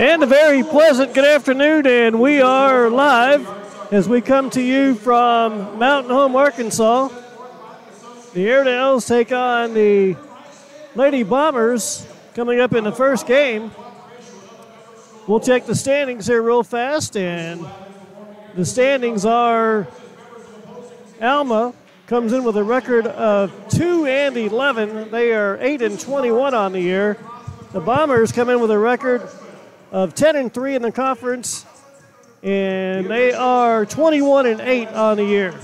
And a very pleasant good afternoon, and we are live as we come to you from Mountain Home, Arkansas. The Airedales take on the Lady Bombers coming up in the first game. We'll check the standings here real fast, and the standings are Alma comes in with a record of 2 and 11. They are 8 and 21 on the year. The Bombers come in with a record of 10 and 3 in the conference, and they are 21 and 8 on the year.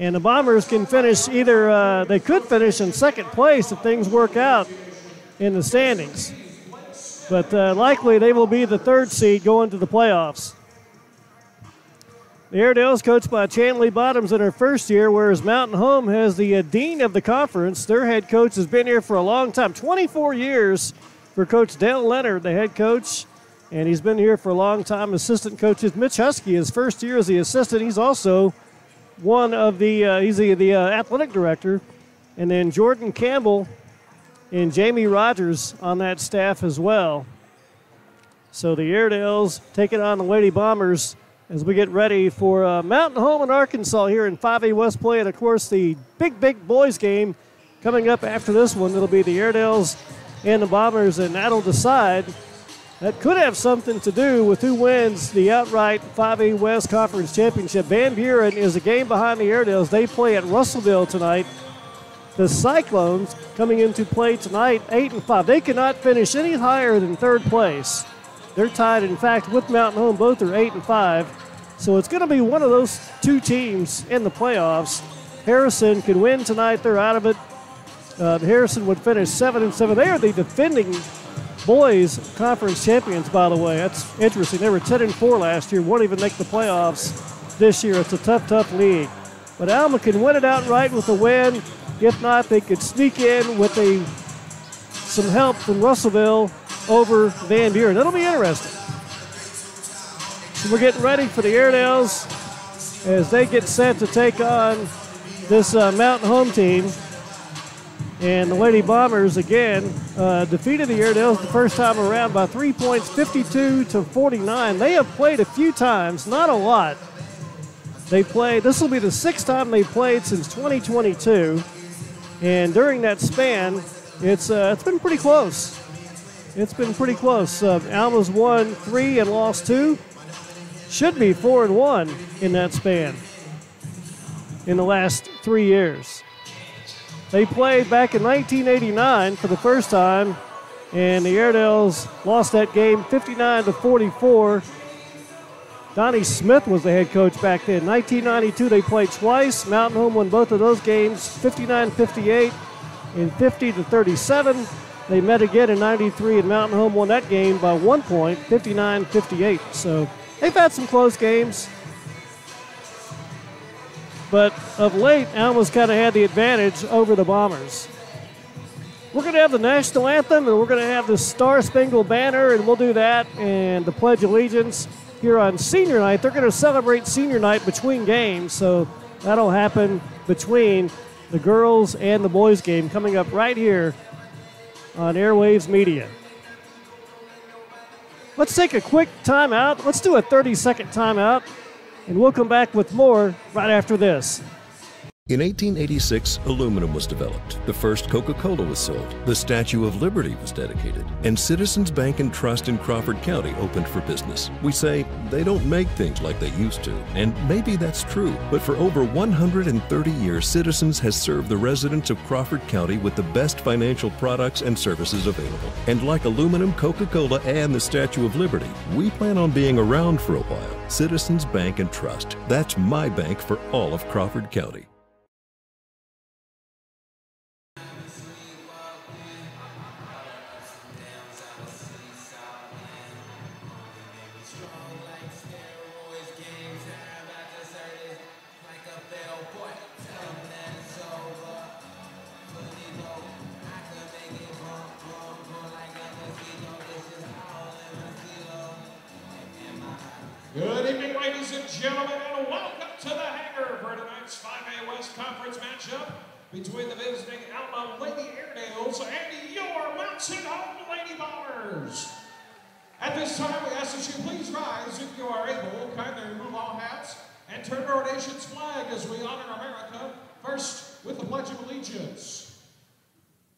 And the Bombers can finish either, uh, they could finish in second place if things work out in the standings. But uh, likely they will be the third seed going to the playoffs. The Airedales, coached by Chanley Bottoms in her first year, whereas Mountain Home has the uh, dean of the conference. Their head coach has been here for a long time 24 years for Coach Dale Leonard, the head coach, and he's been here for a long time. Assistant coaches Mitch Husky, his first year as the assistant. He's also one of the uh, he's the, the uh, athletic director, and then Jordan Campbell and Jamie Rogers on that staff as well. So the Airedales taking on the Lady Bombers as we get ready for uh, Mountain Home in Arkansas here in 5A West play, and of course the big big boys game coming up after this one. It'll be the Airedales and the Bombers, and that'll decide. That could have something to do with who wins the outright 5A West Conference Championship. Van Buren is a game behind the Airedales. They play at Russellville tonight. The Cyclones coming into play tonight, 8 and 5. They cannot finish any higher than third place. They're tied, in fact, with Mountain Home. Both are 8 and 5. So it's going to be one of those two teams in the playoffs. Harrison can win tonight. They're out of it. Uh, Harrison would finish seven and seven. They are the defending boys conference champions, by the way. That's interesting. They were 10 and four last year. Won't even make the playoffs this year. It's a tough, tough league. But Alma can win it outright with a win. If not, they could sneak in with a some help from Russellville over Van Buren. That'll be interesting. So we're getting ready for the Airedales as they get set to take on this uh, Mountain Home team. And the Lady Bombers again uh, defeated the Airedales the first time around by three points, 52 to 49. They have played a few times, not a lot. They played. This will be the sixth time they played since 2022, and during that span, it's uh, it's been pretty close. It's been pretty close. Uh, Alma's won three and lost two. Should be four and one in that span in the last three years. They played back in 1989 for the first time, and the Airedales lost that game 59 to 44. Donnie Smith was the head coach back then. 1992, they played twice. Mountain Home won both of those games 59 58 and 50 to 37. They met again in 93, and Mountain Home won that game by one point, 59 58. So they've had some close games. But of late, Alma's kind of had the advantage over the Bombers. We're going to have the national anthem and we're going to have the Star Spangled Banner, and we'll do that and the Pledge of Allegiance here on senior night. They're going to celebrate senior night between games, so that'll happen between the girls and the boys game coming up right here on Airwaves Media. Let's take a quick timeout. Let's do a 30 second timeout. And we'll come back with more right after this. In 1886, aluminum was developed. The first Coca-Cola was sold. The Statue of Liberty was dedicated. And Citizens Bank and Trust in Crawford County opened for business. We say they don't make things like they used to, and maybe that's true. But for over 130 years, Citizens has served the residents of Crawford County with the best financial products and services available. And like aluminum, Coca-Cola, and the Statue of Liberty, we plan on being around for a while. Citizens Bank and Trust. That's my bank for all of Crawford County. Good evening, ladies and gentlemen, and welcome to the hangar for tonight's 5A West Conference matchup between the visiting Alma Lady Airedales and your Mountain Home Lady Bombers. At this time, we ask that you please rise if you are able, kindly remove all hats, and turn to our nation's flag as we honor America, first with the Pledge of Allegiance.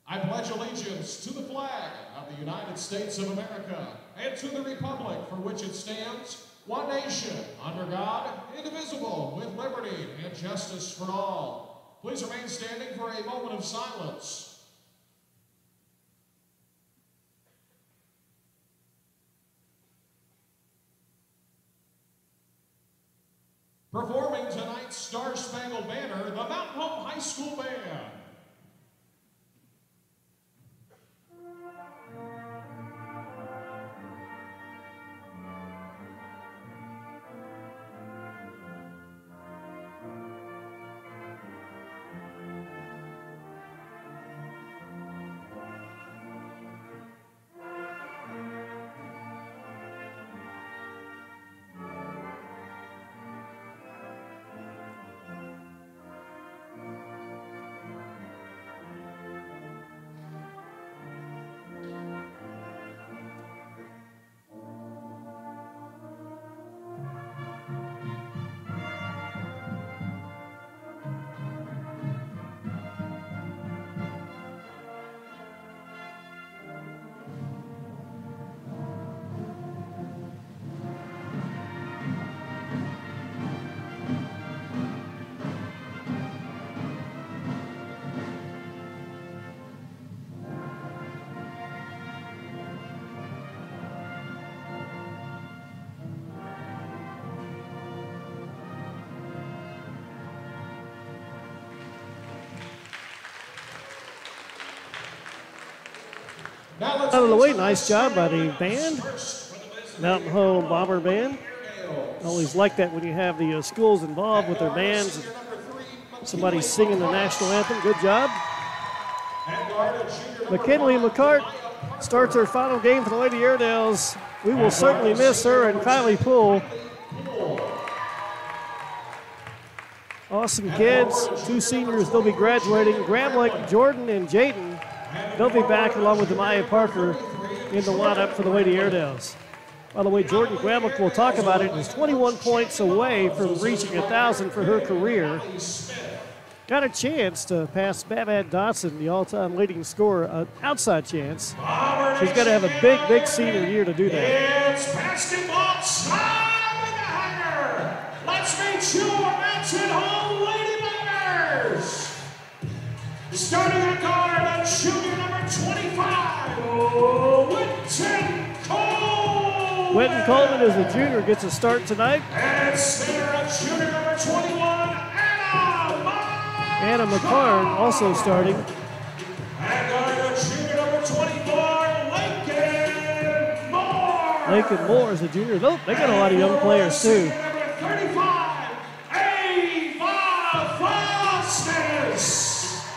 I pledge allegiance to the flag of the United States of America and to the republic for which it stands, one nation, under God, indivisible, with liberty and justice for all. Please remain standing for a moment of silence. Performing tonight's Star Spangled Banner, the Mountain Home High School Band. Out of the way, nice job by the band, Mountain Home Bomber Band. Always like that when you have the uh, schools involved with their bands. Somebody singing the national anthem. Good job. McKinley McCart starts her final game for the Lady Airedales. We will certainly miss her and Kylie Poole. Awesome kids, two seniors, they'll be graduating. Gramlich, Jordan, and Jaden, they'll be back along with Demaya Parker in the lineup for the Lady Airedales. By the way, Jordan Gramlich, we'll talk about it, is 21 points away from reaching 1,000 for her career. Got a chance to pass Babette Dotson, the all-time leading scorer, an outside chance. She's got to have a big, big senior year to do that. It's basketball time. Let's meet your Mountain Home Starting at guard, the junior number 25, Winton Cole. Quentin Coleman, as a junior, gets a start tonight. And center at junior number 21, Anna Meyer. Anna McCarn also starting. And guard at junior number 24, Lincoln Moore. Lincoln Moore is a junior. Nope, they got a lot of young players too.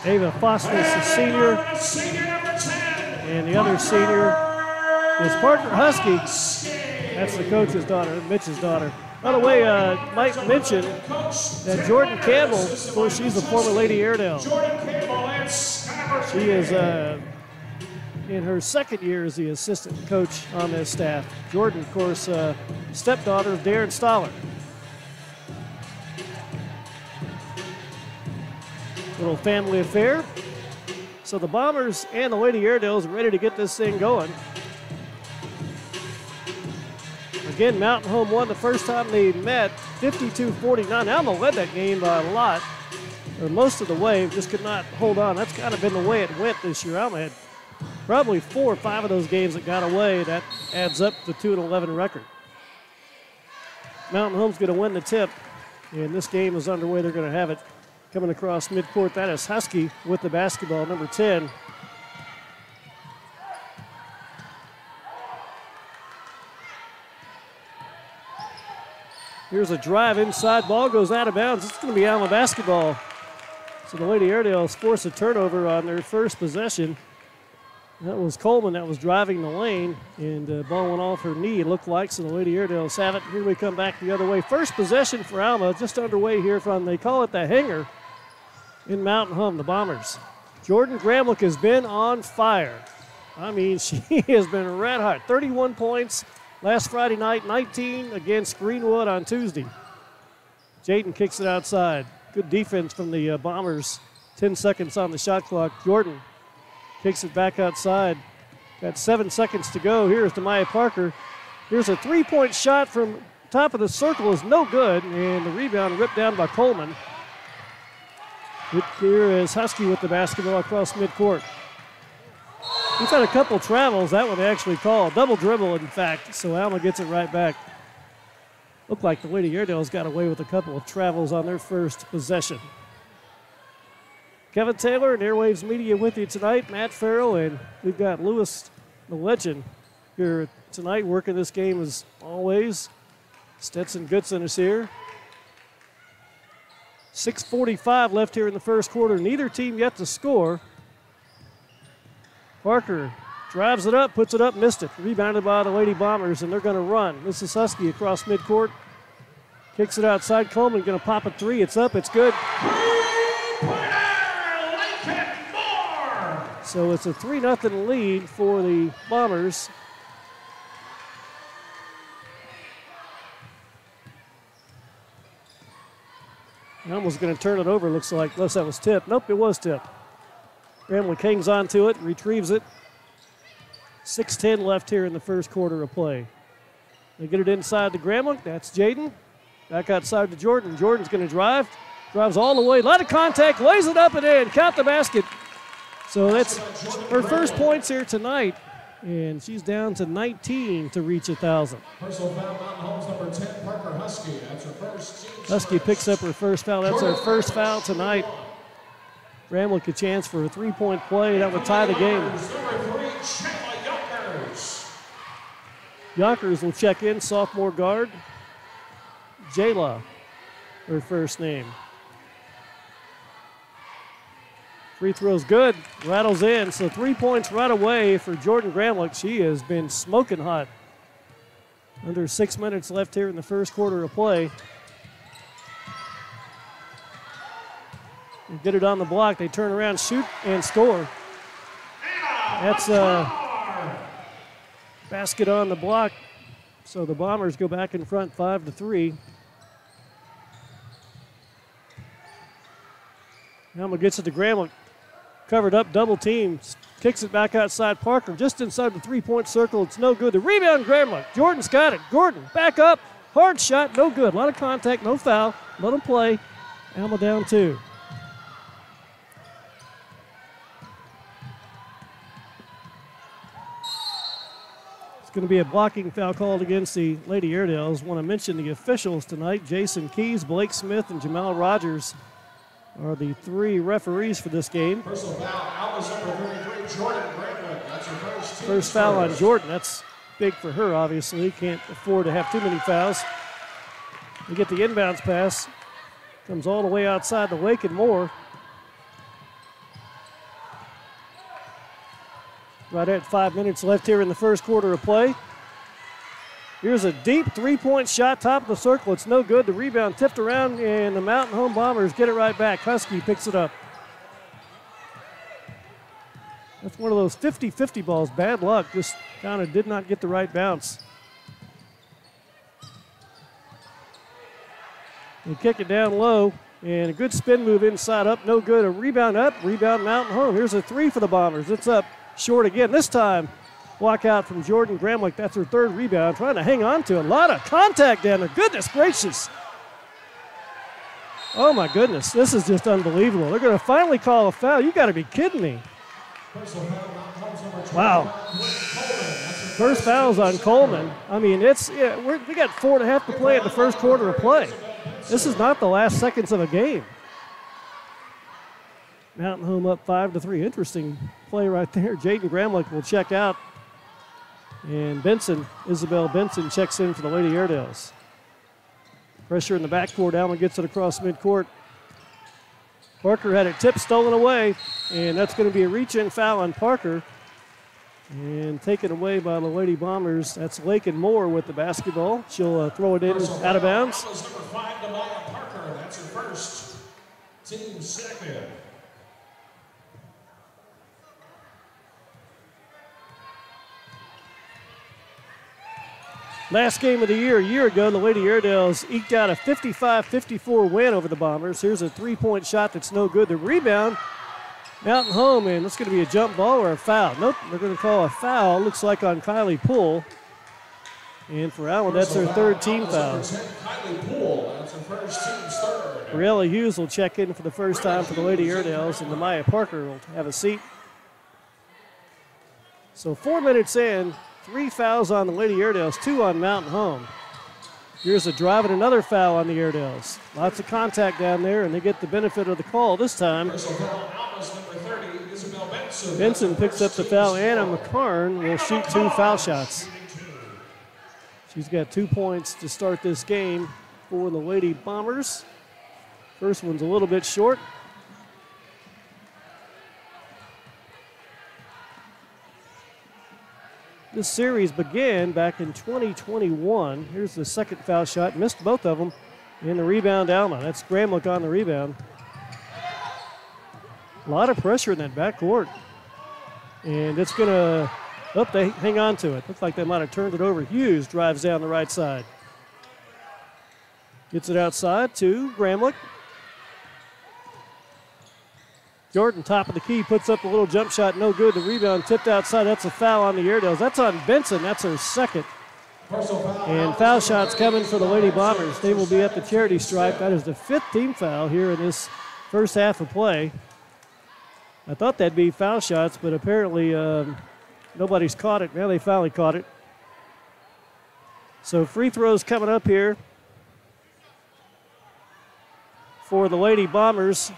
Ava Foster is a senior, And senior number 10, and the other senior is Parker Husky. That's the coach's daughter, Mitch's daughter. By the way, uh, Mike mentioned that Jordan Campbell, course, she's a former Lady Airedale. She is uh, in her second year as the assistant coach on this staff. Jordan, of course, uh, stepdaughter of Darren Stoller. Little family affair. So the Bombers and the Lady Airedales are ready to get this thing going. Again, Mountain Home won the first time they met, 52-49. Alma led that game by a lot, or most of the way, just could not hold on. That's kind of been the way it went this year. Alma had probably four or five of those games that got away. That adds up to 2 and 11 record. Mountain Home's going to win the tip, and this game is underway. They're going to have it coming across midcourt. That is Husky with the basketball, number 10. Here's a drive inside. Ball goes out of bounds. It's going to be Alma basketball. So the Lady Airedales force a turnover on their first possession. That was Coleman that was driving the lane, and uh, ball went off her knee, it looked like, so the Lady Airedales have it. Here we come back the other way. First possession for Alma, just underway here from, they call it the hangar in Mountain Home, the Bombers. Jordan Gramlich has been on fire. I mean, she has been red hot. 31 points, last Friday night, 19 against Greenwood on Tuesday. Jaden kicks it outside. Good defense from the uh, Bombers. 10 seconds on the shot clock. Jordan kicks it back outside. Got seven seconds to go. Here's Demaya Parker. Here's a three point shot from top of the circle is no good, and the rebound ripped down by Coleman. Here is Husky with the basketball across midcourt. We've had a couple travels. That one actually called. Double dribble, in fact. So Alma gets it right back. Looked like the Lady Airedales got away with a couple of travels on their first possession. Kevin Taylor and Airwaves Media with you tonight. Matt Farrell, and we've got Lewis, the legend, here tonight working this game as always. Stetson Goodson is here. 6.45 left here in the first quarter. Neither team yet to score. Parker drives it up, puts it up, missed it. Rebounded by the Lady Bombers, and they're going to run. This is Husky across midcourt. Kicks it outside. Coleman going to pop a three. It's up. It's good. So it's a 3 0 lead for the Bombers. Almost going to turn it over, looks like, unless that was tipped. Nope, it was tipped. Gramlich hangs on to it, retrieves it. 6.10 left here in the first quarter of play. They get it inside to Gramlich. That's Jaden. Back outside to Jordan. Jordan's going to drive. Drives all the way. A lot of contact. Lays it up and in. Count the basket. So that's her first points here tonight. And she's down to 19 to reach a 1,000. Personal foul, Mountain Homes number 10, Parker Husky. That's her first. Husky picks up her first foul. That's her first foul tonight. Gramlich a chance for a three point play. That would tie the game. Number three, Chandler Yonkers. Yonkers will check in, sophomore guard. Jayla, her first name. Free throw's good, rattles in. So three points right away for Jordan Gramlich. She has been smoking hot. Under six minutes left here in the first quarter of play. They get it on the block. They turn around, shoot, and score. That's a basket on the block. So the Bombers go back in front, five to three. Alma gets it to Gramlich. Covered up, double teams. Kicks it back outside Parker, just inside the three point circle. It's no good. The rebound, Gramlich. Jordan's got it. Gordon, back up. Hard shot, no good. A lot of contact, no foul. Let him play. Alma down two. It's going to be a blocking foul called against the Lady Airedales. Want to mention the officials tonight Jason Keys, Blake Smith, and Jamal Rogers are the three referees for this game. Personal foul, Alma's number 33, Jordan Gramlich. That's her first. First foul on. Jordan. That's big for her, obviously. Can't afford to have too many fouls. We get the inbounds pass. Comes all the way outside the Lakin Moore. Right at five minutes left here in the first quarter of play. Here's a deep three point shot, top of the circle. It's no good. The rebound tipped around, and the Mountain Home Bombers get it right back. Husky picks it up. That's one of those 50 50 balls. Bad luck. Just kind of did not get the right bounce. They kick it down low. And a good spin move inside up, no good. A rebound up, rebound Mountain Home. Here's a three for the Bombers. It's up short again. This time, walk out from Jordan Gramlich. That's her third rebound, trying to hang on to. A lot of contact down there. Goodness gracious. Oh my goodness, this is just unbelievable. They're going to finally call a foul. You got to be kidding me. Wow. First foul's on Coleman. I mean, it's yeah, we got four and a half to play in the first quarter of play. This is not the last seconds of a game. Mountain Home up five to three. Interesting play right there. Jaden Gramlich will check out, and Benson, Isabel Benson, checks in for the Lady Airedales. Pressure in the backcourt. Allen gets it across midcourt. Parker had it tipped, stolen away, and that's going to be a reach-in foul on Parker. And taken away by the Lady Bombers. That's Lakin Moore with the basketball. She'll uh, throw it in out of bounds. Number five, Parker. That's her first. Team second. Last game of the year, a year ago, the Lady Airedales eked out a 55 54 win over the Bombers. Here's a three point shot that's no good. The rebound, Mountain Home, and that's going to be a jump ball or a foul. Nope, they're going to call a foul, looks like on Kylie Poole. And for Allen, that's her third team foul. Briella Hughes will check in for the first time for the Lady Airedales, and Demaya Parker will have a seat. So four minutes in, three fouls on the Lady Airedales, two on Mountain Home. Here's a drive and another foul on the Airedales. Lots of contact down there, and they get the benefit of the call this time. Personal foul, Alma's number 30, Isabel Benson. Benson picks up the foul. Anna McCarn will shoot two foul shots. She's got two points to start this game for the Lady Bombers. First one's a little bit short. This series began back in 2021. Here's the second foul shot. Missed both of them. In the rebound, Alma. That's Gramlich on the rebound. A lot of pressure in that backcourt. And it's going to, oh, they hang on to it. Looks like they might have turned it over. Hughes drives down the right side. Gets it outside to Gramlich. Jordan, top of the key, puts up a little jump shot, no good. The rebound tipped outside. That's a foul on the Airedales. That's on Benson. That's her second. And foul shots coming for the Lady Bombers. They will be at the charity stripe. That is the fifth team foul here in this first half of play. I thought that'd be foul shots, but apparently um, nobody's caught it. Now they finally caught it. So free throws coming up here for the Lady Bombers.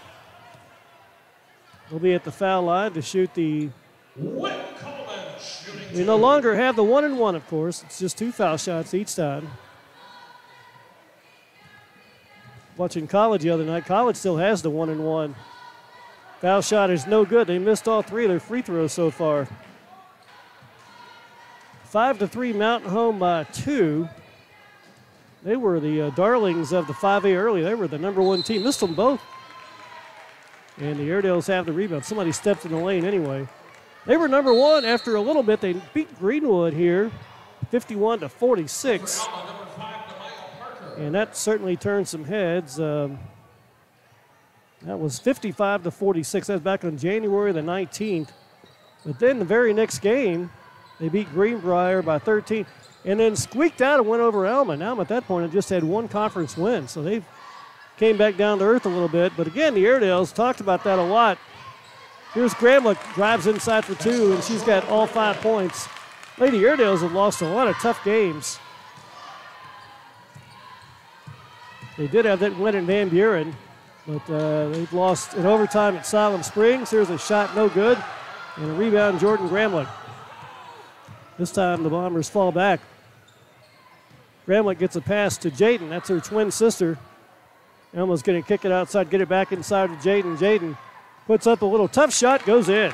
They'll be at the foul line to shoot the Whit Coleman shooting we no longer have the one and one, of course. It's just two foul shots each time. Watching college the other night, college still has the one and one. Foul shot is no good. They missed all three of their free throws so far. Five to three, Mountain Home by two. They were the uh, darlings of the 5A early. They were the number one team. Missed them both. And the Airedales have the rebound. Somebody stepped in the lane anyway. They were number one after a little bit. They beat Greenwood here, 51 to 46. Alma, number five, Demaya Parker. And that certainly turned some heads. Um, that was 55 to 46. That was back on January the 19th. But then the very next game, they beat Greenbrier by 13 and then squeaked out and went over Alma. Alma at that point had just had one conference win. So they came back down to earth a little bit. But again, the Airedales talked about that a lot. Here's Gramlich, drives inside for two, and she's got all five points. Lady Airedales have lost a lot of tough games. They did have that win in Van Buren, but uh, they've lost in overtime at Siloam Springs. Here's a shot, no good, and a rebound, Jordan Gramlich. This time the Bombers fall back. Gramlich gets a pass to Jaden. That's her twin sister. Alma's going to kick it outside, get it back inside to Jaden. Jaden puts up a little tough shot, goes in.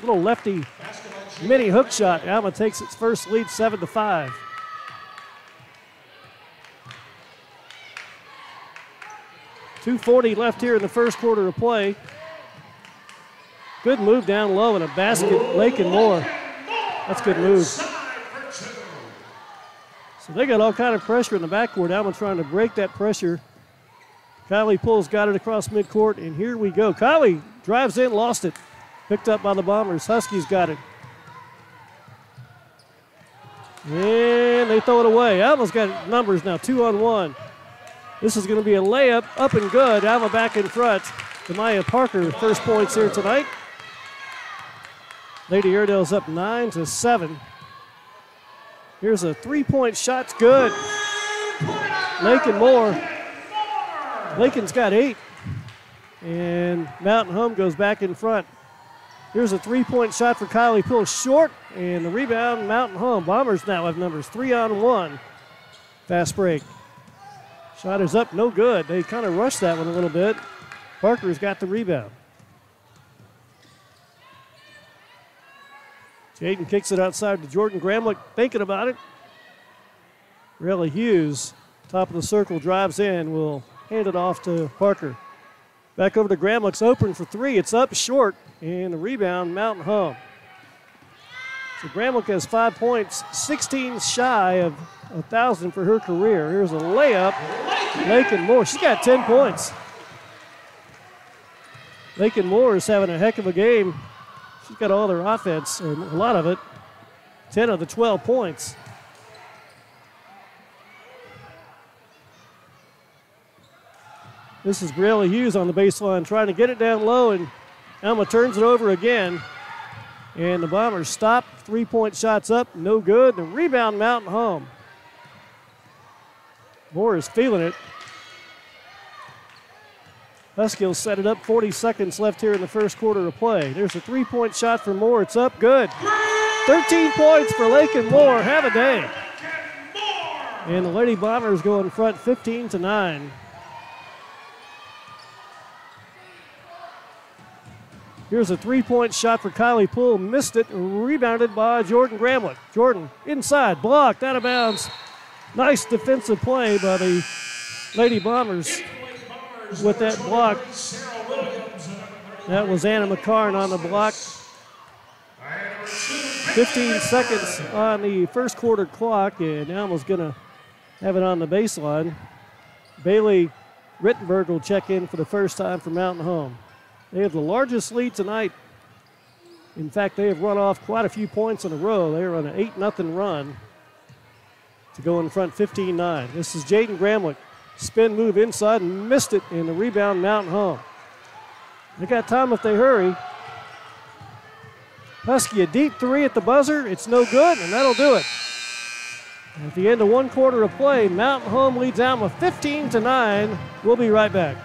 Little lefty mini hook shot. Alma takes its first lead, seven to five. Two forty left here in the first quarter of play. Good move down low and a basket. Lakin Moore. That's good move. So they got all kind of pressure in the backcourt. Alma trying to break that pressure. Kylie Poole's, got it across midcourt, and here we go. Kylie drives in, lost it. Picked up by the Bombers. Huskies got it. And they throw it away. Alma's got numbers now, two on one. This is going to be a layup, up and good. Alma back in front. Demaya Parker, first points here tonight. Lady Airedale's up nine to seven. Here's a three-point shot's good. Lakin Moore. Lakin's got eight. And Mountain Home goes back in front. Here's a three-point shot for Kylie Poole, short, and the rebound, Mountain Home. Bombers now have numbers three on one. Fast break. Shot is up, no good. They kind of rushed that one a little bit. Parker's got the rebound. Jaden kicks it outside to Jordan Gramlich, thinking about it. Riley Hughes, top of the circle, drives in, will hand it off to Parker. Back over to Gramlich's open for three. It's up short, and the rebound, Mountain Home. So Gramlich has five points, 16 shy of a thousand for her career. Here's a layup. Lakin Moore, she's got 10 points. Lakin Moore is having a heck of a game. She's got all their offense, and a lot of it. 10 of the 12 points. This is Briella Hughes on the baseline trying to get it down low, and Alma turns it over again. And the Bombers stop. Three point shots up, no good. The rebound, Mountain Home. Moore is feeling it. Huskill set it up. 40 seconds left here in the first quarter of play. There's a three point shot for Moore. It's up, good. 13 points for Lakin Moore. Have a day. And the Lady Bombers go in front 15 to 9. Here's a three point shot for Kylie Poole. Missed it. Rebounded by Jordan Gramlich. Jordan inside, blocked, out of bounds. Nice defensive play by the Lady Bombers with that block. That was Anna McCarn on the block. 15 seconds on the first quarter clock, and Alma's going to have it on the baseline. Bailey Rittenberg will check in for the first time for Mountain Home. They have the largest lead tonight. In fact, they have run off quite a few points in a row. They are on an 8 0 run to go in front 15 9. This is Jaden Gramlich. Spin move inside and missed it in the rebound, Mountain Home. They got time if they hurry. Husky, a deep three at the buzzer. It's no good, and that'll do it. At the end of one quarter of play, Mountain Home leads Alma 15 to 9. We'll be right back.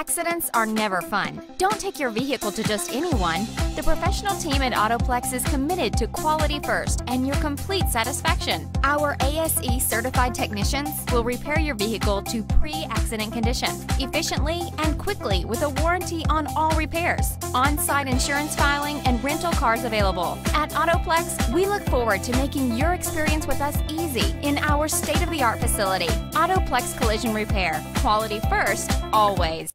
Accidents are never fun. Don't take your vehicle to just anyone. The professional team at Autoplex is committed to quality first and your complete satisfaction. Our ASE certified technicians will repair your vehicle to pre accident condition efficiently and quickly with a warranty on all repairs. On site insurance filing and rental cars available. At Autoplex, we look forward to making your experience with us easy in our state of the art facility. Autoplex Collision Repair. Quality first, always.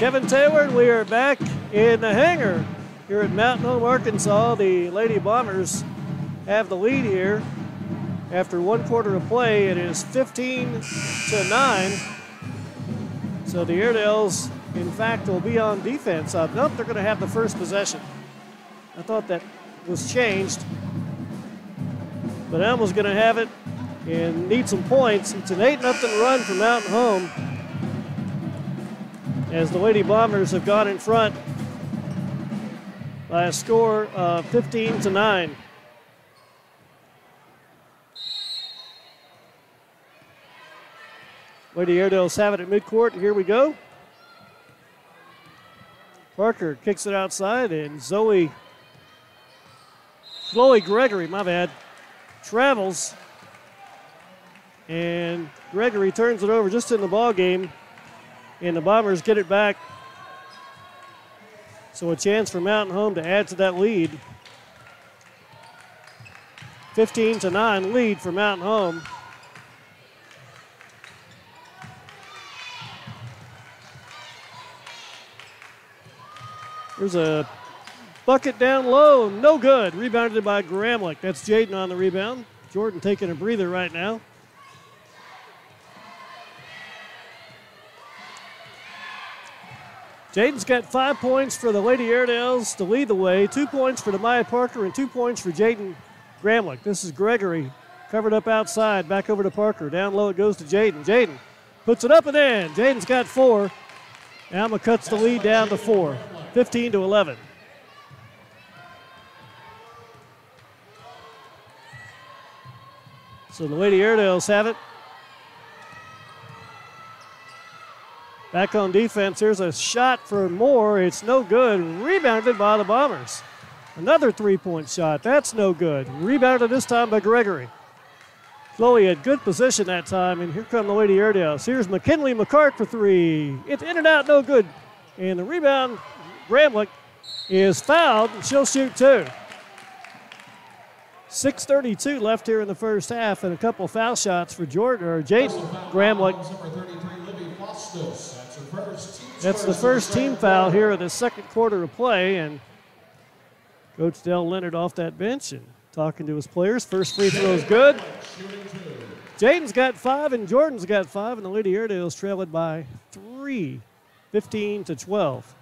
Kevin Taylor, and we are back in the hangar here at Mountain Home, Arkansas. The Lady Bombers have the lead here. After one quarter of play, it is 15 to 9. So the Airedales, in fact, will be on defense. Uh, nope, they're going to have the first possession. I thought that was changed. But Alma's going to have it and need some points. It's an 8 0 run for Mountain Home as the Lady Bombers have gone in front by a score of 15 to 9. Lady Airedales have it at midcourt. Here we go. Parker kicks it outside, and Zoe, Chloe Gregory, my bad, travels, and Gregory turns it over just in the ball game and the Bombers get it back. So a chance for Mountain Home to add to that lead. 15 to 9 lead for Mountain Home. There's a bucket down low, no good. Rebounded by Gramlich. That's Jaden on the rebound. Jordan taking a breather right now. Jaden's got five points for the Lady Airedales to lead the way, two points for Demaya Parker, and two points for Jaden Gramlich. This is Gregory covered up outside, back over to Parker. Down low it goes to Jaden. Jaden puts it up and in. Jaden's got four. Alma cuts the lead down to four, 15 to 11. So the Lady Airedales have it. Back on defense, here's a shot for Moore. It's no good. Rebounded by the Bombers. Another three point shot. That's no good. Rebounded this time by Gregory. Chloe had good position that time, and here come the Lady Airedales. Here's McKinley McCart for three. It's in and out, no good. And the rebound, Gramlich, is fouled, and she'll shoot two. 6.32 left here in the first half, and a couple foul shots for Jordan or Jaden Gramlich. That's the first team foul here in the second quarter of play, and Coach Dell Leonard off that bench and talking to his players. First free throw is good. Jaden's got five and Jordan's got five, and the Lady Airedales trail it by three, 15 to 12.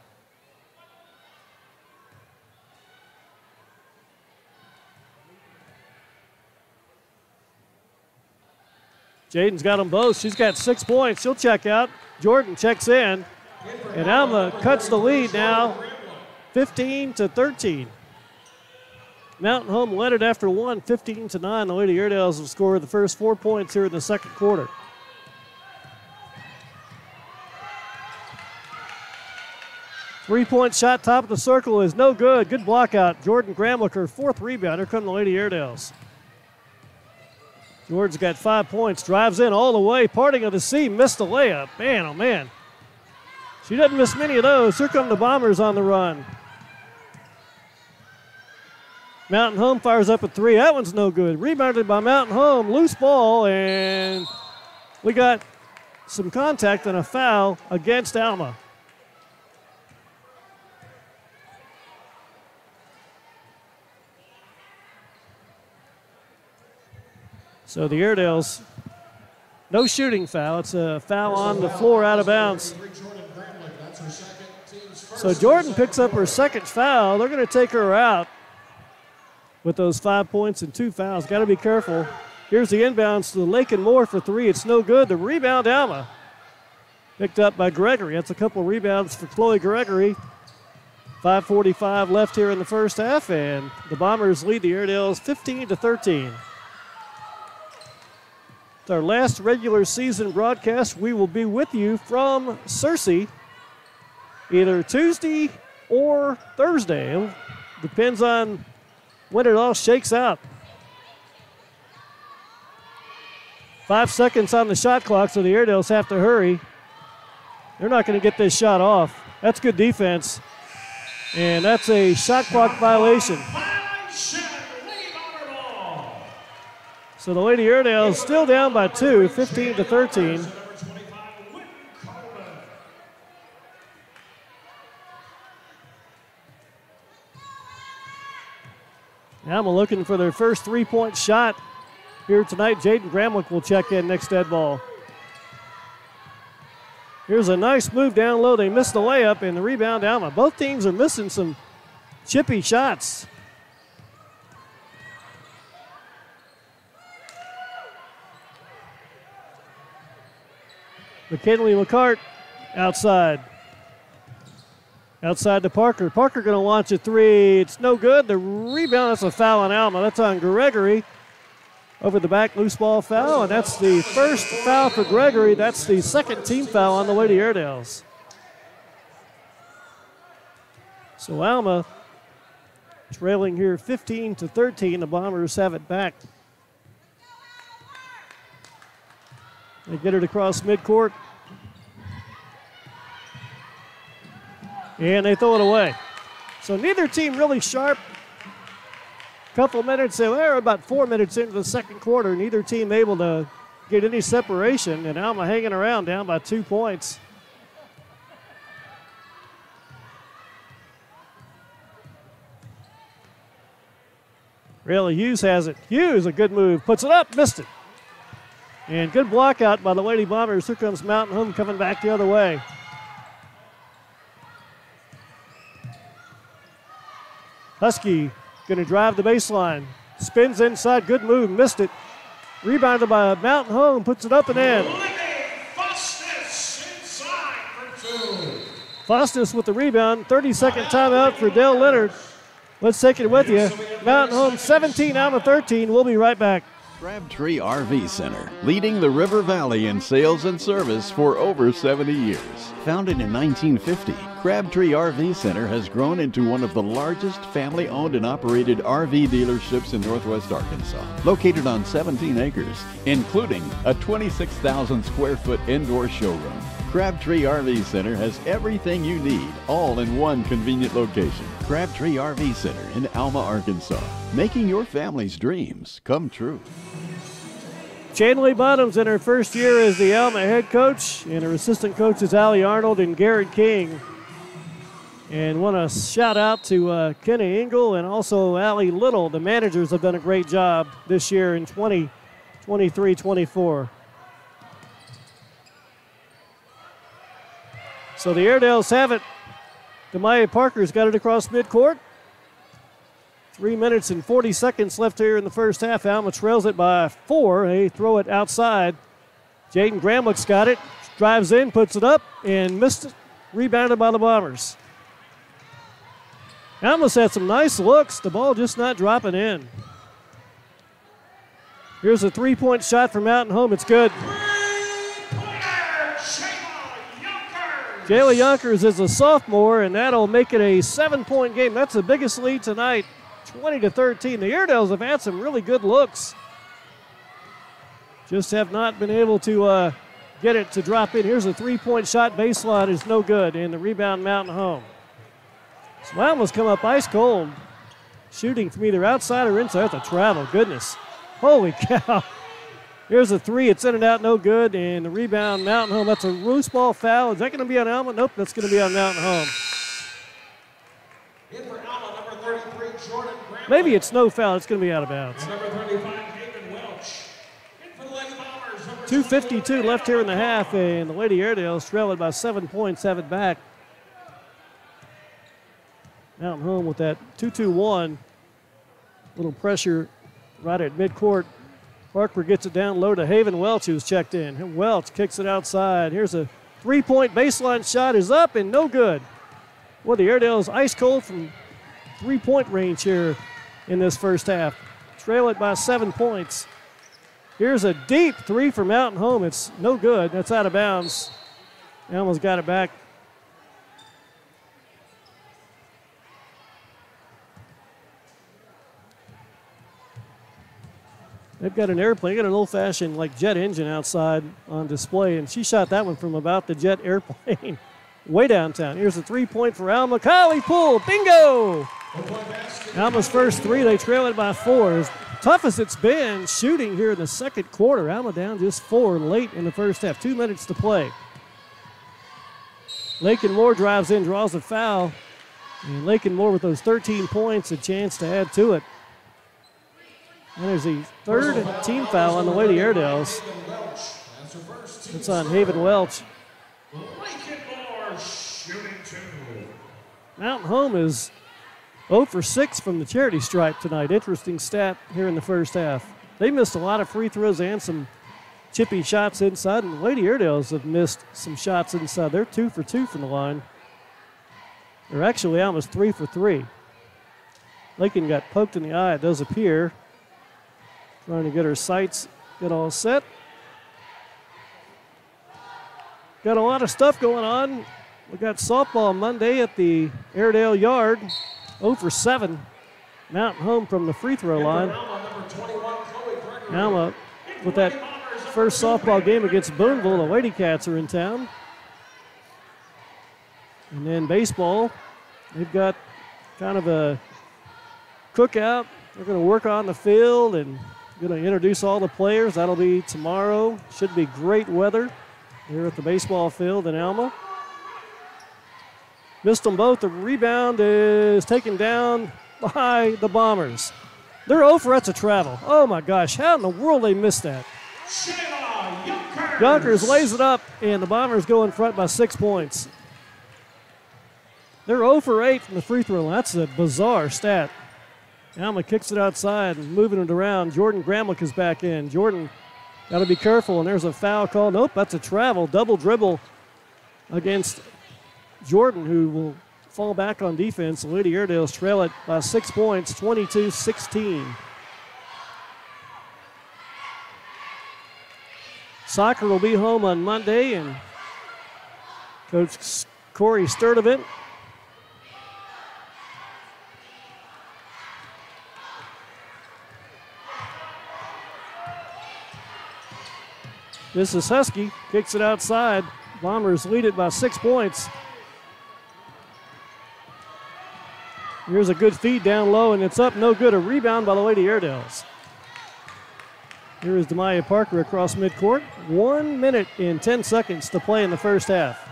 Jaden's got them both. She's got six points. She'll check out. Jordan checks in. And Alma cuts the lead now, 15 to 13. Mountain Home led it after one, 15 to 9. The Lady Airedales have scored the first four points here in the second quarter. Three point shot, top of the circle is no good. Good block out. Jordan Gramlicher, fourth rebound. Here come the Lady Airedales. Jordan's got five points, drives in all the way, parting of the sea, missed the layup. Man, oh man. She doesn't miss many of those. Here come the Bombers on the run. Mountain Home fires up a three. That one's no good. Rebounded by Mountain Home. Loose ball, and we got some contact and a foul against Alma. So the Airedales, no shooting foul. It's a foul on the floor out of bounds. So Jordan picks up her second foul. They're going to take her out with those five points and two fouls. Got to be careful. Here's the inbounds to Lakin Moore for three. It's no good. The rebound, Alma. Picked up by Gregory. That's a couple rebounds for Chloe Gregory. 5.45 left here in the first half, and the Bombers lead the Airedales 15 to 13. It's our last regular season broadcast. We will be with you from Searcy either Tuesday or Thursday. Depends on when it all shakes out. Five seconds on the shot clock, so the Airedales have to hurry. They're not going to get this shot off. That's good defense. And that's a shot clock violation. So the Lady Airedales still down by two, 15 to 13. Alma looking for their first three point shot here tonight. Jaden Gramlich will check in next dead ball. Here's a nice move down low. They missed the layup and the rebound Alma. Both teams are missing some chippy shots. McKinley McCart outside. Outside to Parker. Parker going to launch a three. It's no good. The rebound, that's a foul on Alma. That's on Gregory. Over the back, loose ball foul, and that's the first foul for Gregory. That's the second team foul on the way to Airedales. So Alma trailing here 15 to 13. The Bombers have it back. They get it across midcourt. And they throw it away. So neither team really sharp. Couple minutes, they were about four minutes into the second quarter. Neither team able to get any separation, and Alma hanging around down by two points. Really, Hughes has it. Hughes, a good move. Puts it up, missed it. And good block out by the Lady Bombers. Here comes Mountain Home coming back the other way. Husky going to drive the baseline. Spins inside. Good move. Missed it. Rebounded by Mountain Home. Puts it up and in. Fostis with the rebound. 30 second timeout for Dale Leonard. Let's take it with you. Mountain Home 17 out of 13. We'll be right back. Crabtree RV Center, leading the River Valley in sales and service for over 70 years. Founded in 1950, Crabtree RV Center has grown into one of the largest family owned and operated RV dealerships in northwest Arkansas. Located on 17 acres, including a 26,000 square foot indoor showroom. Crabtree RV Center has everything you need, all in one convenient location. Crabtree RV Center in Alma, Arkansas, making your family's dreams come true. Chanley Bottoms in her first year as the Alma head coach, and her assistant coaches Allie Arnold and Garrett King. And want to shout out to uh, Kenny Engel and also Allie Little. The managers have done a great job this year in 2023 24. So the Airedales have it. Demaya Parker's got it across midcourt. Three minutes and 40 seconds left here in the first half. Alma trails it by four. They throw it outside. Jaden Gramlich's got it. Drives in, puts it up, and missed it. Rebounded by the Bombers. Alma's had some nice looks. The ball just not dropping in. Here's a three point shot from Mountain Home. It's good. Jayla Yonkers is a sophomore, and that'll make it a seven point game. That's the biggest lead tonight, 20 to 13. The Airedales have had some really good looks, just have not been able to uh, get it to drop in. Here's a three point shot baseline, is no good, and the rebound Mountain Home. So Alma's come up ice cold, shooting from either outside or inside. That's a travel, goodness. Holy cow. Here's a three. It's in and out, no good. And the rebound, Mountain Home. That's a loose ball foul. Is that going to be on Alma? Nope, that's going to be on Mountain Home. Maybe it's no foul. It's going to be out of bounds. 2.52 left here in the half, and the Lady Airedales trail it by seven points, have it back. Mountain Home with that 2 2 1. Little pressure right at midcourt. Parker gets it down low to Haven Welch, who's checked in. Welch kicks it outside. Here's a three point baseline shot, is up and no good. Well, the Airedales ice cold from three point range here in this first half. Trail it by seven points. Here's a deep three for Mountain Home. It's no good. That's out of bounds. Almost got it back. They've got an airplane, they got an old fashioned like jet engine outside on display, and she shot that one from about the jet airplane way downtown. Here's a three point for Alma. Kylie Poole, bingo! Alma's first three, they trail it by four. As tough as it's been shooting here in the second quarter, Alma down just four late in the first half. Two minutes to play. Lakin Moore drives in, draws a foul. And Lakin Moore with those 13 points, a chance to add to it. And there's the third team foul on the way to Airedales. It's on Haven Welch. Mountain Home is 0 for 6 from the charity stripe tonight. Interesting stat here in the first half. They missed a lot of free throws and some chippy shots inside, and the Lady Airedales have missed some shots inside. They're 2 for 2 from the line. They're actually almost 3 for 3. Lakin got poked in the eye, it does appear. Trying to get her sights get all set. Got a lot of stuff going on. We got softball Monday at the Airedale Yard. 0 for 7. Mountain home from the free throw line. Alma uh, with that first softball game against Booneville. The Lady Cats are in town. And then baseball, they've got kind of a cookout. They're going to work on the field and Going to introduce all the players. That'll be tomorrow. Should be great weather here at the baseball field in Alma. Missed them both. The rebound is taken down by the Bombers. They're oh over. That's a travel. Oh my gosh, how in the world they missed that? Yonkers lays it up, and the Bombers go in front by six points. They're 0 for 8 from the free throw line. That's a bizarre stat. Alma kicks it outside and moving it around. Jordan Gramlich is back in. Jordan got to be careful, and there's a foul call. Nope, that's a travel. Double dribble against Jordan, who will fall back on defense. Lady Airedales trail it by six points, 22 16. Soccer will be home on Monday, and Coach Corey Sturdivant This is Husky, kicks it outside. Bombers lead it by six points. Here's a good feed down low, and it's up, no good. A rebound by the Lady Airedales. Here is Demaya Parker across midcourt. One minute and 10 seconds to play in the first half.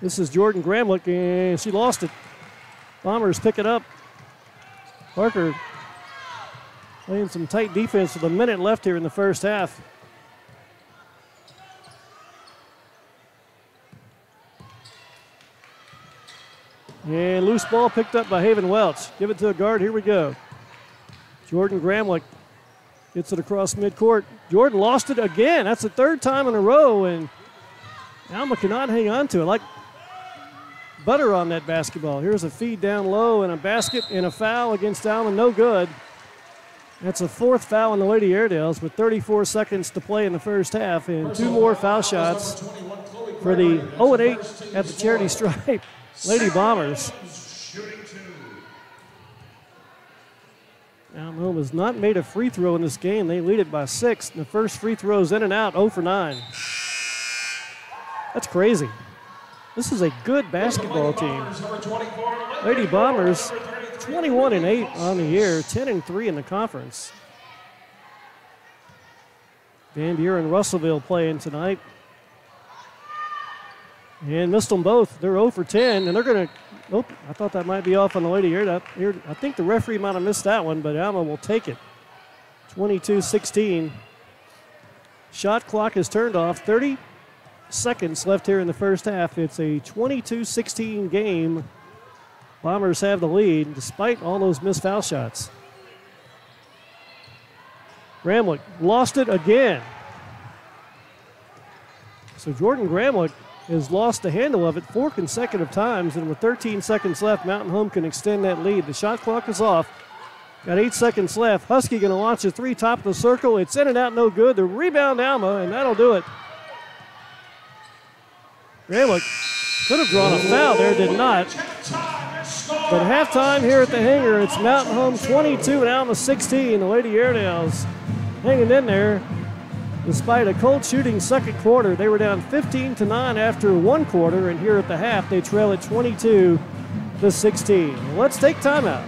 This is Jordan Gramlich, and she lost it. Bombers pick it up. Parker playing some tight defense with a minute left here in the first half. And loose ball picked up by Haven Welch. Give it to a guard. Here we go. Jordan Gramlich gets it across midcourt. Jordan lost it again. That's the third time in a row, and Alma cannot hang on to it. Like butter on that basketball. Here's a feed down low and a basket and a foul against Alma. No good. That's a fourth foul on the Lady Airedales with 34 seconds to play in the first half, and two more foul shots for the 0 8 at the charity stripe Lady Bombers. Alma Home has not made a free throw in this game. They lead it by six. The first free throw is in and out, 0 for 9. That's crazy. This is a good basketball team. Lady Bombers 21 and 8 on the year, 10 and 3 in the conference. Van Buren Russellville playing tonight. And missed them both. They're 0 for 10, and they're going to. Oh, nope, I thought that might be off on the lady here. That, here. I think the referee might have missed that one, but Alma will take it. 22 16. Shot clock is turned off. 30 seconds left here in the first half. It's a 22 16 game Bombers have the lead despite all those missed foul shots. Gramlich lost it again. So Jordan Gramlich has lost the handle of it four consecutive times, and with 13 seconds left, Mountain Home can extend that lead. The shot clock is off. Got eight seconds left. Husky going to launch a three top of the circle. It's in and out, no good. The rebound, Alma, and that'll do it. Gramlich could have drawn a foul there, did not. But halftime here at the hangar, it's Mountain Home 22 and Alma 16. The Lady Airedales hanging in there despite a cold shooting second quarter. They were down 15 to 9 after one quarter, and here at the half, they trail at 22 to 16. Let's take time out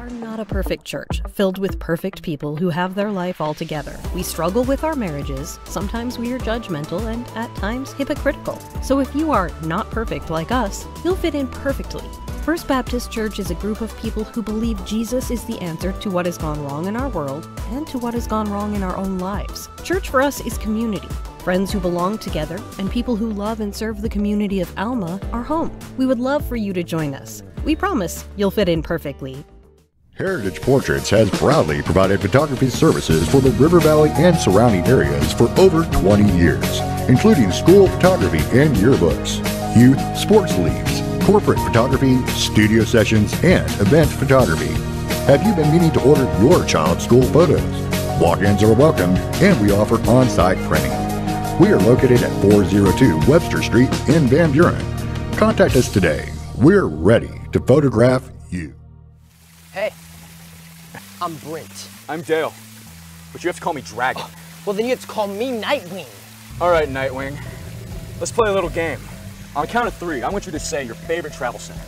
are not a perfect church, filled with perfect people who have their life all together. We struggle with our marriages, sometimes we are judgmental, and at times hypocritical. So if you are not perfect like us, you'll fit in perfectly. First Baptist Church is a group of people who believe Jesus is the answer to what has gone wrong in our world and to what has gone wrong in our own lives. Church for us is community. Friends who belong together and people who love and serve the community of Alma are home. We would love for you to join us. We promise you'll fit in perfectly. Heritage Portraits has proudly provided photography services for the River Valley and surrounding areas for over 20 years, including school photography and yearbooks, youth sports leagues, corporate photography, studio sessions, and event photography. Have you been meaning to order your child's school photos? Walk-ins are welcome, and we offer on-site printing. We are located at 402 Webster Street in Van Buren. Contact us today. We're ready to photograph you. Hey, I'm Brent. I'm Dale, but you have to call me Dragon. well, then you have to call me Nightwing. All right, Nightwing. Let's play a little game. On the count of three, I want you to say your favorite travel center.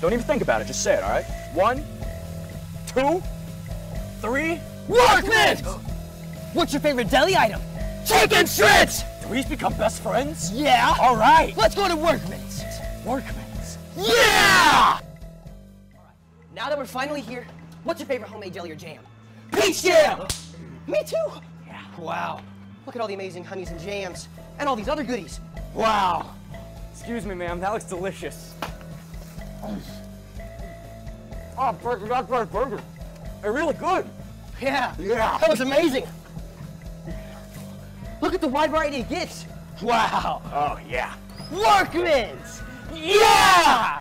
Don't even think about it, just say it, all right? One, two, three. Workman! What's your favorite deli item? Chicken strips! Do we become best friends? Yeah. All right. Let's go to Workman's. Workman's? Yeah! Now that we're finally here, what's your favorite homemade jelly or jam? Peach jam! Me too! Yeah. Wow. Look at all the amazing honeys and jams, and all these other goodies. Wow. Excuse me, ma'am. That looks delicious. Oh, burger, that's my burger. They're really good. Yeah. Yeah. That was amazing. Look at the wide variety of gifts. Wow. Oh, yeah. Workman's. Yeah!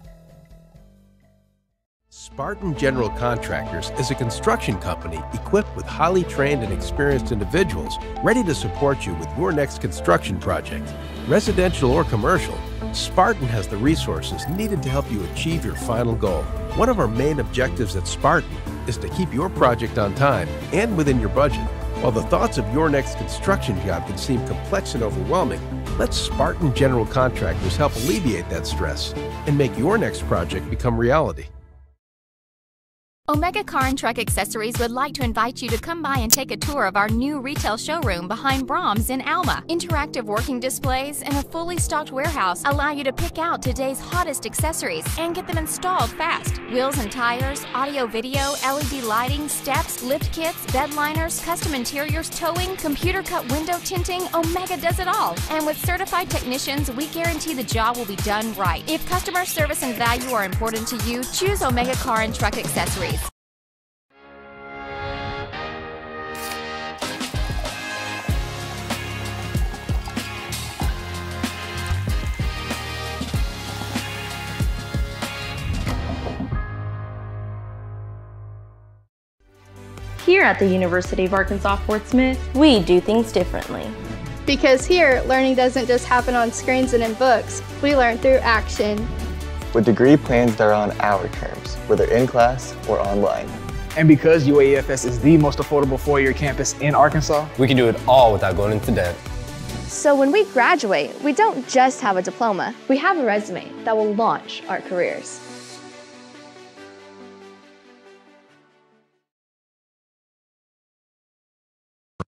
Spartan General Contractors is a construction company equipped with highly trained and experienced individuals ready to support you with your next construction project. Residential or commercial, Spartan has the resources needed to help you achieve your final goal. One of our main objectives at Spartan is to keep your project on time and within your budget. While the thoughts of your next construction job can seem complex and overwhelming, let Spartan General Contractors help alleviate that stress and make your next project become reality. Omega Car and Truck Accessories would like to invite you to come by and take a tour of our new retail showroom behind Braum's in Alma. Interactive working displays and a fully stocked warehouse allow you to pick out today's hottest accessories and get them installed fast. Wheels and tires, audio video, LED lighting, steps, lift kits, bed liners, custom interiors, towing, computer cut window tinting, Omega does it all. And with certified technicians, we guarantee the job will be done right. If customer service and value are important to you, choose Omega Car and Truck Accessories. Here at the University of Arkansas Fort Smith, we do things differently. Because here, learning doesn't just happen on screens and in books, we learn through action. With degree plans that are on our terms, whether in class or online. And because UAFS is the most affordable four-year campus in Arkansas, we can do it all without going into debt. So when we graduate, we don't just have a diploma, we have a resume that will launch our careers.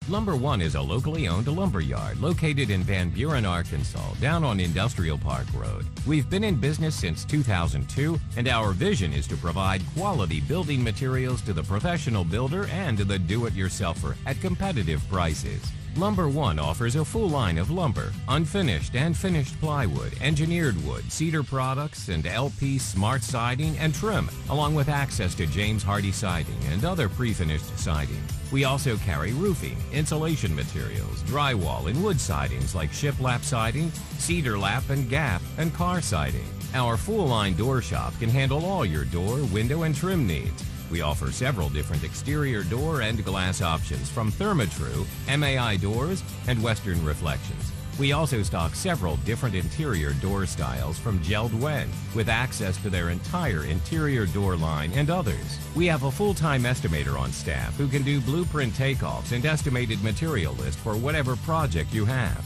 Lumber One is a locally owned lumber yard located in Van Buren, Arkansas, down on Industrial Park Road. We've been in business since 2002, and our vision is to provide quality building materials to the professional builder and to the do-it-yourselfer at competitive prices. Lumber One offers a full line of lumber, unfinished and finished plywood, engineered wood, cedar products, and LP smart siding and trim, along with access to James Hardie siding and other pre-finished siding. We also carry roofing, insulation materials, drywall, and wood sidings like shiplap siding, cedar lap and gap, and car siding. Our full line door shop can handle all your door, window, and trim needs. We offer several different exterior door and glass options from Therma-Tru, MAI doors, and Western Reflections. We also stock several different interior door styles from Jeld Wen, with access to their entire interior door line and others. We have a full-time estimator on staff who can do blueprint takeoffs and estimated material list for whatever project you have.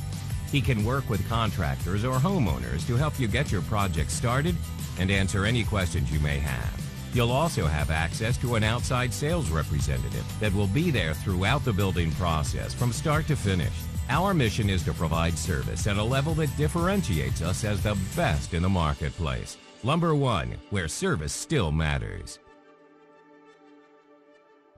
He can work with contractors or homeowners to help you get your project started and answer any questions you may have. You'll also have access to an outside sales representative that will be there throughout the building process from start to finish. Our mission is to provide service at a level that differentiates us as the best in the marketplace. Lumber One, where service still matters.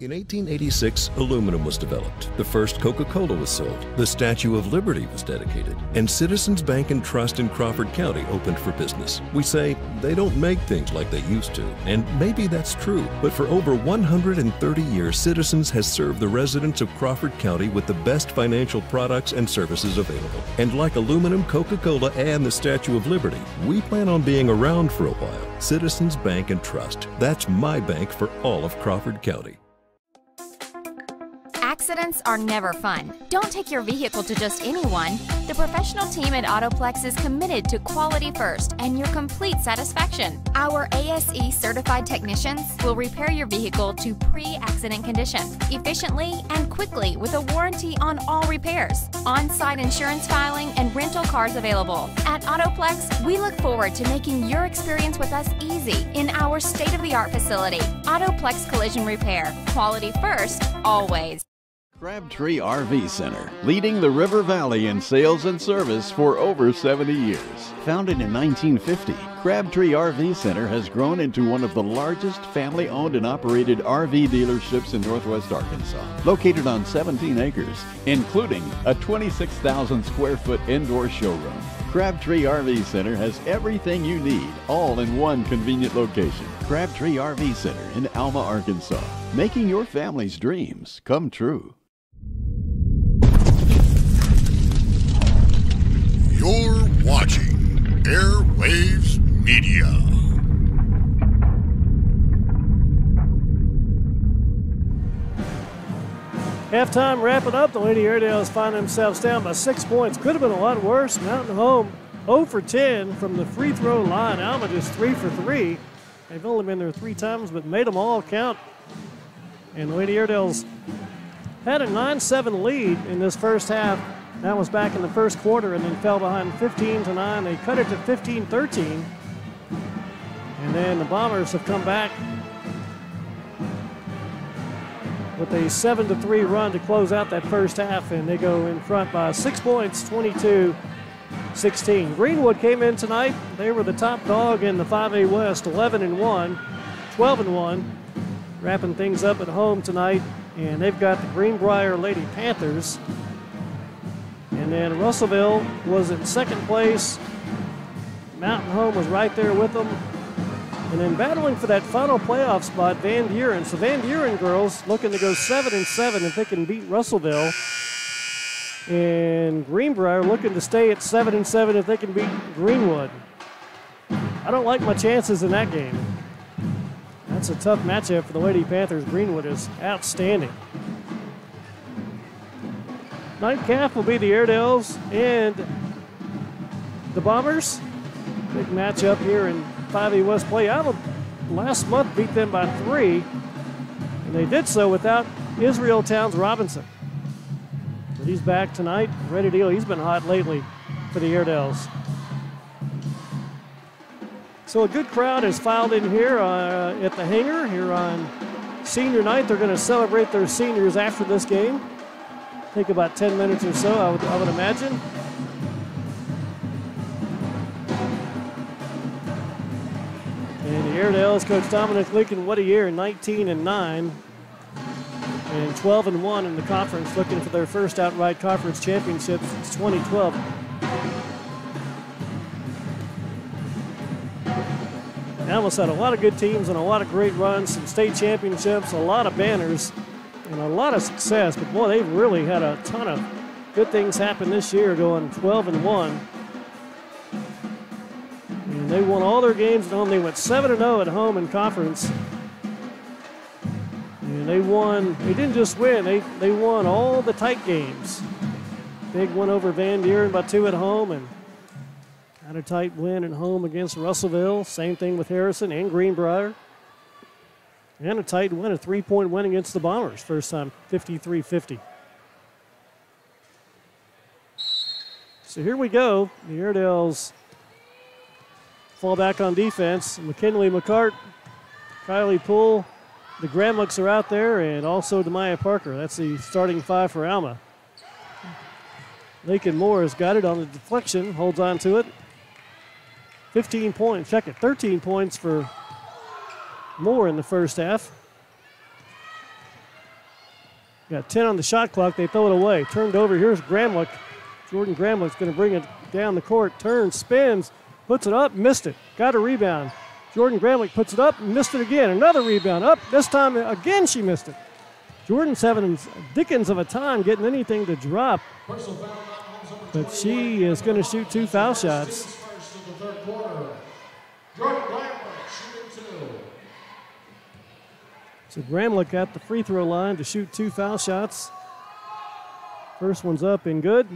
In 1886, aluminum was developed. The first Coca-Cola was sold. The Statue of Liberty was dedicated. And Citizens Bank and Trust in Crawford County opened for business. We say they don't make things like they used to. And maybe that's true. But for over 130 years, Citizens has served the residents of Crawford County with the best financial products and services available. And like aluminum, Coca-Cola, and the Statue of Liberty, we plan on being around for a while. Citizens Bank and Trust. That's my bank for all of Crawford County. Accidents are never fun. Don't take your vehicle to just anyone. The professional team at Autoplex is committed to quality first and your complete satisfaction. Our ASE certified technicians will repair your vehicle to pre accident condition efficiently and quickly with a warranty on all repairs. On site insurance filing and rental cars available. At Autoplex, we look forward to making your experience with us easy in our state of the art facility. Autoplex Collision Repair. Quality first, always. Crabtree RV Center, leading the River Valley in sales and service for over 70 years. Founded in 1950, Crabtree RV Center has grown into one of the largest family owned and operated RV dealerships in northwest Arkansas. Located on 17 acres, including a 26,000 square foot indoor showroom, Crabtree RV Center has everything you need, all in one convenient location. Crabtree RV Center in Alma, Arkansas, making your family's dreams come true. You're watching Airwaves Media. Halftime wrapping up. The Lady Airedales find themselves down by six points. Could have been a lot worse. Mountain Home 0 for 10 from the free throw line. Alma just 3 for 3. They've only been there three times, but made them all count. And the Lady Airedales had a 9 7 lead in this first half. That was back in the first quarter and then fell behind 15 to 9. They cut it to 15 13. And then the Bombers have come back with a 7 to 3 run to close out that first half, and they go in front by six points, 22 16. Greenwood came in tonight. They were the top dog in the 5A West, 11 and 1, 12 and 1, wrapping things up at home tonight. And they've got the Greenbrier Lady Panthers. And then Russellville was in second place. Mountain Home was right there with them. And then battling for that final playoff spot, Van Buren. So Van Buren girls looking to go seven and seven if they can beat Russellville. And Greenbrier looking to stay at seven and seven if they can beat Greenwood. I don't like my chances in that game. That's a tough matchup for the Lady Panthers. Greenwood is outstanding. Nightcap will be the Airedales and the Bombers. Big matchup here in 5A West play. Alma last month beat them by three, and they did so without Israel Towns Robinson. But he's back tonight, ready to deal. He's been hot lately for the Airedales. So a good crowd has filed in here uh, at the hangar here on senior night. They're going to celebrate their seniors after this game. Take about 10 minutes or so, I would, I would imagine. And the Airedales, Coach Dominic Lincoln, what a year, 19 and 9 and 12 and 1 in the conference, looking for their first outright conference championship since 2012. Alma's had a lot of good teams and a lot of great runs, some state championships, a lot of banners, and a lot of success. But boy, they've really had a ton of good things happen this year, going 12 and 1. And they won all their games at home. They went 7 and 0 at home in conference. And they won, they didn't just win, they, they won all the tight games. Big one over Van Buren by two at home, and had a tight win at home against Russellville. Same thing with Harrison and Greenbrier. And a tight win, a three point win against the Bombers. First time 53 50. So here we go. The Airedales fall back on defense. McKinley McCart, Kylie Poole, the Gramlichs are out there, and also Demaya Parker. That's the starting five for Alma. Lakin Moore has got it on the deflection, holds on to it. 15 points, check it, 13 points for Moore in the first half. Got 10 on the shot clock. They throw it away. Turned over. Here's Gramlich. Jordan Gramlich's going to bring it down the court. Turns, spins, puts it up, missed it. Got a rebound. Jordan Gramlich puts it up, missed it again. Another rebound. Up. This time again she missed it. Jordan's having Dickens of a time getting anything to drop. But she is going to shoot two foul shots. So Gramlich at the free throw line to shoot two foul shots. First one's up and good.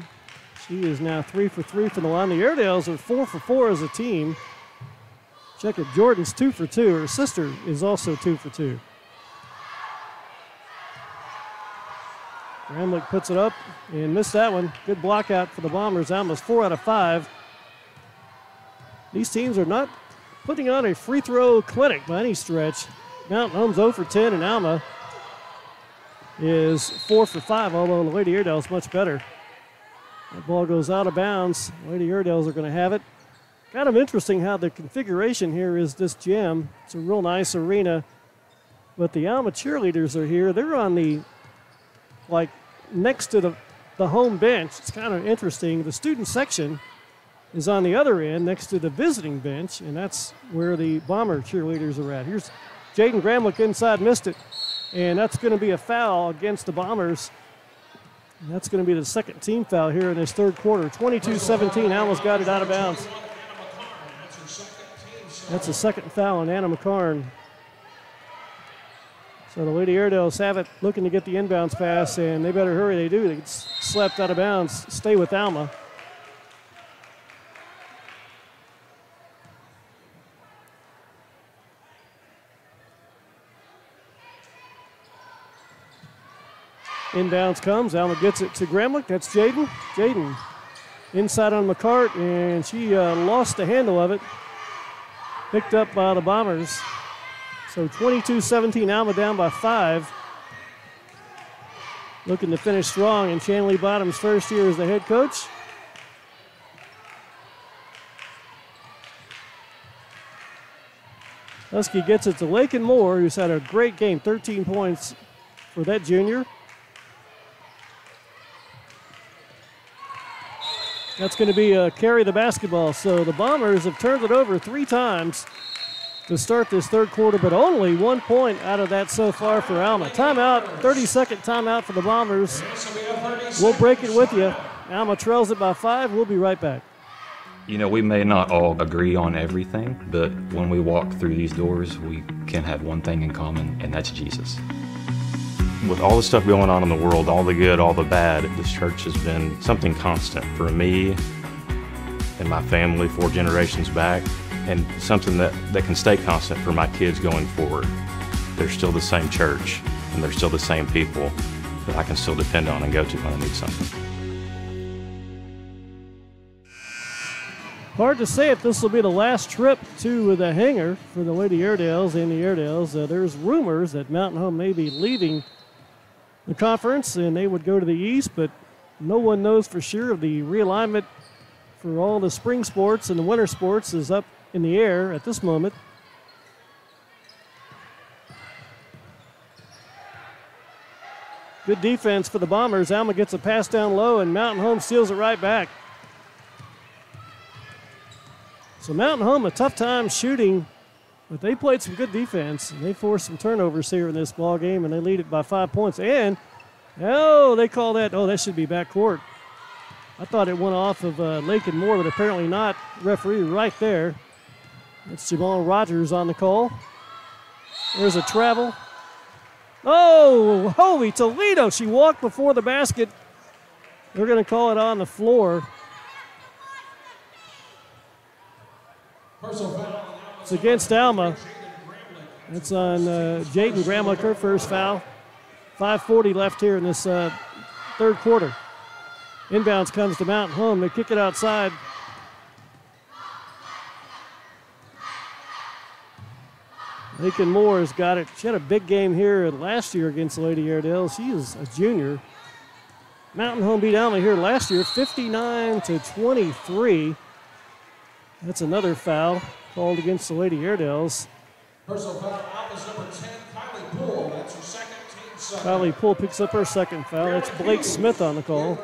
She is now three for three from the line. The Airedales are four for four as a team. Check it. Jordan's two for two. Her sister is also two for two. Gramlich puts it up and missed that one. Good block out for the Bombers. Alma's four out of five. These teams are not putting on a free throw clinic by any stretch. Mountain Home's 0 for 10, and Alma is 4 for 5, although the Lady Airedale's much better. That ball goes out of bounds. Lady Airedales are going to have it. Kind of interesting how the configuration here is this gym. It's a real nice arena. But the Alma cheerleaders are here. They're on the, like, next to the, the home bench. It's kind of interesting. The student section is on the other end next to the visiting bench, and that's where the Bomber cheerleaders are at. Here's Jaden Gramlich inside, missed it, and that's going to be a foul against the Bombers. And that's going to be the second team foul here in this third quarter. 22 17, Alma's got it out of bounds. That's the second foul on Anna McCarn. So the Lady Airedales have it looking to get the inbounds pass, and they better hurry. They do. They get slapped out of bounds. Stay with Alma. Inbounds comes. Alma gets it to Gramlich. That's Jaden. Jaden inside on McCart, and she uh, lost the handle of it. Picked up by the Bombers. So 22 17, Alma down by five. Looking to finish strong in Chanley Bottom's first year as the head coach. Husky gets it to Lakin Moore, who's had a great game, 13 points for that junior. That's going to be a carry the basketball. So the Bombers have turned it over three times to start this third quarter, but only one point out of that so far for Alma. Timeout, 30 second timeout for the Bombers. We'll break it with you. Alma trails it by five. We'll be right back. You know, we may not all agree on everything, but when we walk through these doors, we can have one thing in common, and that's Jesus. With all the stuff going on in the world, all the good, all the bad, this church has been something constant for me and my family four generations back, and something that, that can stay constant for my kids going forward. They're still the same church, and they're still the same people that I can still depend on and go to when I need something. Hard to say if this will be the last trip to the hangar for the Lady Airedales and the Airedales. Uh, there's rumors that Mountain Home may be leaving the conference and they would go to the East, but no one knows for sure. Of the realignment for all the spring sports and the winter sports is up in the air at this moment. Good defense for the Bombers. Alma gets a pass down low, and Mountain Home steals it right back. So Mountain Home a tough time shooting, but they played some good defense and they forced some turnovers here in this ball game, and they lead it by five points. And oh, they call that. Oh, that should be back court. I thought it went off of uh, Lakin Moore, but apparently not. Referee right there. It's Jamal Rogers on the call. There's a travel. Oh, holy Toledo. She walked before the basket. They're going to call it on the floor. It's against Alma. It's on uh, Jaden Gramlich, her first foul. 5.40 left here in this uh, third quarter. Inbounds comes to Mountain Home. They kick it outside. Lakin Moore has got it. She had a big game here last year against Lady Airedale. She is a junior. Mountain Home beat Alma here last year, 59 to 23. That's another foul called against the Lady Airedales. Personal foul, Alma's number 10, Kylie Poole. That's her second team second. Kylie Poole picks up her second foul. That's Blake Smith on the call.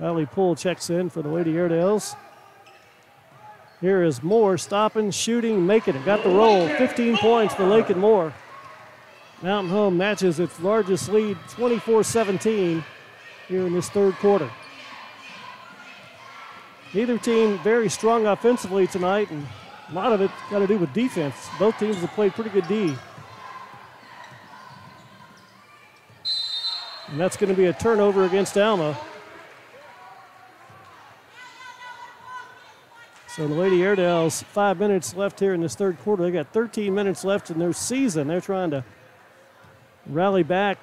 Kylie Poole checks in for the Lady Airedales. Here is Moore stopping, shooting, making it. Got the roll. 15 points for Lakin Moore. Mountain Home matches its largest lead, 24 17, here in this third quarter. Neither team very strong offensively tonight, and a lot of it got to do with defense. Both teams have played pretty good D. And that's going to be a turnover against Alma. So the Lady Airedales, five minutes left here in this third quarter. They got 13 minutes left in their season. They're trying to rally back,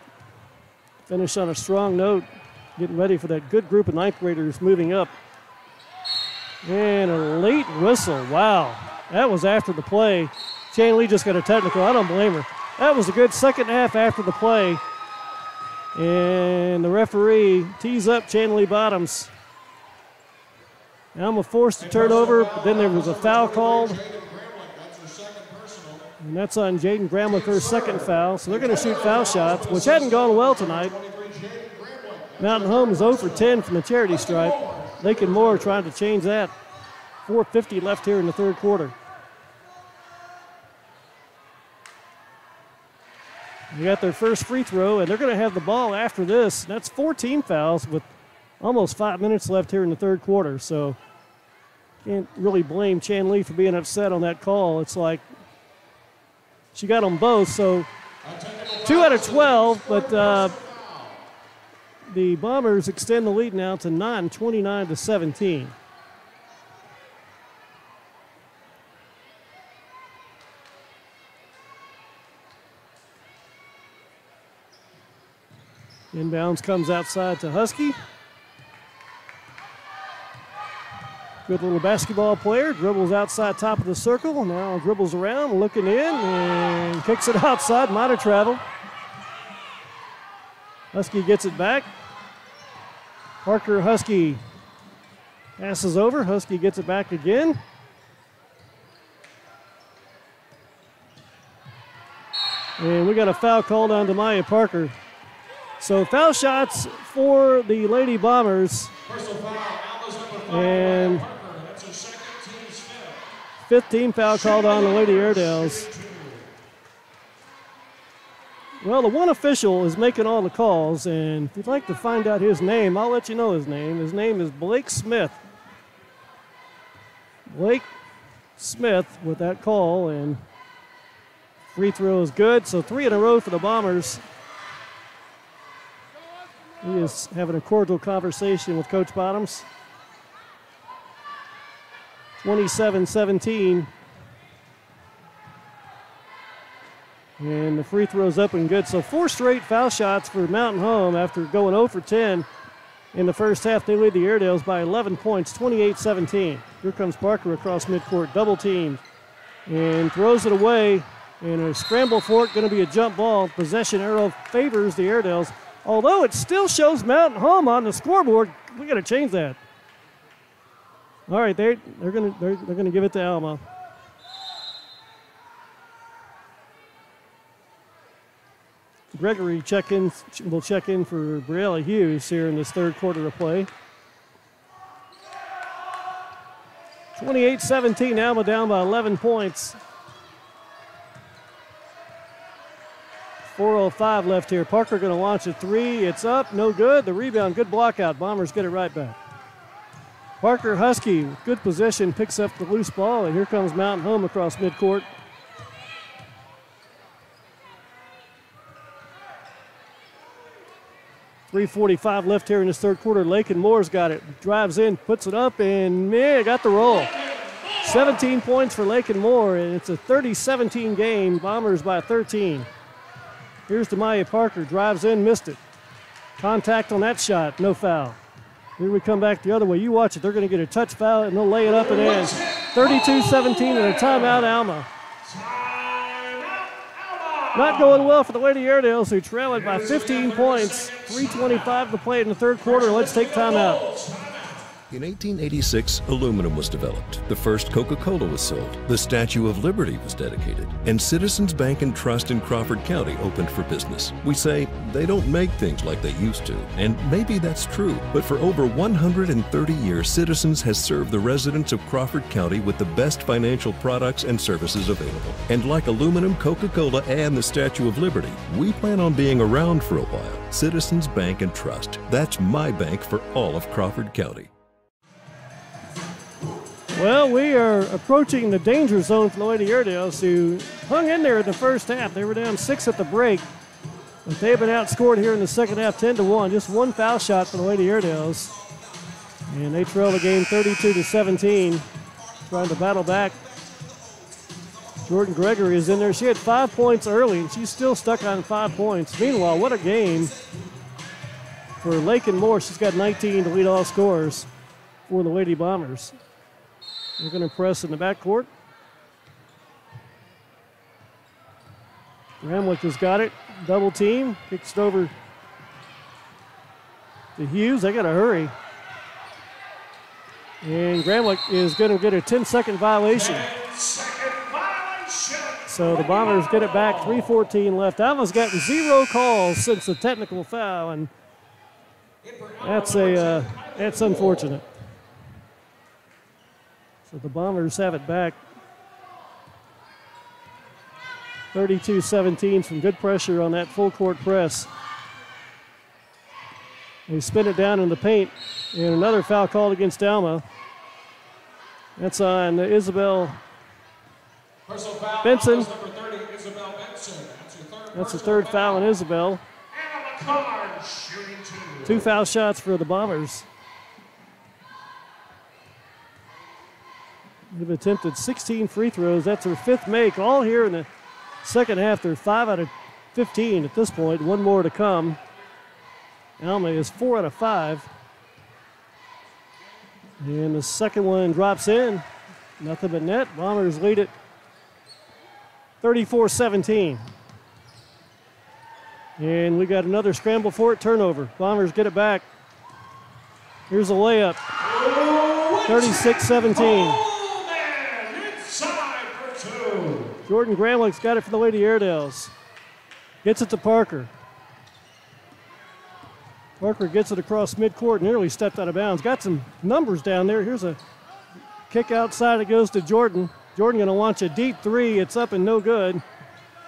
finish on a strong note, getting ready for that good group of ninth graders moving up. And a late whistle. Wow. That was after the play. Chanley just got a technical. I don't blame her. That was a good second half after the play. And the referee tees up Chanley Bottoms. Alma forced to turn over, but then there was a foul called. And that's on Jaden Gramlich, her second foul. So they're going to shoot foul shots, which hadn't gone well tonight. Mountain Home is 0 for 10 from the charity stripe. Lakin Moore trying to change that. 4.50 left here in the third quarter. They got their first free throw, and they're going to have the ball after this. That's 14 fouls with almost five minutes left here in the third quarter. So can't really blame Chanley for being upset on that call. It's like she got them both. So two out of 12, but uh, the Bombers extend the lead now to 9, 29 to 17. Inbounds comes outside to Husky. Good little basketball player. Dribbles outside top of the circle. Now dribbles around, looking in, and kicks it outside. Might have traveled. Husky gets it back. Parker Husky passes over. Husky gets it back again. And we got a foul called on Demaya Parker. So foul shots for the Lady Bombers. And 15 foul called on the Lady Airedales. Well, the one official is making all the calls, and if you'd like to find out his name, I'll let you know his name. His name is Blake Smith. Blake Smith with that call, and free throw is good. So three in a row for the Bombers. He is having a cordial conversation with Coach Bottoms. 27 17. And the free throw's up and good. So four straight foul shots for Mountain Home after going 0 for 10 in the first half. They lead the Airedales by 11 points, 28 17. Here comes Parker across midcourt, double teamed, and throws it away. And a scramble for it, going to be a jump ball. Possession arrow favors the Airedales. Although it still shows Mountain Home on the scoreboard, we got to change that. All right, they they're gonna they're, they're gonna give it to Alma. Gregory check in will check in for Briella Hughes here in this third quarter of play. 28-17, Alma down by 11 points. 4.05 left here. Parker going to launch a three. It's up, no good. The rebound, good block out. Bombers get it right back. Parker Husky, good position, picks up the loose ball, and here comes Mountain Home across midcourt. Three forty-five left here in this third quarter. Lakin Moore's got it. Drives in, puts it up, and man, got the roll. 17 points for Lakin Moore, and it's a 30-17 game. Bombers by 13. Here's Demaya Parker, drives in, missed it. Contact on that shot, no foul. Here we come back the other way. You watch it. They're going to get a touch foul, and they'll lay it up and in. 32-17 and a timeout, Alma. Not going well for the Lady Airedales, who trail it by 15 points. 3.25 to play in the third quarter. Let's take timeout. In 1886, aluminum was developed. The first Coca Cola was sold. The Statue of Liberty was dedicated. And Citizens Bank and Trust in Crawford County opened for business. We say they don't make things like they used to. And maybe that's true. But for over 130 years, Citizens has served the residents of Crawford County with the best financial products and services available. And like aluminum, Coca Cola, and the Statue of Liberty, we plan on being around for a while. Citizens Bank and Trust. That's my bank for all of Crawford County. Well, we are approaching the danger zone for the Lady Airedales, who hung in there in the first half. They were down six at the break, but they've been outscored here in the second half, 10 to one. Just one foul shot for the Lady Airedales, and they trail the game 32 to 17, trying to battle back. Jordan Gregory is in there. She had five points early, and she's still stuck on five points. Meanwhile, what a game for Lakin Moore. She's got 19 to lead all scorers for the Lady Bombers. They're going to press in the backcourt. Gramlich has got it. Double team. Kicks it over to Hughes. They got to hurry. And Gramlich is going to get a 10 second violation. So the Bombers get it back. 3.14 left. Alma's gotten zero calls since the technical foul, and that's a uh, that's unfortunate. So the Bombers have it back. 32 17 some good pressure on that full court press. They spin it down in the paint, and another foul called against Alma. That's on Isabel Benson. That's the third foul on Isabel. Two foul shots for the Bombers. They've attempted 16 free throws. That's their fifth make, all here in the second half. They're five out of 15 at this point. One more to come. Alma is four out of five. And the second one drops in. Nothing but net. Bombers lead it 34 17. And we got another scramble for it, turnover. Bombers get it back. Here's a layup 36 17. Jordan Gramlich's got it for the Lady Airedales. Gets it to Parker. Parker gets it across midcourt, nearly stepped out of bounds. Got some numbers down there. Here's a kick outside. It goes to Jordan. Jordan going to launch a deep three. It's up and no good.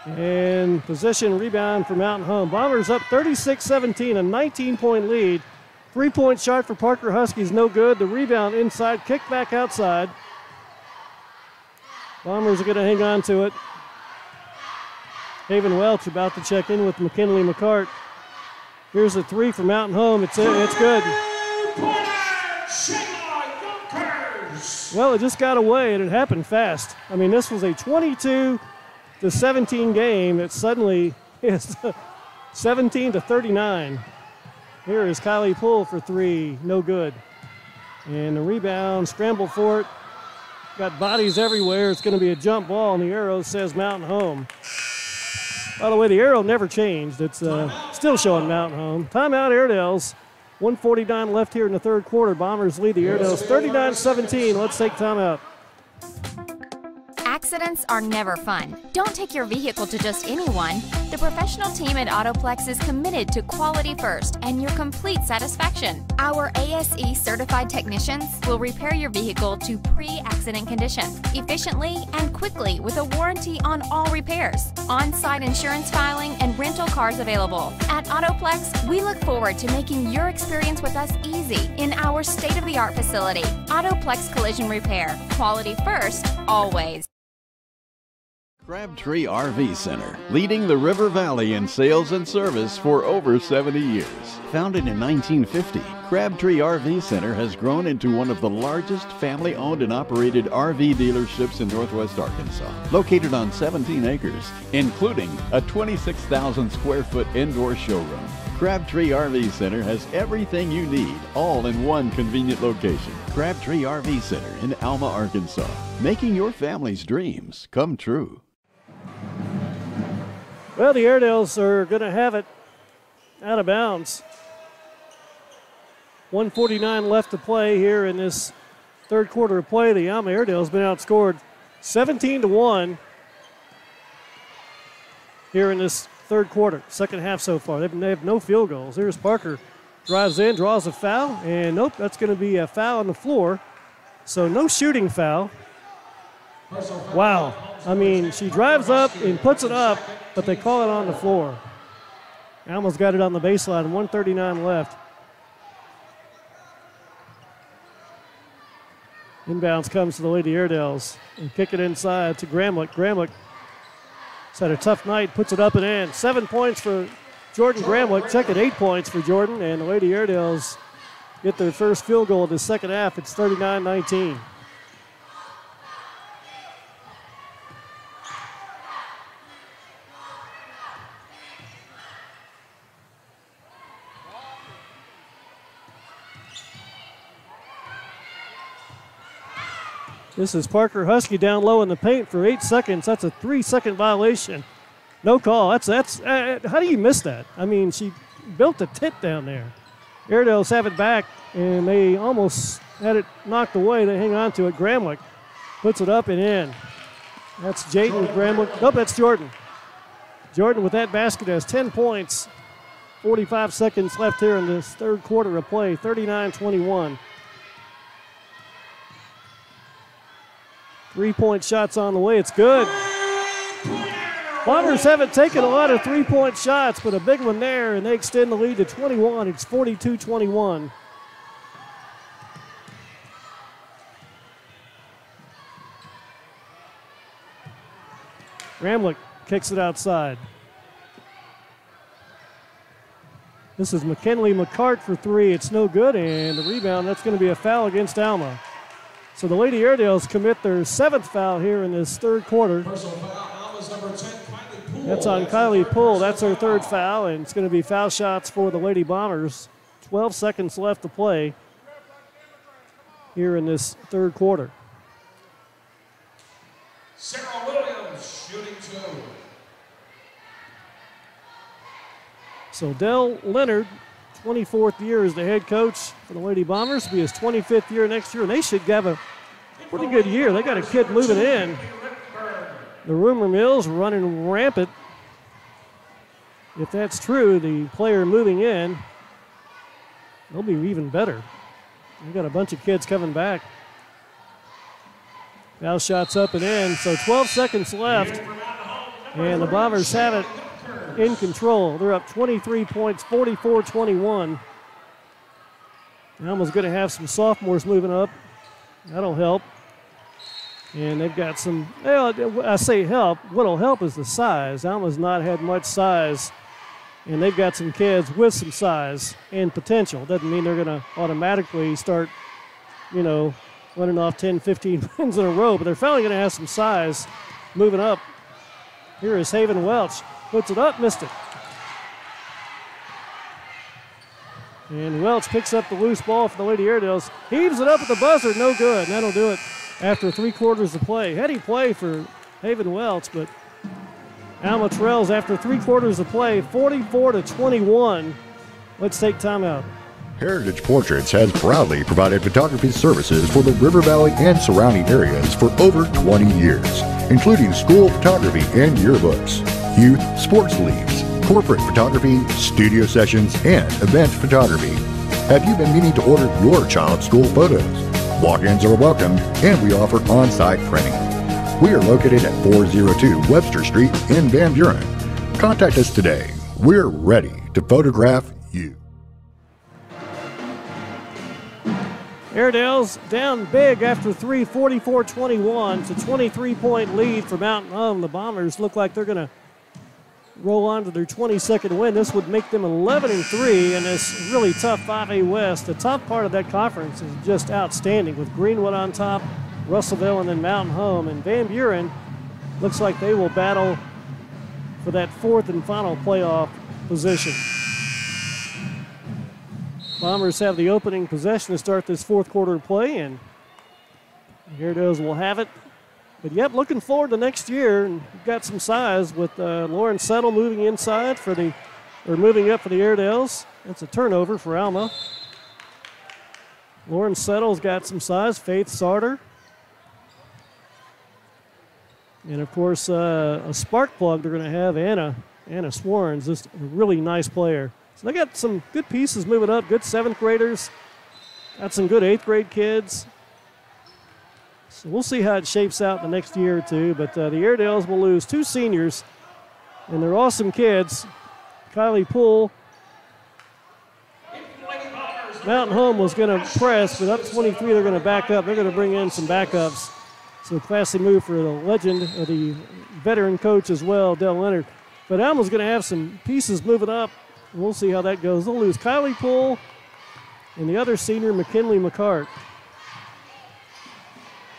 And position rebound for Mountain Home. Bombers up 36 17, a 19 point lead. Three point shot for Parker Huskies, no good. The rebound inside, kick back outside. Bombers are going to hang on to it. Haven Welch about to check in with McKinley McCart. Here's a three from Mountain Home. It's it's good. Well, it just got away and it happened fast. I mean, this was a 22 to 17 game. that suddenly is 17 to 39. Here is Kylie Poole for three, no good. And the rebound, scramble for it. Got bodies everywhere. It's going to be a jump ball, and the arrow says Mountain Home. By the way, the arrow never changed. It's uh, still showing Mountain Home. Timeout, Airedales. 149 left here in the third quarter. Bombers lead the Airedales 39 17. Let's take timeout. Accidents are never fun. Don't take your vehicle to just anyone. The professional team at Autoplex is committed to quality first and your complete satisfaction. Our ASE certified technicians will repair your vehicle to pre accident condition efficiently and quickly with a warranty on all repairs, on site insurance filing, and rental cars available. At Autoplex, we look forward to making your experience with us easy in our state of the art facility. Autoplex Collision Repair. Quality first, always. Crabtree RV Center, leading the River Valley in sales and service for over 70 years. Founded in 1950, Crabtree RV Center has grown into one of the largest family owned and operated RV dealerships in northwest Arkansas. Located on 17 acres, including a 26,000 square foot indoor showroom. Crabtree RV Center has everything you need, all in one convenient location. Crabtree RV Center in Alma, Arkansas, making your family's dreams come true. Well, the Airedales are going to have it out of bounds. 149 left to play here in this third quarter of play. The Alma Airedales been outscored 17 to 1 here in this third quarter, second half so far. They have, they have no field goals. Here's Parker, drives in, draws a foul, and nope, that's going to be a foul on the floor. So no shooting foul. Wow. I mean, she drives up and puts it up, but they call it on the floor. Almost got it on the baseline, 139 left. Inbounds comes to the Lady Airedales and kick it inside to Gramlich. Gramlich has had a tough night, puts it up and in. Seven points for Jordan Gramlich. Check it, eight points for Jordan, and the Lady Airedales get their first field goal of the second half. It's 39 19. This is Parker Husky down low in the paint for eight seconds. That's a three-second violation. No call. That's that's. Uh, how do you miss that? I mean, she built a tit down there. Airedales have it back, and they almost had it knocked away. They hang on to it. Gramlich puts it up and in. That's Jaden Gramlich. Nope, that's Jordan. Jordan with that basket has 10 points. 45 seconds left here in this third quarter of play. 39 21. Three point shots on the way. It's good. Bombers haven't taken a lot of three point shots, but a big one there, and they extend the lead to 21. It's 42 21. Gramlich kicks it outside. This is McKinley McCart for three. It's no good, and the rebound, that's going to be a foul against Alma. So the Lady Airedales commit their seventh foul here in this third quarter. That's on Kylie Poole. That's her third foul, and it's going to be foul shots for the Lady Bombers. 12 seconds left to play here in this third quarter. Sarah Williams shooting two. So Dell Leonard, 24th year as the head coach for the Lady Bombers, will be his 25th year next year, and they should have a pretty good year. They got a kid moving in. The rumor mill's running rampant. If that's true, the player moving in, they'll be even better. They got a bunch of kids coming back. Now shots up and in. So 12 seconds left. And the Bombers have it in control. They're up 23 points, 44 21. Alma's going to have some sophomores moving up. That'll help. And they've got some, well, I say help. What'll help is the size. Alma's not had much size. And they've got some kids with some size and potential. Doesn't mean they're going to automatically start, you know, running off 10, 15 wins in a row, but they're finally going to have some size moving up. Here is Haven Welch. Puts it up, missed it. And Welch picks up the loose ball for the Lady Airedales. Heaves it up at the buzzer, no good. And that'll do it after three quarters of play. Heady play for Haven Welch, but Alma trails after three quarters of play, 44 to 21. Let's take timeout. Heritage Portraits has proudly provided photography services for the River Valley and surrounding areas for over 20 years, including school photography and yearbooks, youth sports leagues, corporate photography, studio sessions, and event photography. Have you been meaning to order your child's school photos? Walk-ins are welcome, and we offer on-site printing. We are located at 402 Webster Street in Van Buren. Contact us today. We're ready to photograph Airedales down big after three, 44 21. It's a 23 point lead for Mountain Home. The Bombers look like they're going to roll on to their 22nd win. This would make them 11 and 3 in this really tough 5A West. The top part of that conference is just outstanding with Greenwood on top, Russellville, and then Mountain Home. And Van Buren looks like they will battle for that fourth and final playoff position. Bombers have the opening possession to start this fourth quarter play, and is. We'll have it. But yep, looking forward to next year, and we've got some size with uh, Lauren Settle moving inside for the, or moving up for the Airedales. That's a turnover for Alma. Lauren Settle's got some size. Faith Sarter. And of course, uh, a spark plug they're going to have Anna Anna Swarns, just a really nice player. So they got some good pieces moving up, good seventh graders, got some good eighth grade kids. So we'll see how it shapes out in the next year or two. But uh, the Airedales will lose two seniors, and they're awesome kids. Kylie Poole. Mountain Home was going to press, but up 23, they're going to back up. They're going to bring in some backups. So classy move for the legend, or the veteran coach as well, Dell Leonard. But Alma's going to have some pieces moving up. We'll see how that goes. They'll lose Kylie Poole and the other senior, McKinley McCart.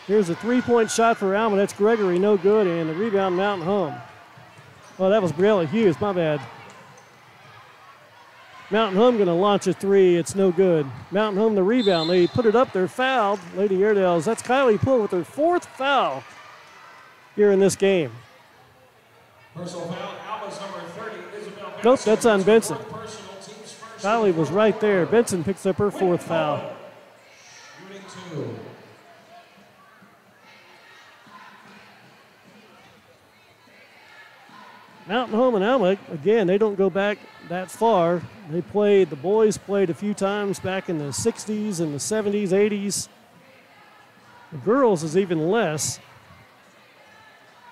Here's a three-point shot for Alma. That's Gregory, no good, and the rebound Mountain Home. Oh, that was Briella Hughes, my bad. Mountain Home going to launch a three. It's no good. Mountain Home the rebound. They put it up They're fouled. Lady Airedales. That's Kylie Poole with her fourth foul here in this game. Personal foul, Alma's number 30, Isabel Nope, that's on Benson. Kylie was right there. Benson picks up her fourth foul. Mountain Home and Alma, again, they don't go back that far. They played, the boys played a few times back in the 60s and the 70s, 80s. The girls is even less.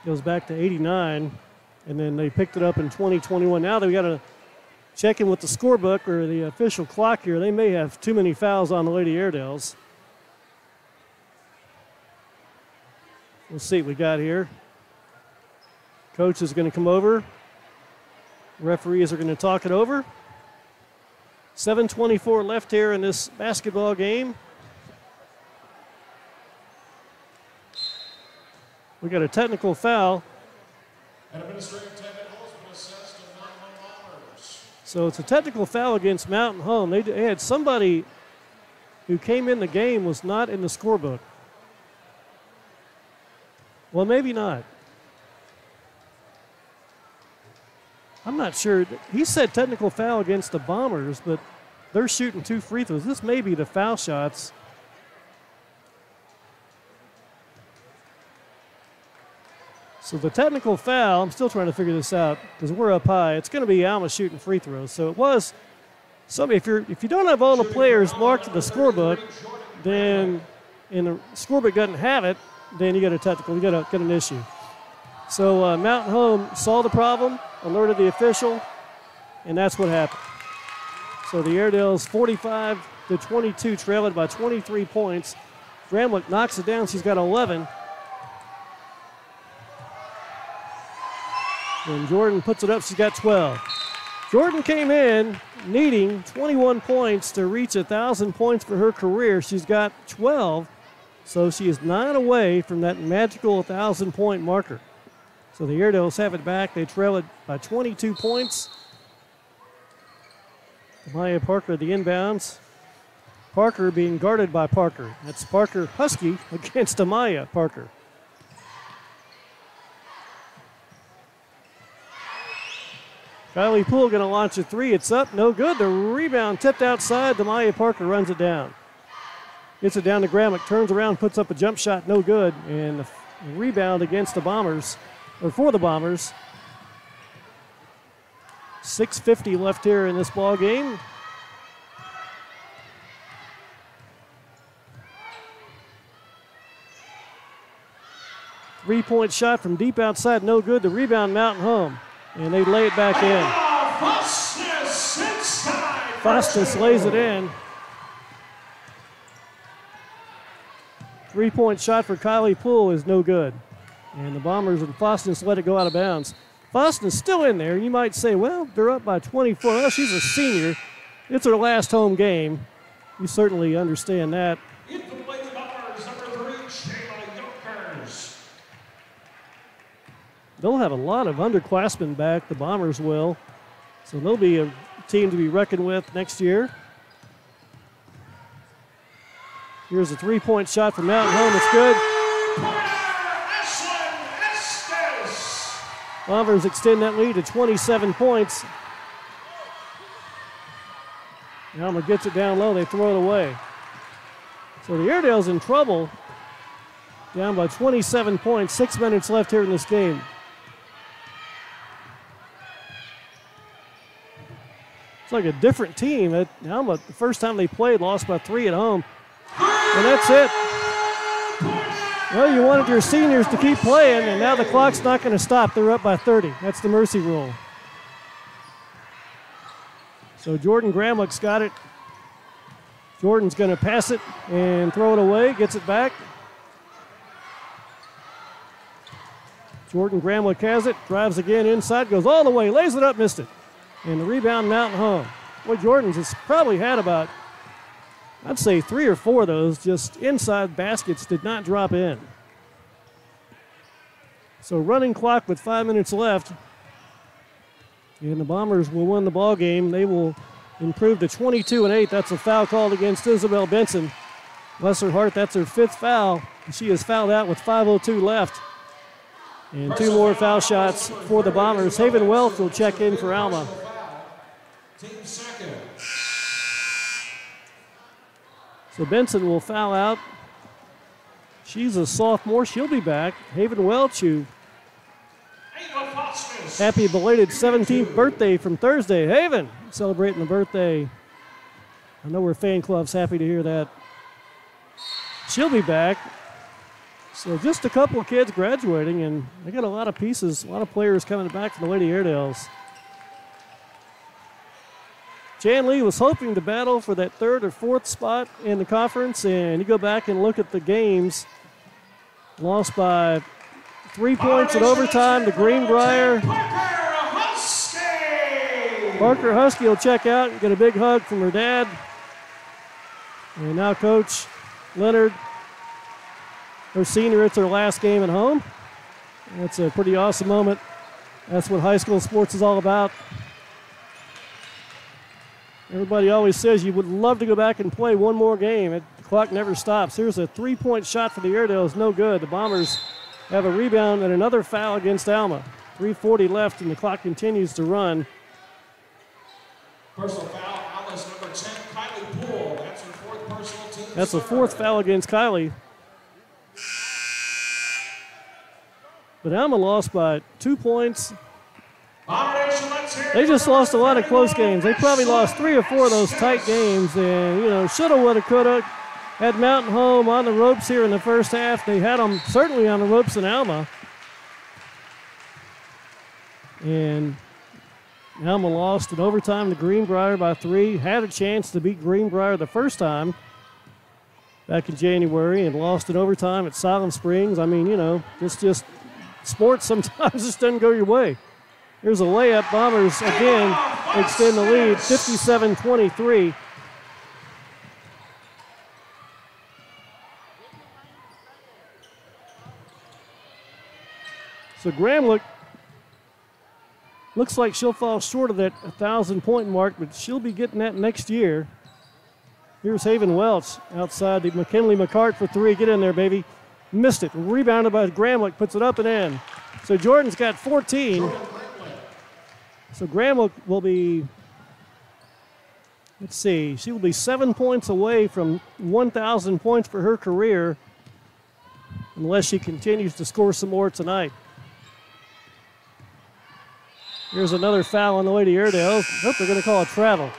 goes back to 89, and then they picked it up in 2021. Now they got to check in with the scorebook or the official clock here. They may have too many fouls on the Lady Airedales. We'll see what we got here. Coach is going to come over. Referees are going to talk it over. 7.24 left here in this basketball game. We got a technical foul. So it's a technical foul against Mountain Home. They, they had somebody who came in the game was not in the scorebook. Well, maybe not. I'm not sure. He said technical foul against the Bombers, but they're shooting two free throws. This may be the foul shots. So the technical foul, I'm still trying to figure this out because we're up high. It's going to be Alma shooting free throws. So it was somebody. If you're if you don't have all the players marked in the scorebook, then and the scorebook doesn't have it, then you got a technical. You got a, got an issue. So uh, Mountain Home saw the problem, alerted the official, and that's what happened. So the Airedales 45 to 22 trail it by 23 points. Gramlich knocks it down. She's got 11. And Jordan puts it up. She's got 12. Jordan came in needing 21 points to reach 1,000 points for her career. She's got 12, so she is nine away from that magical 1,000 point marker. So the Airedales have it back. They trail it by 22 points. Maya Parker, the inbounds. Parker being guarded by Parker. That's Parker Husky against Amaya Parker. Kylie Poole going to launch a three. It's up, no good. The rebound tipped outside. Demaya Parker runs it down. Gets it down to Gramlich, turns around, puts up a jump shot, no good. And the rebound against the Bombers, or for the Bombers. 6.50 left here in this ball game. Three point shot from deep outside, no good. The rebound, Mountain Home. And they lay it back in. Fostis lays it in. Three point shot for Kylie Poole is no good. And the Bombers and Fostis let it go out of bounds. Foston's still in there. You might say, well, they're up by 24. Well, she's a senior. It's her last home game. You certainly understand that. They'll have a lot of underclassmen back, the Bombers will. So they'll be a team to be reckoned with next year. Here's a three point shot from Mountain Home. It's good. Bombers extend that lead to 27 points. Alma gets it down low. They throw it away. So the Airedales in trouble. Down by 27 points. Six minutes left here in this game. It's like a different team. At Alma, the first time they played, lost by three at home. And that's it. Well, you wanted your seniors to keep playing, and now the clock's not going to stop. They're up by 30. That's the mercy rule. So Jordan Gramlich's got it. Jordan's going to pass it and throw it away, gets it back. Jordan Gramlich has it, drives again inside, goes all the way, lays it up, missed it. And the rebound, Mountain Home. Boy, Jordan's has probably had about, I'd say, three or four of those just inside baskets did not drop in. So running clock with five minutes left. And the Bombers will win the ball game. They will improve to 22 and 8. That's a foul called against Isabel Benson. Bless her heart, that's her fifth foul. She is fouled out with 5.02 left. And two more foul shots for the Bombers. Haven Welch will check in for Alma. So Benson will foul out. She's a sophomore. She'll be back. Haven Welch, who happy belated 17th birthday from Thursday. Haven celebrating the birthday. I know we're fan club's happy to hear that. She'll be back. So just a couple of kids graduating, and they got a lot of pieces, a lot of players coming back from the Lady Airedales. Chanley was hoping to battle for that third or fourth spot in the conference, and you go back and look at the games. Lost by three points in overtime to Greenbrier. Parker Husky will check out and get a big hug from her dad. And now Coach Leonard, her senior, it's her last game at home. That's a pretty awesome moment. That's what high school sports is all about. Everybody always says you would love to go back and play one more game. It, the clock never stops. Here's a three point shot for the Airedales, no good. The Bombers have a rebound and another foul against Alma. 3.40 left, and the clock continues to run. Personal foul, Alma's number 10, Kylie Poole. That's her fourth personal team. That's the fourth foul against Kylie. But Alma lost by two points. They just lost a lot of close games. They probably lost three or four of those tight games, and you know, shoulda, woulda, coulda. Had Mountain Home on the ropes here in the first half. They had them certainly on the ropes in Alma, and Alma lost in overtime to Greenbrier by three. Had a chance to beat Greenbrier the first time back in January, and lost in overtime at Siloam Springs. I mean, you know, it's just sports sometimes just doesn't go your way. Here's a layup. Bombers again extend the lead 57 23. So Gramlich looks like she'll fall short of that 1,000 point mark, but she'll be getting that next year. Here's Haven Welch outside the McKinley McCart for three. Get in there, baby. Missed it. Rebounded by Gramlich, puts it up and in. So Jordan's got 14. So Graham will, be, let's see, she will be seven points away from 1,000 points for her career unless she continues to score some more tonight. Here's another foul on the way to Airedale. Hope they're going to call a travel.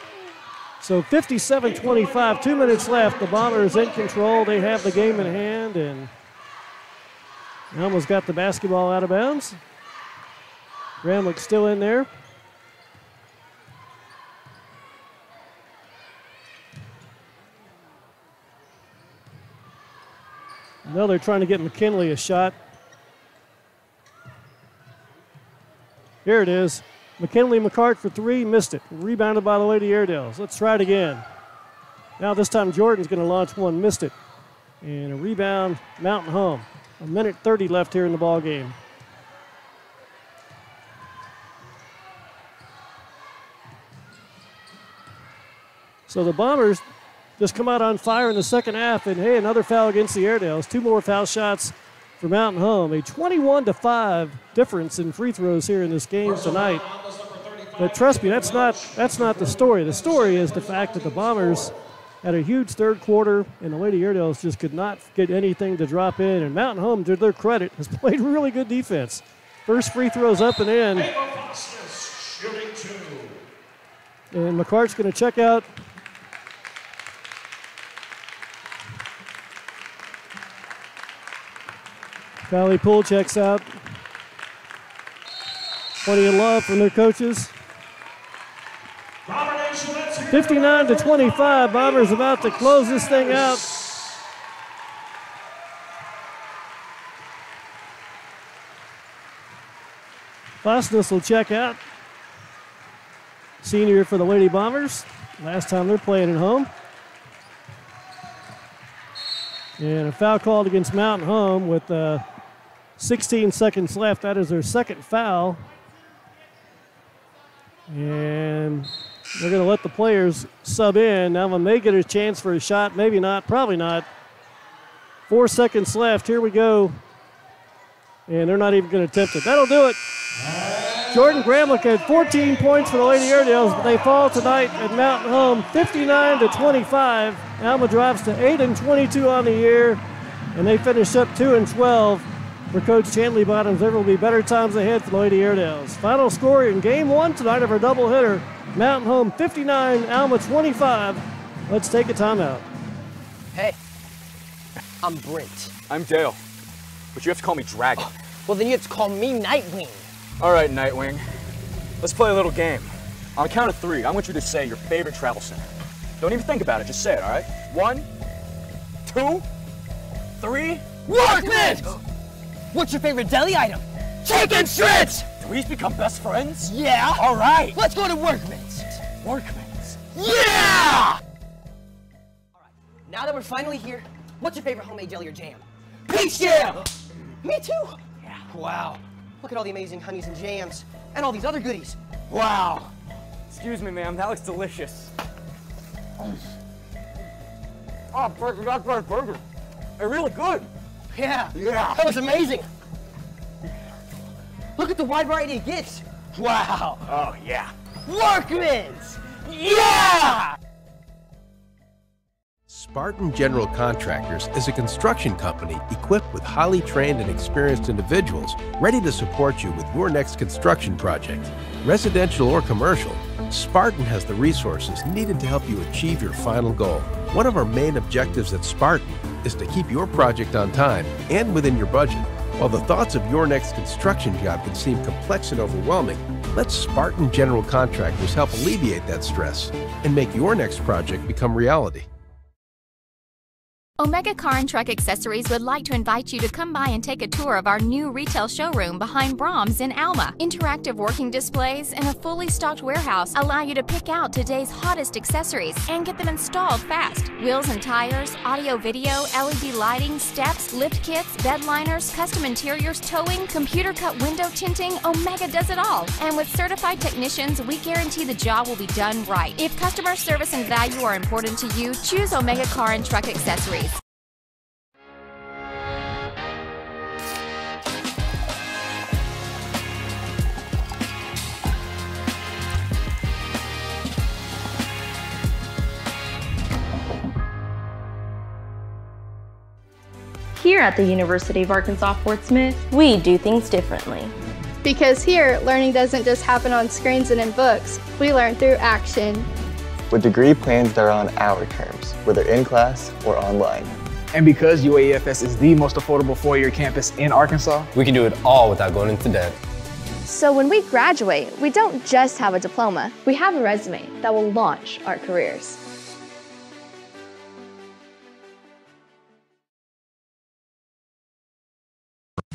So 57 25, two minutes left. The Bombers in control. They have the game in hand and almost got the basketball out of bounds. Gramlich still in there. Now they're trying to get McKinley a shot. Here it is. McKinley McCart for three, missed it. Rebounded by the Lady Airedales. Let's try it again. Now this time Jordan's going to launch one, missed it. And a rebound, Mountain Home. A minute 30 left here in the ball game. So the Bombers just come out on fire in the second half. And hey, another foul against the Airedales. Two more foul shots for Mountain Home. A 21 to 5 difference in free throws here in this game tonight. But trust me, that's not that's not the story. The story is the fact that the Bombers had a huge third quarter, and the Lady Airedales just could not get anything to drop in. And Mountain Home, to their credit, has played really good defense. First free throws up and in. And McCart's going to check out Valley Pool checks out. Plenty of love from their coaches. 59 to 25. Bombers about to close this thing out. Fosness will check out. Senior for the Lady Bombers. Last time they're playing at home. And a foul called against Mountain Home with uh, 16 seconds left. That is their second foul. And they're going to let the players sub in. Now, when they get a chance for a shot, maybe not, probably not. Four seconds left. Here we go. And they're not even going to attempt it. That'll do it. Jordan Gramlich had 14 points for the Lady Airedales, but they fall tonight at Mountain Home 59 to 25. Alma drops to 8 and 22 on the year, and they finish up 2 and 12 for Coach Chanley Bottoms. There will be better times ahead for the Lady Airedales. Final score in game one tonight of our doubleheader Mountain Home 59, Alma 25. Let's take a timeout. Hey, I'm Brent. I'm Dale. but you have to call me Dragon. Oh, well, then you have to call me Nightwing. All right, Nightwing. Let's play a little game. On the count of three, I want you to say your favorite travel center. Don't even think about it, just say it, all right? One, two, three. Workman! What's your favorite deli item? Chicken strips! Do we become best friends? Yeah. All right. Let's go to Workman's. Workman's. Yeah! All right. Now that we're finally here, what's your favorite homemade jelly or jam? Peach jam! Me too. Yeah. Wow. Look at all the amazing honeys and jams and all these other goodies. Wow. Excuse me, ma'am. That looks delicious. Oh, burger, that's my burger. They're really good. Yeah. Yeah. That was amazing. Look at the wide variety of gifts. Wow. Oh, yeah. Workman's! Yeah! Spartan General Contractors is a construction company equipped with highly trained and experienced individuals ready to support you with your next construction project. Residential or commercial, Spartan has the resources needed to help you achieve your final goal. One of our main objectives at Spartan is to keep your project on time and within your budget. While the thoughts of your next construction job can seem complex and overwhelming, let Spartan General Contractors help alleviate that stress and make your next project become reality. Omega Car and Truck Accessories would like to invite you to come by and take a tour of our new retail showroom behind Braum's in Alma. Interactive working displays and a fully stocked warehouse allow you to pick out today's hottest accessories and get them installed fast. Wheels and tires, audio video, LED lighting, steps, lift kits, bed liners, custom interiors, towing, computer cut window tinting, Omega does it all. And with certified technicians, we guarantee the job will be done right. If customer service and value are important to you, choose Omega Car and Truck Accessories. Here at the University of Arkansas Fort Smith, we do things differently. Because here, learning doesn't just happen on screens and in books. We learn through action. With degree plans that are on our terms, whether in class or online. And because UAFS is the most affordable four-year campus in Arkansas, We can do it all without going into debt. So when we graduate, we don't just have a diploma, we have a resume that will launch our careers.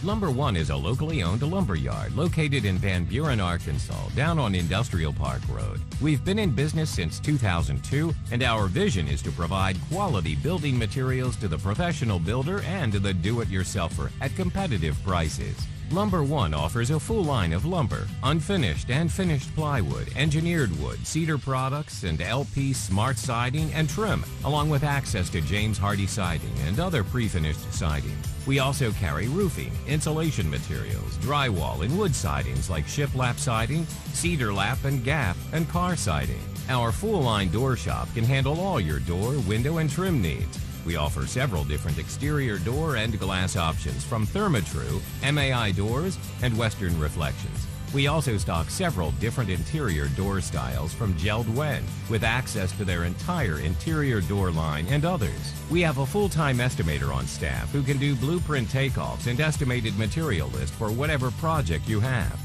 Lumber One is a locally owned lumber yard located in Van Buren, Arkansas, down on Industrial Park Road. We've been in business since 2002, and our vision is to provide quality building materials to the professional builder and to the do-it-yourselfer at competitive prices. Lumber One offers a full line of lumber, unfinished and finished plywood, engineered wood, cedar products, and LP smart siding and trim, along with access to James Hardie siding and other pre-finished siding. We also carry roofing, insulation materials, drywall, and wood sidings like shiplap siding, cedar lap and gap, and car siding. Our full line door shop can handle all your door, window, and trim needs. We offer several different exterior door and glass options from Therma-Tru, MAI doors, and Western Reflections. We also stock several different interior door styles from JELD-WEN, with access to their entire interior door line and others. We have a full-time estimator on staff who can do blueprint takeoffs and estimated material list for whatever project you have.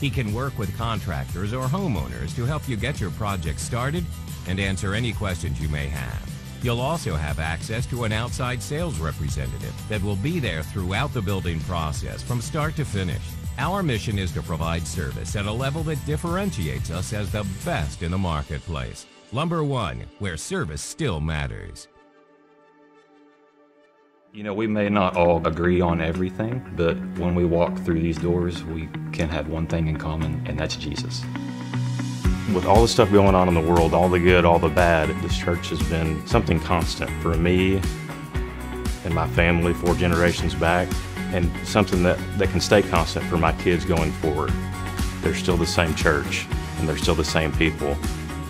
He can work with contractors or homeowners to help you get your project started and answer any questions you may have. You'll also have access to an outside sales representative that will be there throughout the building process from start to finish. Our mission is to provide service at a level that differentiates us as the best in the marketplace. Lumber One, where service still matters. You know, we may not all agree on everything, but when we walk through these doors, we can have one thing in common, and that's Jesus. With all the stuff going on in the world, all the good, all the bad, this church has been something constant for me and my family four generations back, and something that, that can stay constant for my kids going forward. They're still the same church, and they're still the same people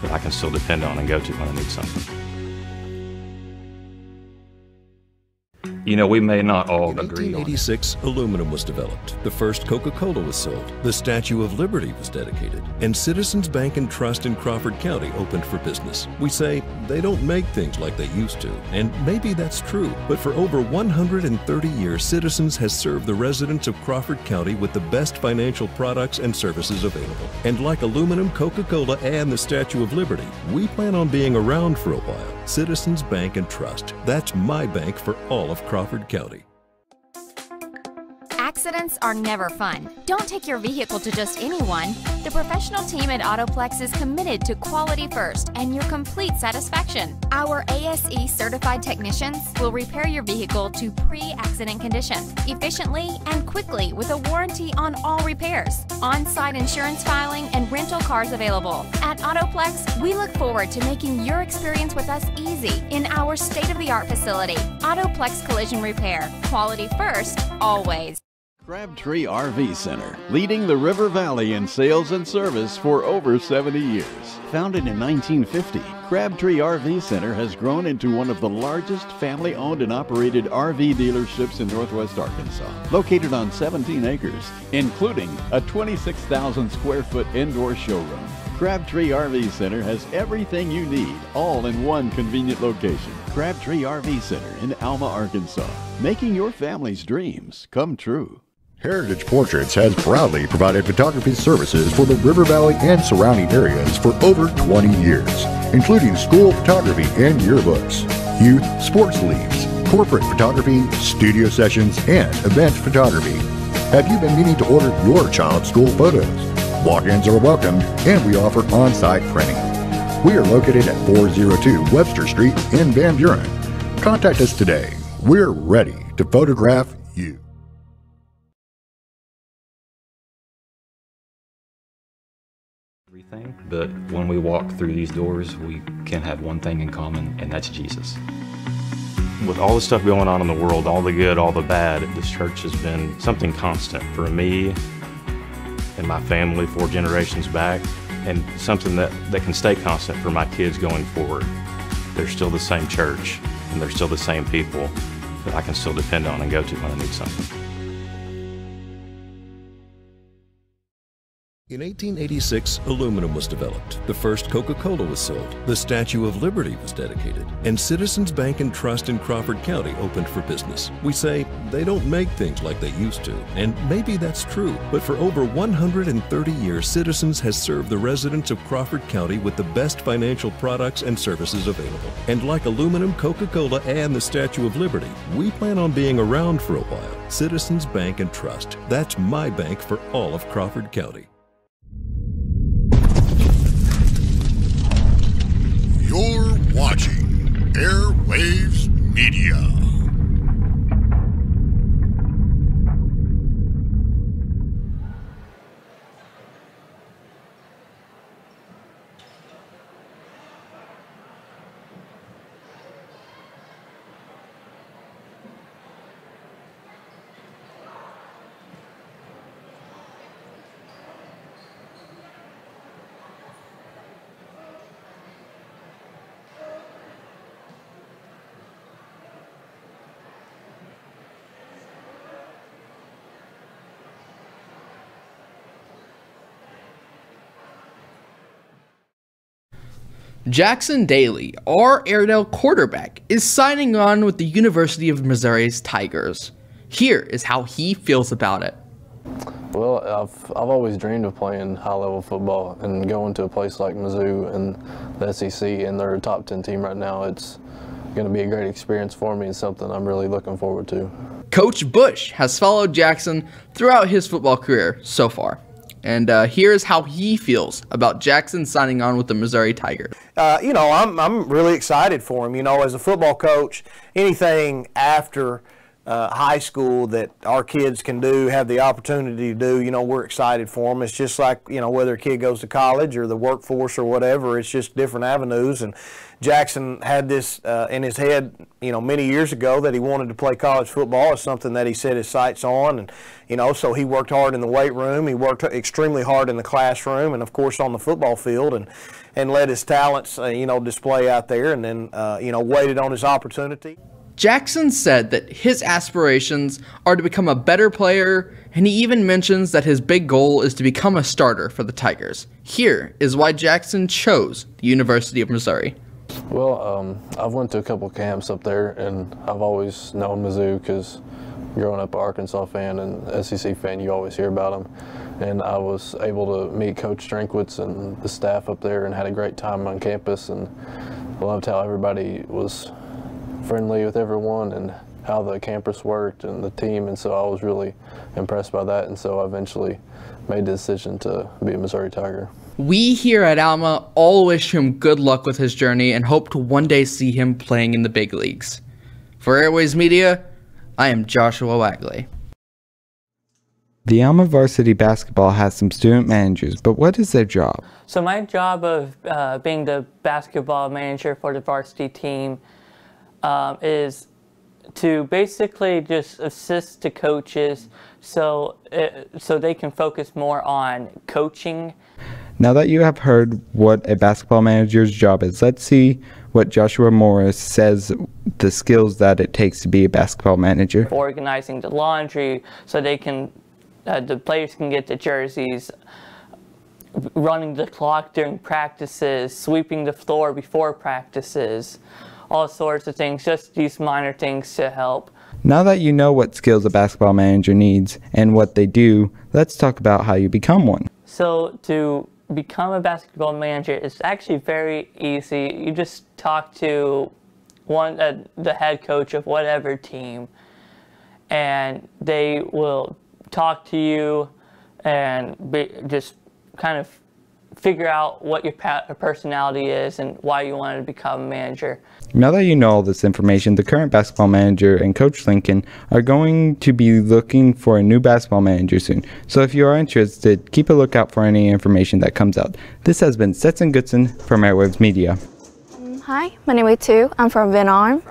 that I can still depend on and go to when I need something. You know, we may not all In agree on 1886, aluminum was developed. The first Coca-Cola was sold. The Statue of Liberty was dedicated. And Citizens Bank and Trust in Crawford County opened for business. We say they don't make things like they used to. And maybe that's true. But for over 130 years, Citizens has served the residents of Crawford County with the best financial products and services available. And like aluminum, Coca-Cola, and the Statue of Liberty, we plan on being around for a while. Citizens Bank and Trust. That's my bank for all of Crawford County. Accidents are never fun. Don't take your vehicle to just anyone. The professional team at Autoplex is committed to quality first and your complete satisfaction. Our ASE certified technicians will repair your vehicle to pre accident condition efficiently and quickly with a warranty on all repairs, on site insurance filing, and rental cars available. At Autoplex, we look forward to making your experience with us easy in our state of the art facility. Autoplex Collision Repair. Quality first, always. Crabtree RV Center, leading the River Valley in sales and service for over 70 years. Founded in 1950, Crabtree RV Center has grown into one of the largest family owned and operated RV dealerships in northwest Arkansas. Located on 17 acres, including a 26,000 square foot indoor showroom. Crabtree RV Center has everything you need, all in one convenient location. Crabtree RV Center in Alma, Arkansas, making your family's dreams come true. Heritage Portraits has proudly provided photography services for the River Valley and surrounding areas for over 20 years, including school photography and yearbooks, youth sports leagues, corporate photography, studio sessions, and event photography. Have you been meaning to order your child's school photos? Walk-ins are welcome, and we offer on-site printing. We are located at 402 Webster Street in Van Buren. Contact us today. We're ready to photograph you. but when we walk through these doors, we can have one thing in common, and that's Jesus. With all the stuff going on in the world, all the good, all the bad, this church has been something constant for me and my family four generations back, and something that, that can stay constant for my kids going forward. They're still the same church, and they're still the same people that I can still depend on and go to when I need something. In 1886, aluminum was developed. The first Coca-Cola was sold. The Statue of Liberty was dedicated. And Citizens Bank and Trust in Crawford County opened for business. We say they don't make things like they used to. And maybe that's true. But for over 130 years, Citizens has served the residents of Crawford County with the best financial products and services available. And like aluminum, Coca-Cola, and the Statue of Liberty, we plan on being around for a while. Citizens Bank and Trust. That's my bank for all of Crawford County. Watching Airwaves Media. Jackson Daly, our Airedale quarterback, is signing on with the University of Missouri's Tigers. Here is how he feels about it. Well, I've, I've always dreamed of playing high level football and going to a place like Mizzou and the SEC, and they're a top 10 team right now. It's going to be a great experience for me and something I'm really looking forward to. Coach Bush has followed Jackson throughout his football career so far. And uh, here's how he feels about Jackson signing on with the Missouri Tiger. Uh, you know, I'm, I'm really excited for him. You know, as a football coach, anything after uh, high school that our kids can do, have the opportunity to do, you know, we're excited for them. It's just like, you know, whether a kid goes to college or the workforce or whatever, it's just different avenues. And Jackson had this uh, in his head, you know, many years ago that he wanted to play college football. It's something that he set his sights on, and you know, so he worked hard in the weight room. He worked extremely hard in the classroom, and of course on the football field, and and let his talents, uh, you know, display out there, and then uh, you know, waited on his opportunity. Jackson said that his aspirations are to become a better player, and he even mentions that his big goal is to become a starter for the Tigers. Here is why Jackson chose the University of Missouri. Well, um, I've went to a couple camps up there, and I've always known Mizzou because growing up an Arkansas fan and SEC fan, you always hear about them. And I was able to meet Coach Drinkwitz and the staff up there and had a great time on campus and loved how everybody was friendly with everyone and how the campus worked and the team. And so I was really impressed by that. And so I eventually made the decision to be a Missouri Tiger. We here at Alma all wish him good luck with his journey and hope to one day see him playing in the big leagues. For Airwaves Media, I am Joshua Wagley. The Alma varsity basketball has some student managers, but what is their job? So my job of uh, being the basketball manager for the varsity team um, is to basically just assist the coaches so it, so they can focus more on coaching. Now that you have heard what a basketball manager's job is, let's see what Joshua Morris says the skills that it takes to be a basketball manager. Organizing the laundry so they can uh, the players can get the jerseys, running the clock during practices, sweeping the floor before practices, all sorts of things, just these minor things to help. Now that you know what skills a basketball manager needs and what they do, let's talk about how you become one. So to become a basketball manager is actually very easy. You just talk to one uh, the head coach of whatever team and they will talk to you and be, just kind of figure out what your personality is and why you wanted to become a manager. Now that you know all this information, the current basketball manager and Coach Lincoln are going to be looking for a new basketball manager soon. So if you are interested, keep a lookout for any information that comes out. This has been Stetson Goodson from Airwaves Media. Hi, my name is Tu. I'm from Vietnam.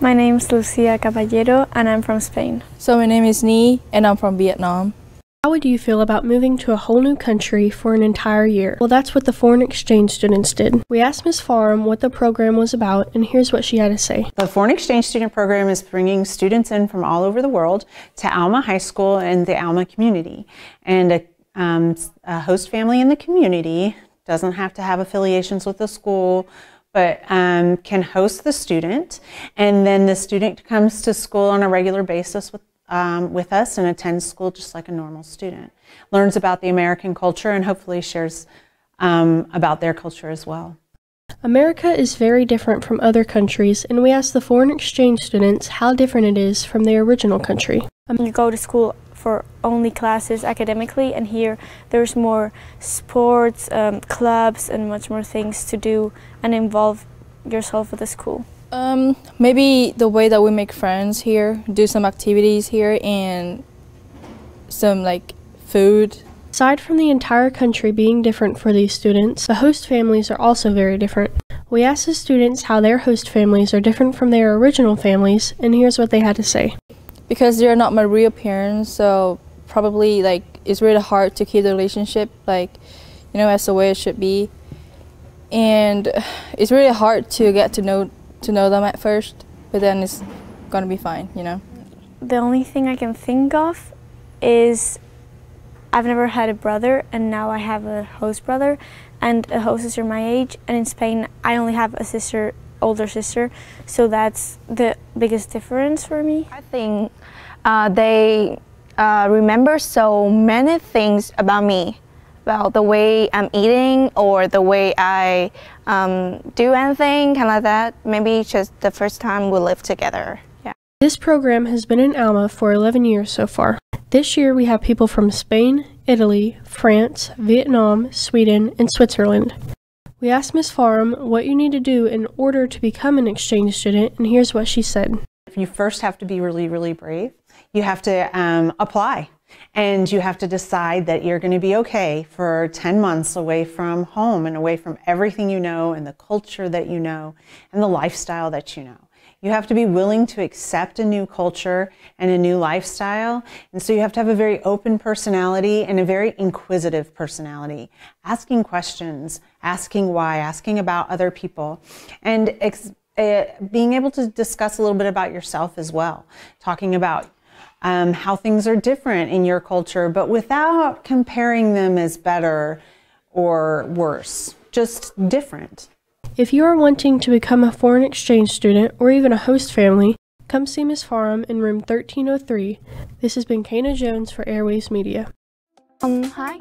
My name is Lucia Caballero and I'm from Spain. So my name is Ni and I'm from Vietnam. How would you feel about moving to a whole new country for an entire year? Well, that's what the foreign exchange students did. We asked Ms. Farm what the program was about, and here's what she had to say. The foreign exchange student program is bringing students in from all over the world to Alma High School and the Alma community. And a, um, a host family in the community doesn't have to have affiliations with the school but um, can host the student. And then the student comes to school on a regular basis with, um, with us and attends school just like a normal student. Learns about the American culture and hopefully shares um, about their culture as well. America is very different from other countries, and we asked the foreign exchange students how different it is from their original country. You go to school for only classes academically and here there's more sports, um, clubs and much more things to do and involve yourself with the school. Um, maybe the way that we make friends here, do some activities here and some like food. Aside from the entire country being different for these students, the host families are also very different. We asked the students how their host families are different from their original families, and here's what they had to say because they're not my real parents so probably like it's really hard to keep the relationship like you know as the way it should be and it's really hard to get to know to know them at first but then it's gonna be fine you know the only thing i can think of is i've never had a brother and now i have a host brother and a host sister my age and in spain i only have a sister older sister, so that's the biggest difference for me. I think uh, they uh, remember so many things about me, about the way I'm eating or the way I um, do anything, kind of like that. Maybe just the first time we live together. Yeah. This program has been in Alma for 11 years so far. This year we have people from Spain, Italy, France, Vietnam, Sweden, and Switzerland. We asked Ms. Farham what you need to do in order to become an exchange student, and here's what she said. You first have to be really, really brave. You have to um, apply, and you have to decide that you're going to be okay for 10 months away from home and away from everything you know and the culture that you know and the lifestyle that you know. You have to be willing to accept a new culture and a new lifestyle. And so you have to have a very open personality and a very inquisitive personality, asking questions, asking why, asking about other people, and uh, being able to discuss a little bit about yourself as well, talking about um, how things are different in your culture, but without comparing them as better or worse, just different. If you are wanting to become a foreign exchange student or even a host family, come see Ms. Farum in room 1303. This has been Kana Jones for Airwaves Media. Um, hi.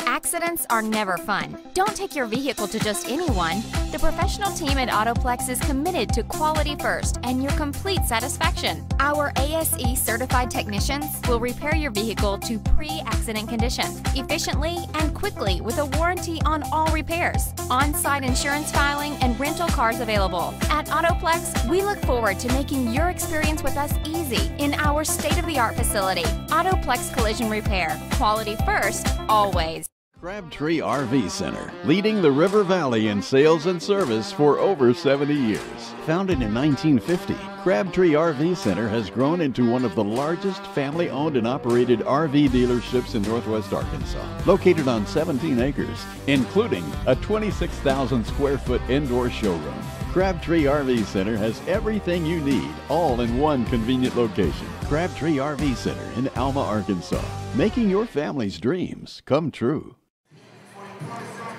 Accidents are never fun. Don't take your vehicle to just anyone. The professional team at Autoplex is committed to quality first and your complete satisfaction. Our ASE certified technicians will repair your vehicle to pre accident condition efficiently and quickly with a warranty on all repairs, on site insurance filing, and rental cars available. At Autoplex, we look forward to making your experience with us easy in our state of the art facility. Autoplex Collision Repair. Quality first, always. Crabtree RV Center, leading the River Valley in sales and service for over 70 years. Founded in 1950, Crabtree RV Center has grown into one of the largest family owned and operated RV dealerships in northwest Arkansas. Located on 17 acres, including a 26,000 square foot indoor showroom. Crabtree RV Center has everything you need, all in one convenient location. Crabtree RV Center in Alma, Arkansas, making your family's dreams come true.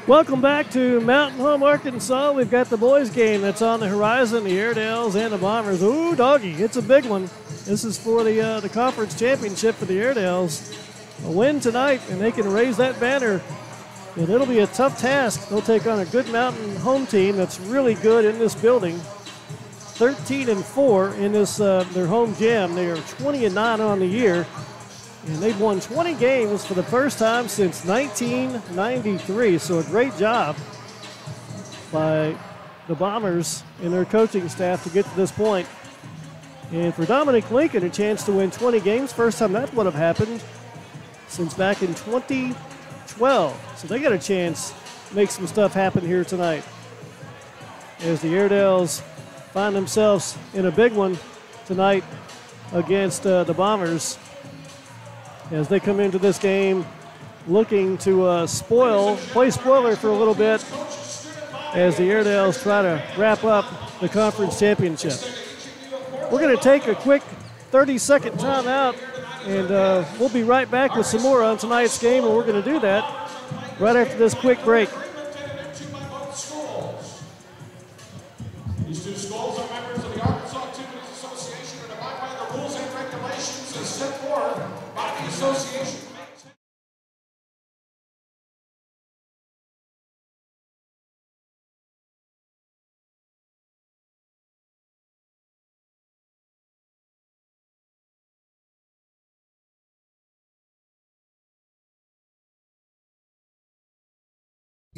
Welcome back to Mountain Home, Arkansas. We've got the boys' game that's on the horizon. The Airedales and the Bombers. Ooh, doggy! It's a big one. This is for the uh, the conference championship for the Airedales. A win tonight, and they can raise that banner. And it'll be a tough task. They'll take on a good Mountain home team that's really good in this building. 13 and four in this uh, their home gym. They are 20 and nine on the year. And they've won 20 games for the first time since 1993. So a great job by the Bombers and their coaching staff to get to this point. And for Dominic Lincoln, a chance to win 20 games. First time that would have happened since back in 2012. So they got a chance to make some stuff happen here tonight. As the Airedales find themselves in a big one tonight against uh, the Bombers as they come into this game looking to uh, spoil, play spoiler for a little bit as the Airedales try to wrap up the conference championship. We're going to take a quick 30 second timeout and uh, we'll be right back with some more on tonight's game and we're going to do that right after this quick break. Association.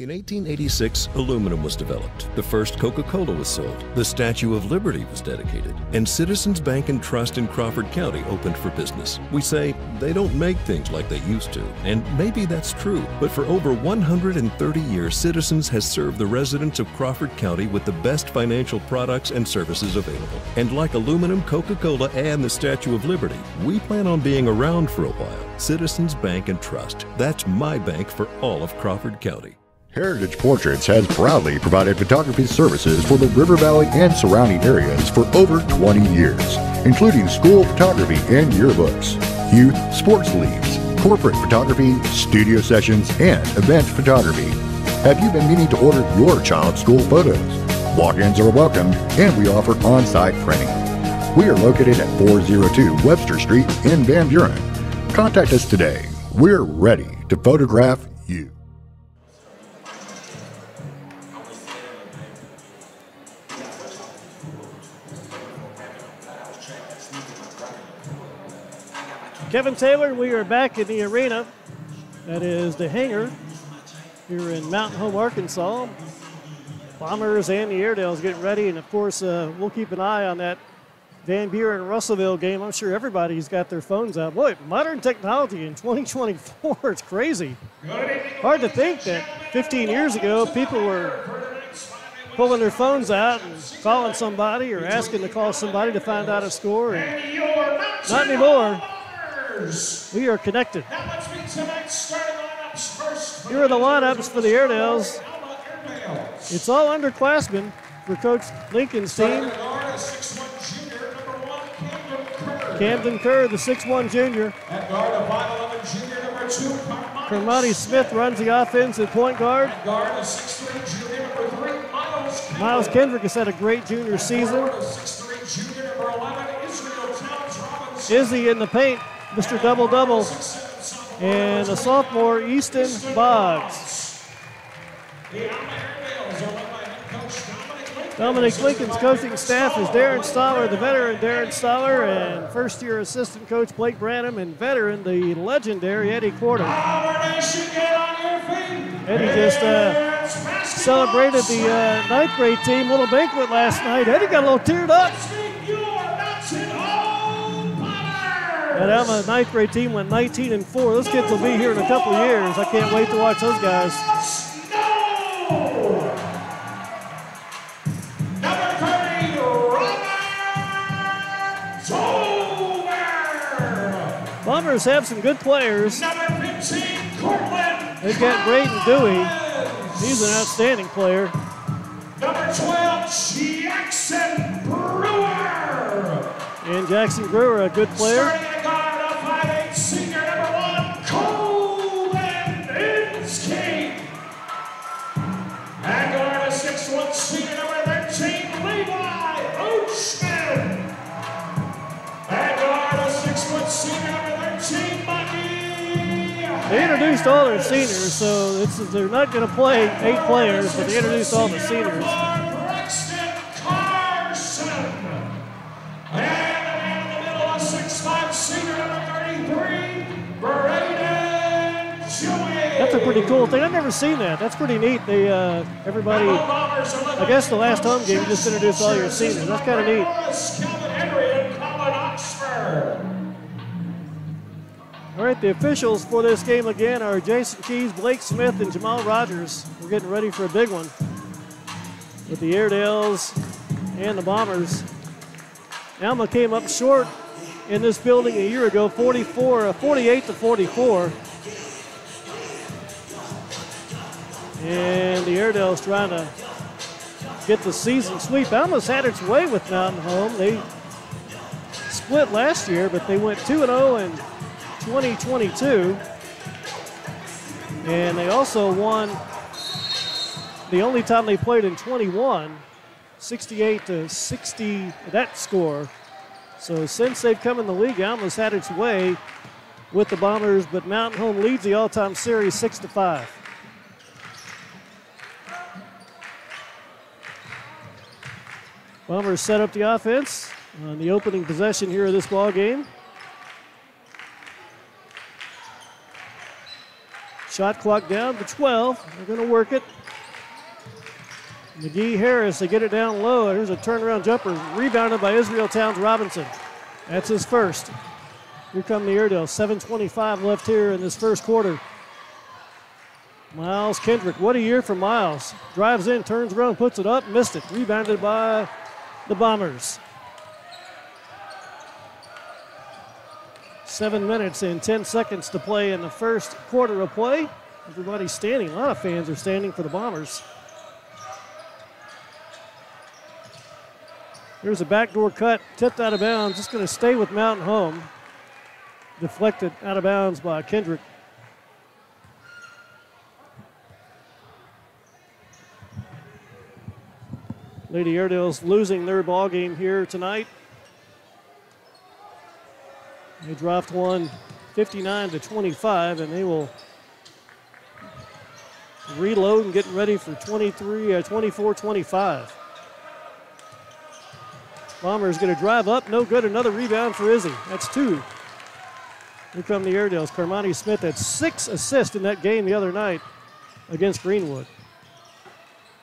In 1886, aluminum was developed. The first Coca-Cola was sold. The Statue of Liberty was dedicated. And Citizens Bank and Trust in Crawford County opened for business. We say they don't make things like they used to. And maybe that's true. But for over 130 years, Citizens has served the residents of Crawford County with the best financial products and services available. And like aluminum, Coca-Cola, and the Statue of Liberty, we plan on being around for a while. Citizens Bank and Trust. That's my bank for all of Crawford County. Heritage Portraits has proudly provided photography services for the River Valley and surrounding areas for over 20 years, including school photography and yearbooks, youth sports leagues, corporate photography, studio sessions, and event photography. Have you been meaning to order your child's school photos? Walk-ins are welcome, and we offer on-site printing. We are located at 402 Webster Street in Van Buren. Contact us today. We're ready to photograph you. Kevin Taylor, we are back in the arena. That is the hangar here in Mountain Home, Arkansas. Bombers and the Airedales getting ready, and of course, uh, we'll keep an eye on that Van Buren Russellville game. I'm sure everybody's got their phones out. Boy, modern technology in 2024, it's crazy. Hard to think that 15 years ago, people were pulling their phones out and calling somebody or asking to call somebody to find out a score. And not anymore. We are connected. Here are the lineups for the Airedales. It's all underclassmen for Coach Lincoln's team. Camden Kerr, the 6'1 junior. At guard, a 5'11 junior, number two, Kermani Smith runs the offense at point guard. At guard, a 6'3 junior, number three, Miles Kendrick. Miles Kendrick has had a great junior season. Guard, A 6'3 junior, number 11, Israel Towns Robinson. Izzy in the paint, Mr. Double Double. And the sophomore, Easton Boggs. Dominic Lincoln. Lincoln's coaching staff is Darren Stoller, the veteran Darren Stoller, and first year assistant coach Blake Branham, and veteran the legendary Eddie Quarter. Eddie just uh, celebrated the uh, ninth grade team little banquet last night. Eddie got a little teared up. That Alma ninth grade team went 19 and 4. Those kids will be here in a couple years. I can't wait to watch those guys. Number 30, Robert Zoller. Bombers have some good players. Number 15, Cortland. They've got Braden Dewey. He's an outstanding player. Number 12, Jackson Brewer. And Jackson Brewer, a good player. Starting guard, a 5'8 senior, number one, Colin Inskeep. At guard, a 6'1 senior, number 13, Levi Oachman. At guard, a 6' senior, number 13, Bucky. They introduced all their seniors, so it's, they're not going to play eight players, but they introduced all the seniors. That's a pretty cool thing. I've never seen that. That's pretty neat. They uh, everybody, I guess the last home game you just introduced all your seniors. That's kind of neat. All right, the officials for this game again are Jason Keys, Blake Smith, and Jamal Rogers. We're getting ready for a big one with the Airedales and the Bombers. Alma came up short in this building a year ago, 44, uh, 48 to 44. And the Airedales trying to get the season sweep. Alma's had its way with Mountain Home. They split last year, but they went 2 0 in 2022. And they also won the only time they played in 21, 68 to 60, that score. So since they've come in the league, Alma's had its way with the Bombers, but Mountain Home leads the all-time series 6 to 5. Bombers set up the offense on the opening possession here of this ball game. Shot clock down to 12. They're going to work it. McGee Harris, they get it down low. Here's a turnaround jumper, rebounded by Israel Towns Robinson. That's his first. Here come the Airedales. 7.25 left here in this first quarter. Miles Kendrick, what a year for Miles. Drives in, turns around, puts it up, missed it. Rebounded by the Bombers. Seven minutes and 10 seconds to play in the first quarter of play. Everybody's standing. A lot of fans are standing for the Bombers. Here's a backdoor cut, tipped out of bounds. It's going to stay with Mountain Home. Deflected out of bounds by Kendrick. Lady Airedale's losing their ball game here tonight. They dropped one 59 to 25, and they will reload and get ready for 23, uh, 24 25. Bomber is going to drive up. No good. Another rebound for Izzy. That's two. Here come the Airedales. Kermani Smith had six assists in that game the other night against Greenwood.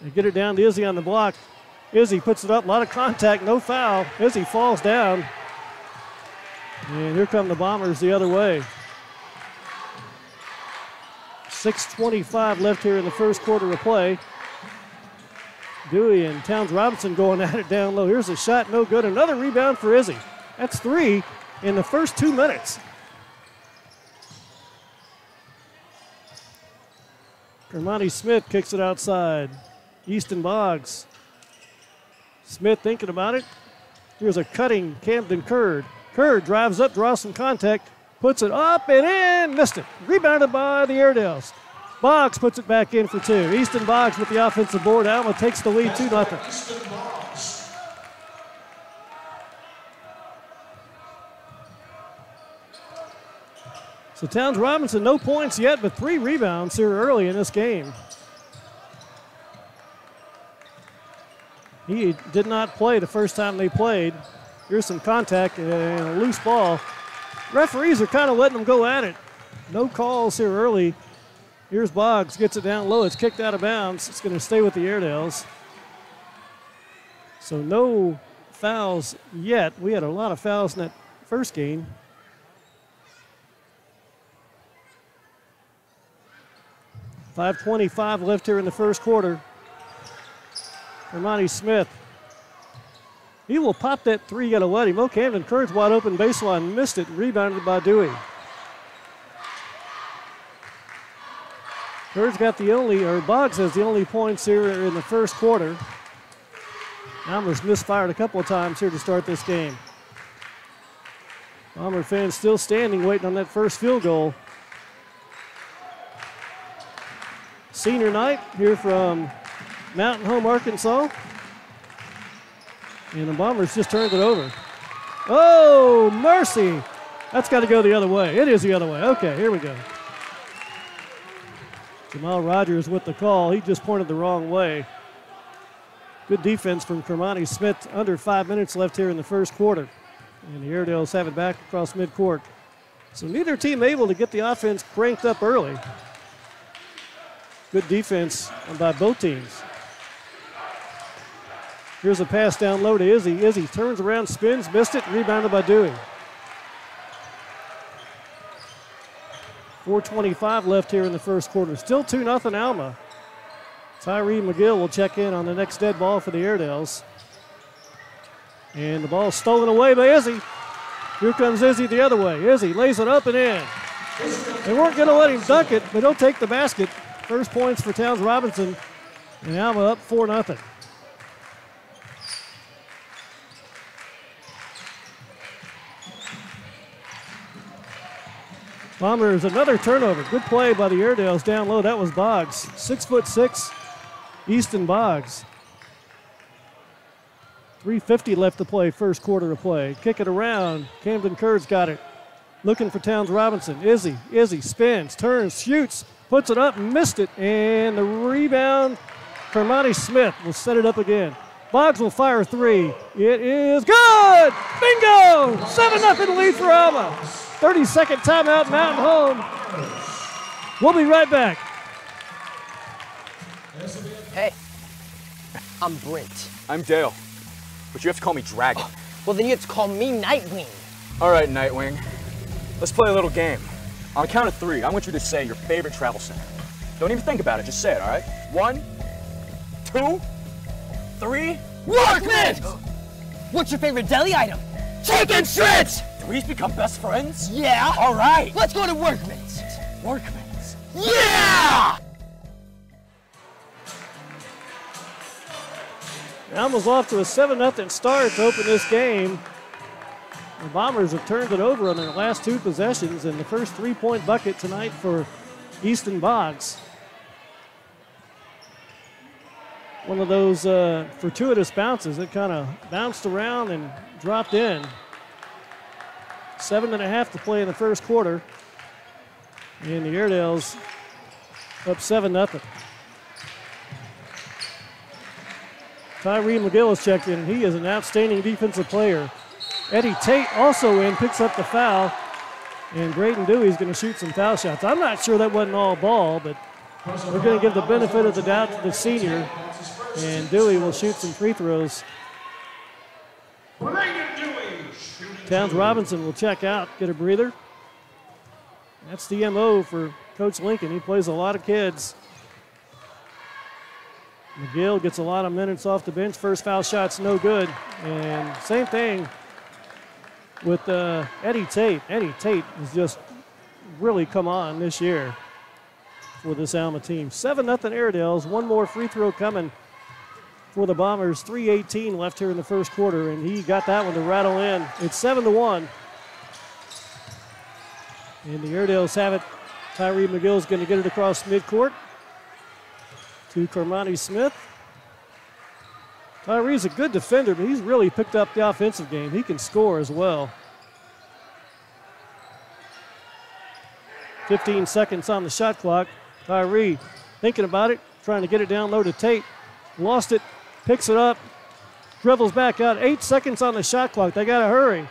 They get it down to Izzy on the block. Izzy puts it up. A lot of contact. No foul. Izzy falls down. And here come the Bombers the other way. 6.25 left here in the first quarter of play. Dewey and Towns Robinson going at it down low. Here's a shot, no good. Another rebound for Izzy. That's three in the first two minutes. Kermani Smith kicks it outside. Easton Boggs Smith thinking about it. Here's a cutting Camden Curd. Curd drives up, draws some contact, puts it up and in, missed it. Rebounded by the Airedales. Boggs puts it back in for two. Easton Boggs with the offensive board. Alma takes the lead 2 0. So Towns Robinson, no points yet, but three rebounds here early in this game. He did not play the first time they played. Here's some contact and a loose ball. Referees are kind of letting them go at it. No calls here early. Here's Boggs, gets it down low. It's kicked out of bounds. It's going to stay with the Airedales. So no fouls yet. We had a lot of fouls in that first game. Five twenty-five left here in the first quarter. Armani Smith. He will pop that three, got to let him. Oh, Camden Curd's wide open baseline, missed it, rebounded by Dewey. Curd's got the only, or Boggs has the only points here in the first quarter. Alma's misfired a couple of times here to start this game. Bomber fans still standing, waiting on that first field goal. Senior night here from Mountain Home, Arkansas. And the Bombers just turned it over. Oh, mercy. That's got to go the other way. It is the other way. Okay, here we go. Jamal Rogers with the call. He just pointed the wrong way. Good defense from Kermani Smith. Under five minutes left here in the first quarter. And the Airedales have it back across midcourt. So neither team able to get the offense cranked up early. Good defense by both teams. Here's a pass down low to Izzy. Izzy turns around, spins, missed it, rebounded by Dewey. 4.25 left here in the first quarter. Still 2 0 Alma. Tyree McGill will check in on the next dead ball for the Airedales. And the ball stolen away by Izzy. Here comes Izzy the other way. Izzy lays it up and in. They weren't going to let him dunk it, but he'll take the basket. First points for Towns Robinson. And Alma up 4 0. Bombers another turnover. Good play by the Airedales down low. That was Boggs. Six foot six, Easton Boggs. 350 left to play, first quarter of play. Kick it around. Camden Curd's got it. Looking for Towns Robinson. Izzy, Izzy spins, turns, shoots, puts it up, missed it, and the rebound. Kermani Smith will set it up again. Boggs will fire three. It is good! Bingo! 7 0 lead for Alma. 30 second timeout, Mountain Home. We'll be right back. Hey, I'm Brent. I'm Dale, but you have to call me Dragon. Oh, well, then you have to call me Nightwing. All right, Nightwing. Let's play a little game. On the count of three, I want you to say your favorite travel center. Don't even think about it, just say it, all right? One, two, three. Workman! What's your favorite deli item? Chicken strips! Do we become best friends? Yeah. All right. Let's go to Workman's. Workman's. Yeah! Alma's off to a 7 0 start to open this game. The Bombers have turned it over on their last two possessions, and the first three point bucket tonight for Easton Boggs. One of those uh, fortuitous bounces that kind of bounced around and dropped in. Seven and a half to play in the first quarter. And the Airedales up 7 0. Tyree McGill is checked in. He is an outstanding defensive player. Eddie Tate also in, picks up the foul. And Braden Dewey is going to shoot some foul shots. I'm not sure that wasn't all ball, but we're going to give the benefit of the doubt to the senior. And Dewey will shoot some free throws. Towns Robinson will check out, get a breather. That's the MO for Coach Lincoln. He plays a lot of kids. McGill gets a lot of minutes off the bench. First foul shot's no good. And same thing with uh, Eddie Tate. Eddie Tate has just really come on this year for this Alma team. 7 0 Airedales. One more free throw coming for the Bombers. 3.18 left here in the first quarter, and he got that one to rattle in. It's 7 to 1. And the Airedales have it. Tyree McGill's going to get it across midcourt to Kermani Smith. Tyree's a good defender, but he's really picked up the offensive game. He can score as well. 15 seconds on the shot clock. Tyree thinking about it, trying to get it down low to Tate. Lost it, picks it up, dribbles back out. Eight seconds on the shot clock. They got to hurry.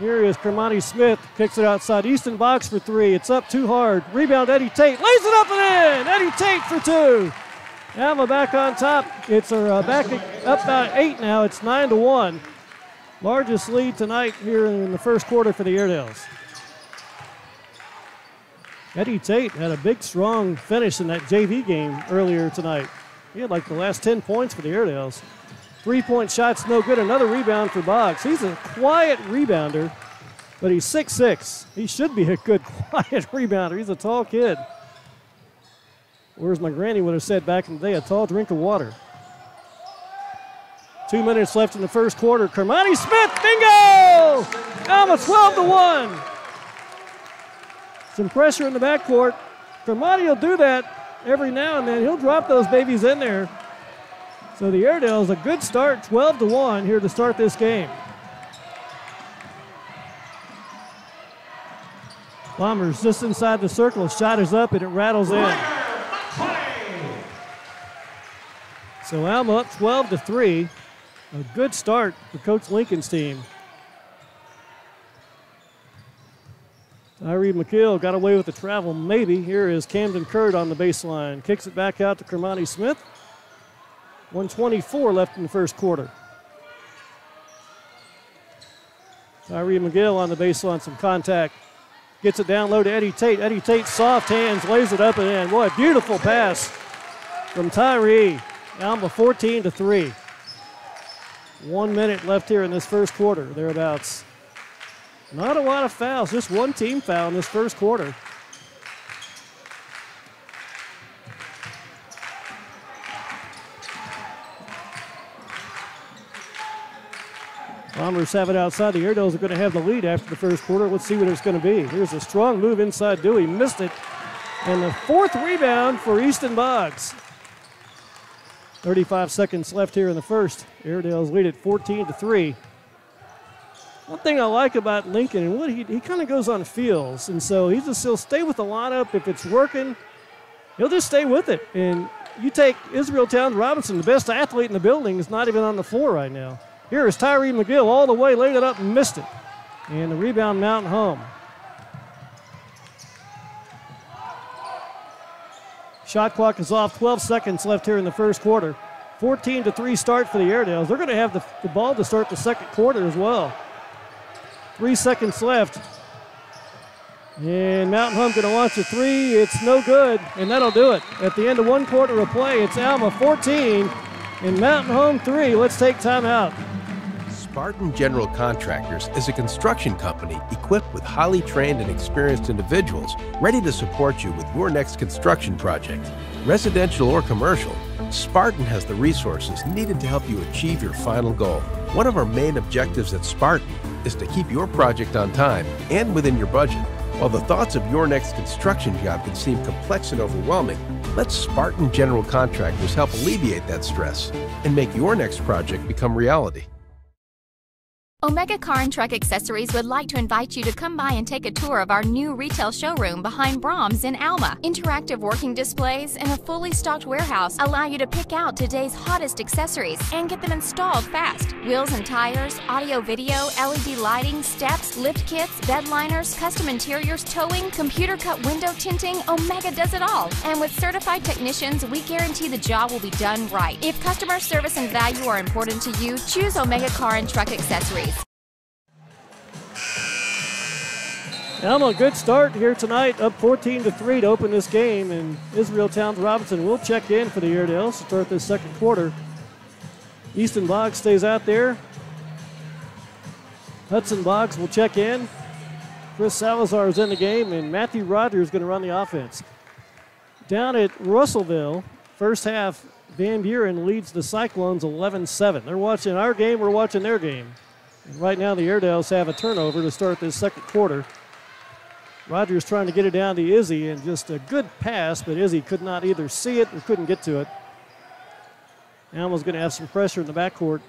Here is Kermani Smith, kicks it outside. Easton Boggs for three. It's up too hard. Rebound, Eddie Tate. Lays it up and in. Eddie Tate for two. Alma back on top. It's uh, back up about eight now. It's nine to one. Largest lead tonight here in the first quarter for the Airedales. Eddie Tate had a big, strong finish in that JV game earlier tonight. He had like the last 10 points for the Airedales. Three point shots, no good. Another rebound for Boggs. He's a quiet rebounder, but he's 6'6. He should be a good, quiet rebounder. He's a tall kid. Whereas my granny would have said back in the day, a tall drink of water. Two minutes left in the first quarter. Kermani Smith, bingo! Alma 12 to 1. Some pressure in the backcourt. Kermani will do that every now and then. He'll drop those babies in there. So the Airedales a good start, 12 to 1 here to start this game. Bombers just inside the circle. Shot is up and it rattles in. So Alma up 12 to 3. A good start for Coach Lincoln's team. Tyree McGill got away with the travel, maybe. Here is Camden Curd on the baseline. Kicks it back out to Kermani Smith. 124 left in the first quarter. Tyree McGill on the baseline, some contact. Gets it down low to Eddie Tate. Eddie Tate, soft hands, lays it up and in. What a beautiful pass from Tyree. Alma 14 to 3. One minute left here in this first quarter, thereabouts. Not a lot of fouls, just one team foul in this first quarter. Bombers have it outside. The Airedales are going to have the lead after the first quarter. Let's see what it's going to be. Here's a strong move inside Dewey. Missed it. And the fourth rebound for Easton Boggs. 35 seconds left here in the first. Airedales lead at 14 to 3. One thing I like about Lincoln and what he, he kind of goes on feels, and so he just he'll stay with the lineup if it's working. He'll just stay with it. And you take Israel Towns Robinson, the best athlete in the building, is not even on the floor right now. Here is Tyree McGill all the way, laid it up and missed it. And the rebound Mountain home. Shot clock is off. 12 seconds left here in the first quarter. 14 to 3 start for the Airedales. They're going to have the, the ball to start the second quarter as well. Three seconds left. And Mountain Home going to launch a three. It's no good, and that'll do it. At the end of one quarter of play, it's Alma 14 and Mountain Home 3. Let's take time out. Spartan General Contractors is a construction company equipped with highly trained and experienced individuals ready to support you with your next construction project. Residential or commercial, Spartan has the resources needed to help you achieve your final goal. One of our main objectives at Spartan is to keep your project on time and within your budget. While the thoughts of your next construction job can seem complex and overwhelming, let Spartan General Contractors help alleviate that stress and make your next project become reality. Omega Car and Truck Accessories would like to invite you to come by and take a tour of our new retail showroom behind Braum's in Alma. Interactive working displays and a fully stocked warehouse allow you to pick out today's hottest accessories and get them installed fast. Wheels and tires, audio video, LED lighting, steps, lift kits, bed liners, custom interiors, towing, computer cut window tinting, Omega does it all. And with certified technicians, we guarantee the job will be done right. If customer service and value are important to you, choose Omega Car and Truck Accessories. Alma, a good start here tonight, up 14 to 3 to open this game. And Israel Towns Robinson will check in for the Airedales to start this second quarter. Easton Boggs stays out there. Hudson Boggs will check in. Chris Salazar is in the game, and Matthew Rogers is going to run the offense. Down at Russellville, first half, Van Buren leads the Cyclones 11 7. They're watching our game, we're watching their game. And right now, the Airedales have a turnover to start this second quarter. Rogers trying to get it down to Izzy, and just a good pass, but Izzy could not either see it or couldn't get to it. Alma's going to have some pressure in the backcourt.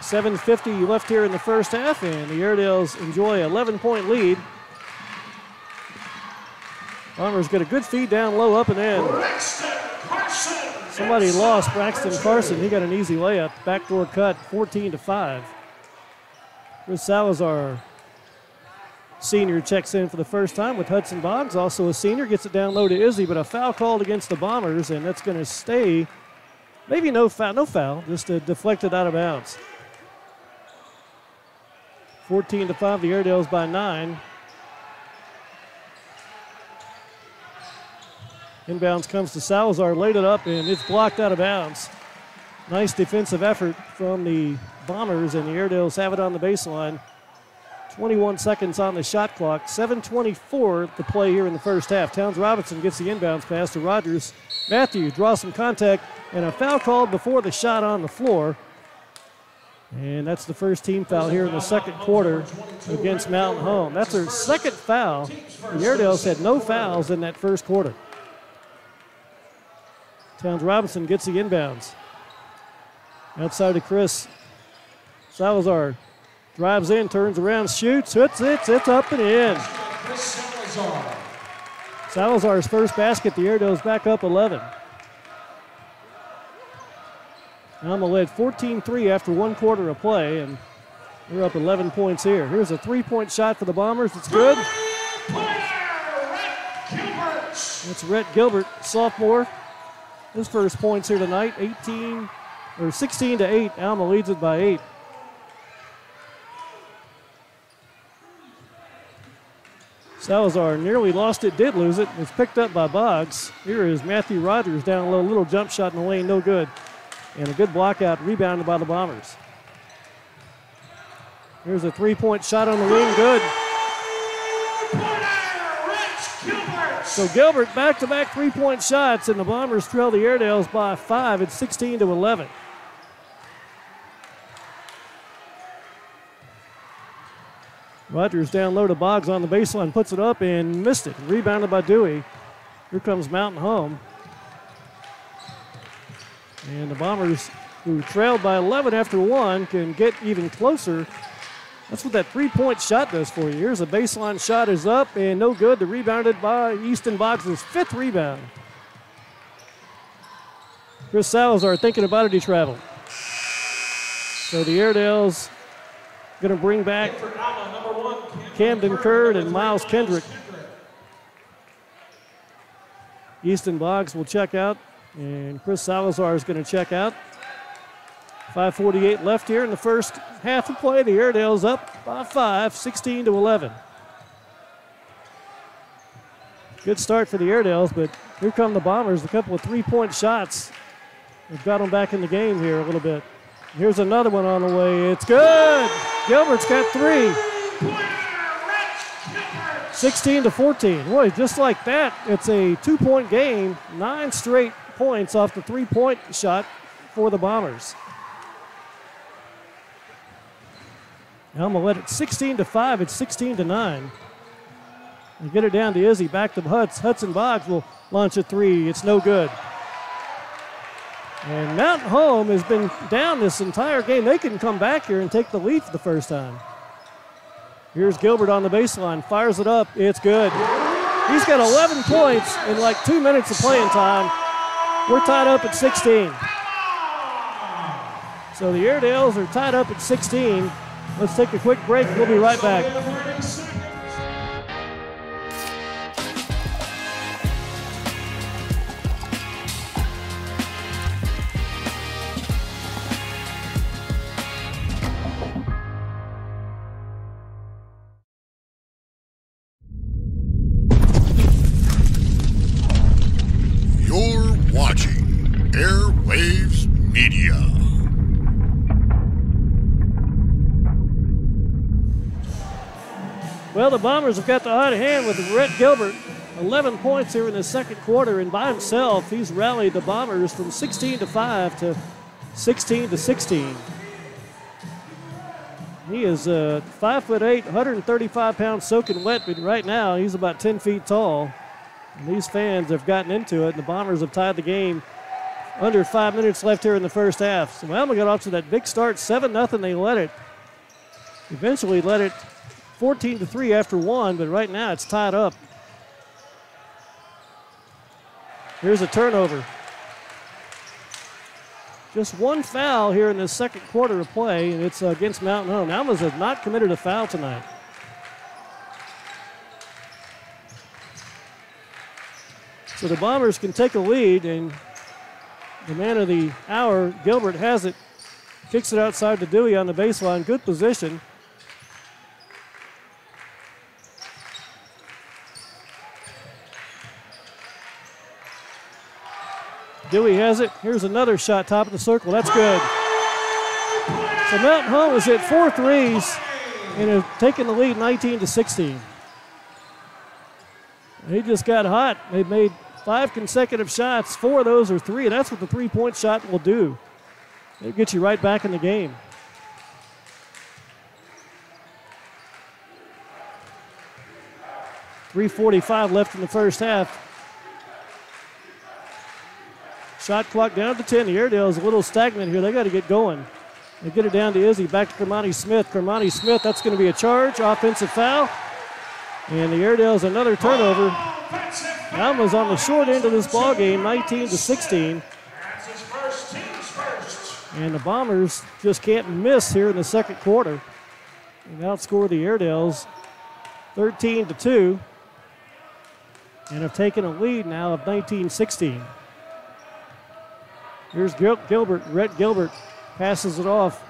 Seven fifty left here in the first half, and the Airedales enjoy 11 point lead. Bombers get a good feed down low, up and in. Somebody lost Braxton Carson. He got an easy layup, backdoor cut, 14 to five. Salazar, senior, checks in for the first time with Hudson Boggs, also a senior, gets it down low to Izzy, but a foul called against the Bombers, and that's going to stay. Maybe no foul, no foul, just a deflected out of bounds. 14 to 5, the Airedales by nine. Inbounds comes to Salazar, laid it up, and it's blocked out of bounds. Nice defensive effort from the Bombers, and the Airedales have it on the baseline. 21 seconds on the shot clock. 7.24 to play here in the first half. Towns Robinson gets the inbounds pass to Rogers. Matthew draws some contact, and a foul called before the shot on the floor. And that's the first team foul here in the second quarter against Mountain Home. That's their second foul. The Airedales had no fouls in that first quarter. Towns Robinson gets the inbounds. Outside to Chris. Salazar drives in, turns around, shoots, hits it, it's up and in. Salazar's first basket, the Airedales back up 11. Alma led 14 3 after one quarter of play, and they're up 11 points here. Here's a three point shot for the Bombers. It's good. It's Rhett Gilbert, sophomore. His first points here tonight 18 or 16 to 8. Alma leads it by 8. Salazar nearly lost it, did lose it. It's picked up by Boggs. Here is Matthew Rogers down low. Little jump shot in the lane, no good. And a good block out, rebounded by the Bombers. Here's a three point shot on the wing, good. So Gilbert back to back three point shots, and the Bombers trail the Airedales by five. It's 16 to 11. Rogers down low to Boggs on the baseline, puts it up and missed it. Rebounded by Dewey. Here comes Mountain Home. And the Bombers, who trailed by 11 after one, can get even closer. That's what that three-point shot does for you. Here's a baseline shot is up and no good. The rebounded by Easton Boggs' fifth rebound. Chris Salazar thinking about it, he traveled. So the Airedales going to bring back Camden Curd and Miles Kendrick. Easton Boggs will check out, and Chris Salazar is going to check out. 5.48 left here in the first half of play. The Airedales up by five, 16 to 11. Good start for the Airedales, but here come the Bombers. A couple of three point shots. They've got them back in the game here a little bit. Here's another one on the way. It's good. Gilbert's got three. 16 to 14. Boy, just like that, it's a two point game. Nine straight points off the three point shot for the Bombers. Alma led it 16 to 5. It's 16 to 9. They get it down to Izzy. Back to Hutz. Hudson Boggs will launch a three. It's no good. And Mountain Home has been down this entire game. They can come back here and take the lead for the first time. Here's Gilbert on the baseline. Fires it up. It's good. He's got 11 points in like two minutes of playing time. We're tied up at 16. So the Airedales are tied up at 16. Let's take a quick break. We'll be right back. Well, the Bombers have got the hot hand with Rhett Gilbert. 11 points here in the second quarter, and by himself, he's rallied the Bombers from 16 to 5 to 16 to 16. He is uh, five foot eight, 135 pounds soaking wet, but right now he's about 10 feet tall. And these fans have gotten into it, and the Bombers have tied the game under five minutes left here in the first half. So Alma got off to that big start, 7 0. They let it. Eventually let it 14 to 3 after one, but right now it's tied up. Here's a turnover. Just one foul here in the second quarter of play, and it's against Mountain Home. Almas has not committed a foul tonight. So the Bombers can take a lead, and the man of the hour, Gilbert, has it. Kicks it outside to Dewey on the baseline. Good position. Dewey has it. Here's another shot, top of the circle. That's good. So Mountain Home has hit four threes and have taken the lead 19 to 16. He just got hot. They've made five consecutive shots. Four of those are three. That's what the three point shot will do. It'll get you right back in the game. Three forty-five left in the first half. Shot clock down to 10. The Airedale is a little stagnant here. They got to get going. They get it down to Izzy. Back to Kermani Smith. Kermani Smith, that's going to be a charge. Offensive foul. And the Airedale's another turnover. Alma's on the short end of this ball game, 19 to 16. And the Bombers just can't miss here in the second quarter. And outscore the Airedales 13 to 2. And have taken a lead now of 19 16. Here's Gil- Gilbert. Rhett Gilbert passes it off.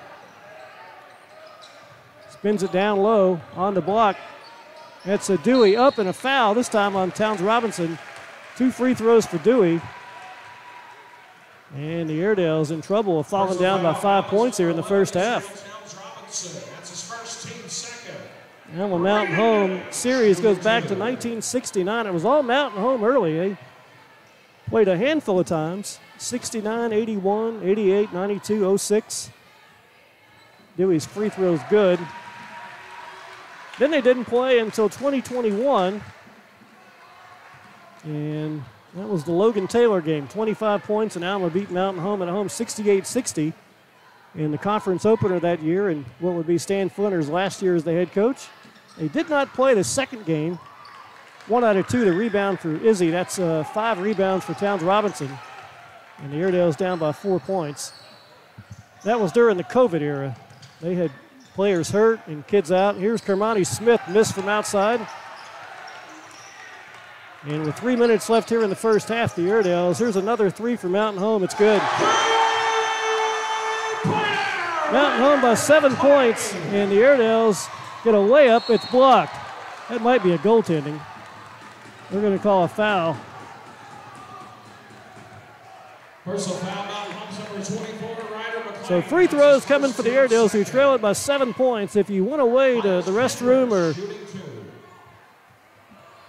Spins it down low on the block. That's a Dewey up and a foul, this time on Towns Robinson. Two free throws for Dewey. And the Airedale's in trouble of falling down by five points here in the first half. And the Mountain Home series goes back to 1969. It was all Mountain Home early. They played a handful of times. 69, 81, 88, 92, 06. Dewey's free throw's good. Then they didn't play until 2021. And that was the Logan Taylor game. 25 points, and Alma beat Mountain Home at home 68 60 in the conference opener that year, and what would be Stan Flinter's last year as the head coach. They did not play the second game. One out of two to rebound for Izzy. That's uh, five rebounds for Towns Robinson. And the Airedale's down by four points. That was during the COVID era. They had players hurt and kids out. Here's Kermani Smith, missed from outside. And with three minutes left here in the first half, the Airedales, here's another three for Mountain Home. It's good. Mountain Home by seven points, and the Airedales get a layup. It's blocked. That might be a goaltending. They're going to call a foul. So free throws coming for the Airedales who trail it by seven points. If you went away to the restroom or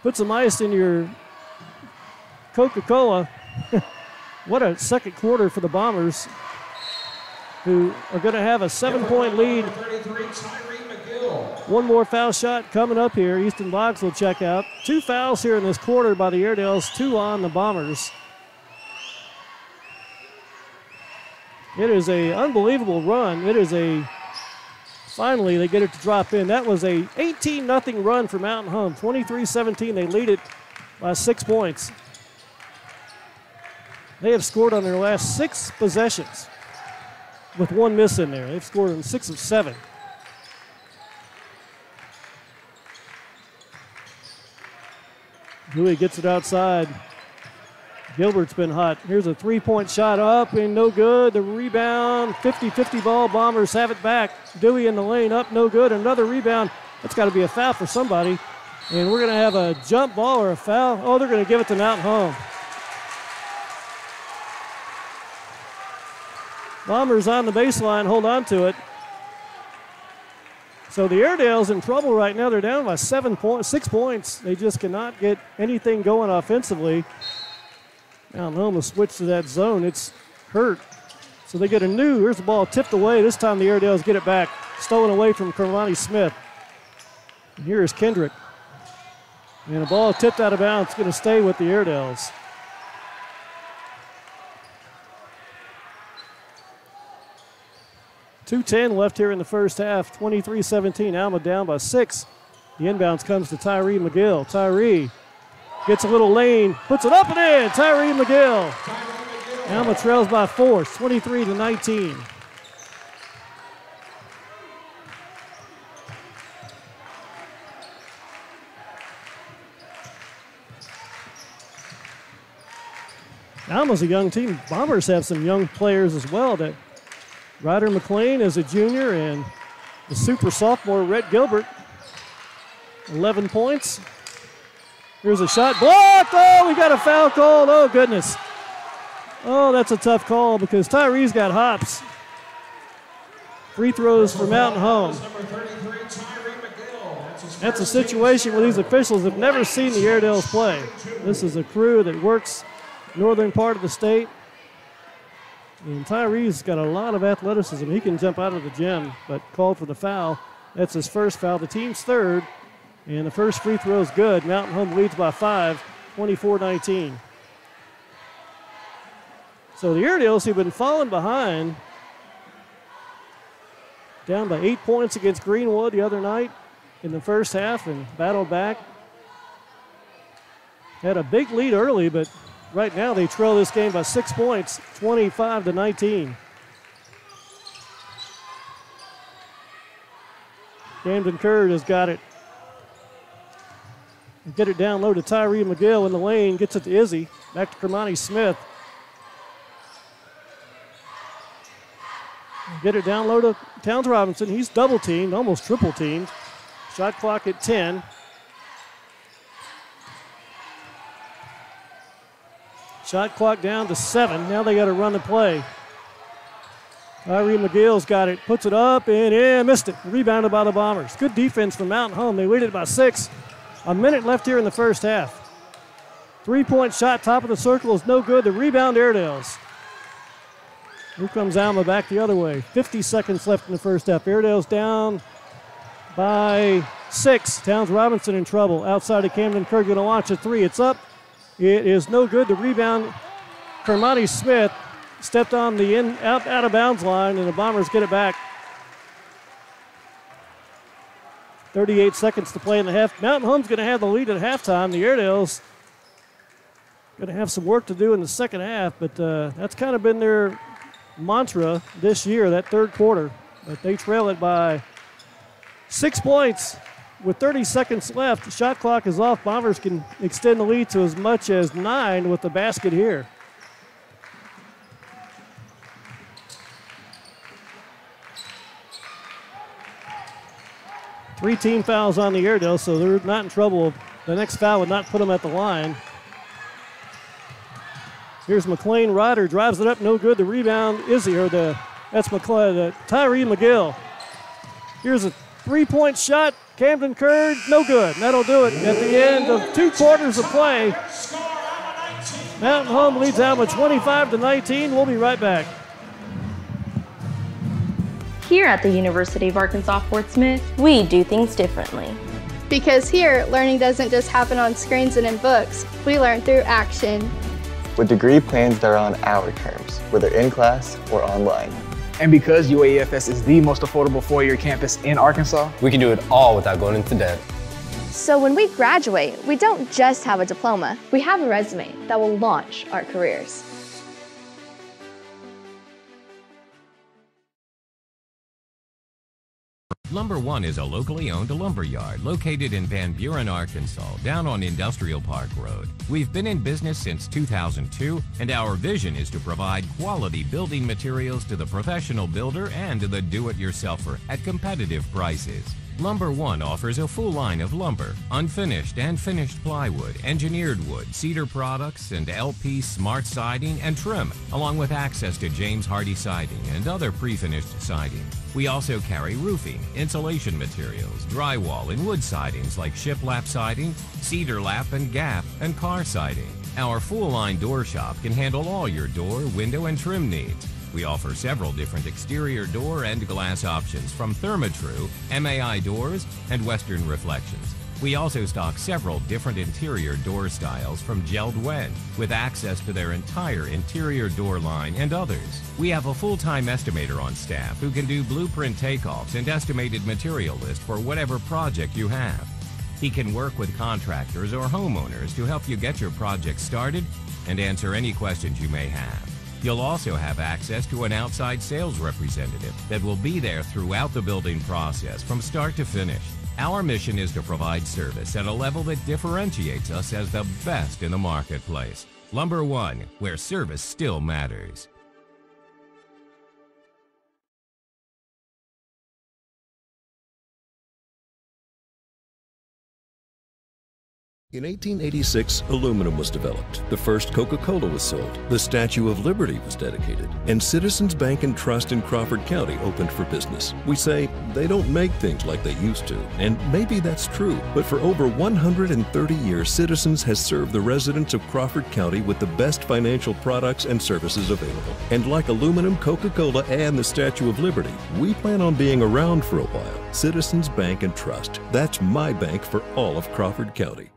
put some ice in your Coca-Cola, what a second quarter for the Bombers who are going to have a seven-point lead. 33, One more foul shot coming up here. Easton Boggs will check out. Two fouls here in this quarter by the Airedales, two on the Bombers. It is a unbelievable run. It is a finally they get it to drop in. That was a 18 nothing run for Mountain Home. 23-17. They lead it by six points. They have scored on their last six possessions with one miss in there. They've scored on six of seven. Dewey gets it outside. Gilbert's been hot. Here's a three point shot up and no good. The rebound, 50 50 ball. Bombers have it back. Dewey in the lane up, no good. Another rebound. That's got to be a foul for somebody. And we're going to have a jump ball or a foul. Oh, they're going to give it to Mountain Home. Bombers on the baseline, hold on to it. So the Airedales in trouble right now. They're down by seven points, six points. They just cannot get anything going offensively. Has switched to that zone. It's hurt. So they get a new. Here's the ball tipped away. This time the Airedales get it back. Stolen away from Kermani Smith. And here is Kendrick. And the ball tipped out of bounds. It's going to stay with the Airedales. Two ten left here in the first half. 23-17. Alma down by six. The inbounds comes to Tyree McGill. Tyree gets a little lane, puts it up and in. Tyree McGill. Alma trails by four, 23 to 19. Alma's a young team. Bombers have some young players as well. That Ryder McLean is a junior and the super sophomore Rhett Gilbert, 11 points. Here's a shot blocked. Oh, we got a foul called. Oh, goodness. Oh, that's a tough call because Tyree's got hops. Free throws for Mountain Home. That's a situation where these officials have never seen the Airedales play. This is a crew that works northern part of the state. And Tyree's got a lot of athleticism. He can jump out of the gym, but called for the foul. That's his first foul. The team's third. And the first free throw is good. Mountain Home leads by five, 24 19. So the Airedales, who've been falling behind, down by eight points against Greenwood the other night in the first half and battled back. Had a big lead early, but right now they trail this game by six points, 25 to 19. Camden Curd has got it. Get it down low to Tyree McGill in the lane, gets it to Izzy. Back to Kermani Smith. Get it down low to Towns Robinson. He's double teamed, almost triple teamed. Shot clock at 10. Shot clock down to seven. Now they got to run the play. Tyree McGill's got it, puts it up and in, missed it. Rebounded by the Bombers. Good defense from Mountain Home. They it by six. A minute left here in the first half. Three point shot, top of the circle is no good. The rebound, Airedales. Here comes Alma back the other way. 50 seconds left in the first half. Airedales down by six. Towns Robinson in trouble. Outside of Camden Curd going to launch a three. It's up. It is no good. The rebound, Kermani Smith stepped on the in out, out of bounds line, and the Bombers get it back. 38 seconds to play in the half. Mountain Home's going to have the lead at halftime. The Airedales going to have some work to do in the second half, but uh, that's kind of been their mantra this year, that third quarter. But they trail it by six points with 30 seconds left. The shot clock is off. Bombers can extend the lead to as much as nine with the basket here. Three team fouls on the Airedale, so they're not in trouble. The next foul would not put them at the line. Here's McLean Ryder drives it up, no good. The rebound is here. The that's McLean, uh, Tyree McGill. Here's a three-point shot. Camden Curd, no good. That'll do it at the end of two quarters of play. Mountain Home leads Alma 25 to 19. We'll be right back. Here at the University of Arkansas Fort Smith, we do things differently. Because here, learning doesn't just happen on screens and in books, we learn through action. With degree plans that are on our terms, whether in class or online. And because UAFS is the most affordable four-year campus in Arkansas, we can do it all without going into debt. So when we graduate, we don't just have a diploma, we have a resume that will launch our careers. Lumber One is a locally owned lumber yard located in Van Buren, Arkansas, down on Industrial Park Road. We've been in business since 2002, and our vision is to provide quality building materials to the professional builder and to the do it yourselfer at competitive prices. Lumber One offers a full line of lumber, unfinished and finished plywood, engineered wood, cedar products, and LP smart siding and trim, along with access to James Hardie siding and other pre-finished siding. We also carry roofing, insulation materials, drywall, and wood sidings like shiplap siding, cedar lap and gap, and car siding. Our full line door shop can handle all your door, window, and trim needs. We offer several different exterior door and glass options from Therma-Tru, MAI doors, and Western Reflections. We also stock several different interior door styles from JELD-WEN, with access to their entire interior door line and others. We have a full-time estimator on staff who can do blueprint takeoffs and estimated material list for whatever project you have. He can work with contractors or homeowners to help you get your project started and answer any questions you may have. You'll also have access to an outside sales representative that will be there throughout the building process from start to finish. Our mission is to provide service at a level that differentiates us as the best in the marketplace. Lumber One, where service still matters. In 1886, aluminum was developed. The first Coca-Cola was sold. The Statue of Liberty was dedicated. And Citizens Bank and Trust in Crawford County opened for business. We say they don't make things like they used to, and maybe that's true. But for over 130 years, Citizens has served the residents of Crawford County with the best financial products and services available. And like aluminum, Coca-Cola, and the Statue of Liberty, we plan on being around for a while. Citizens Bank and Trust. That's my bank for all of Crawford County.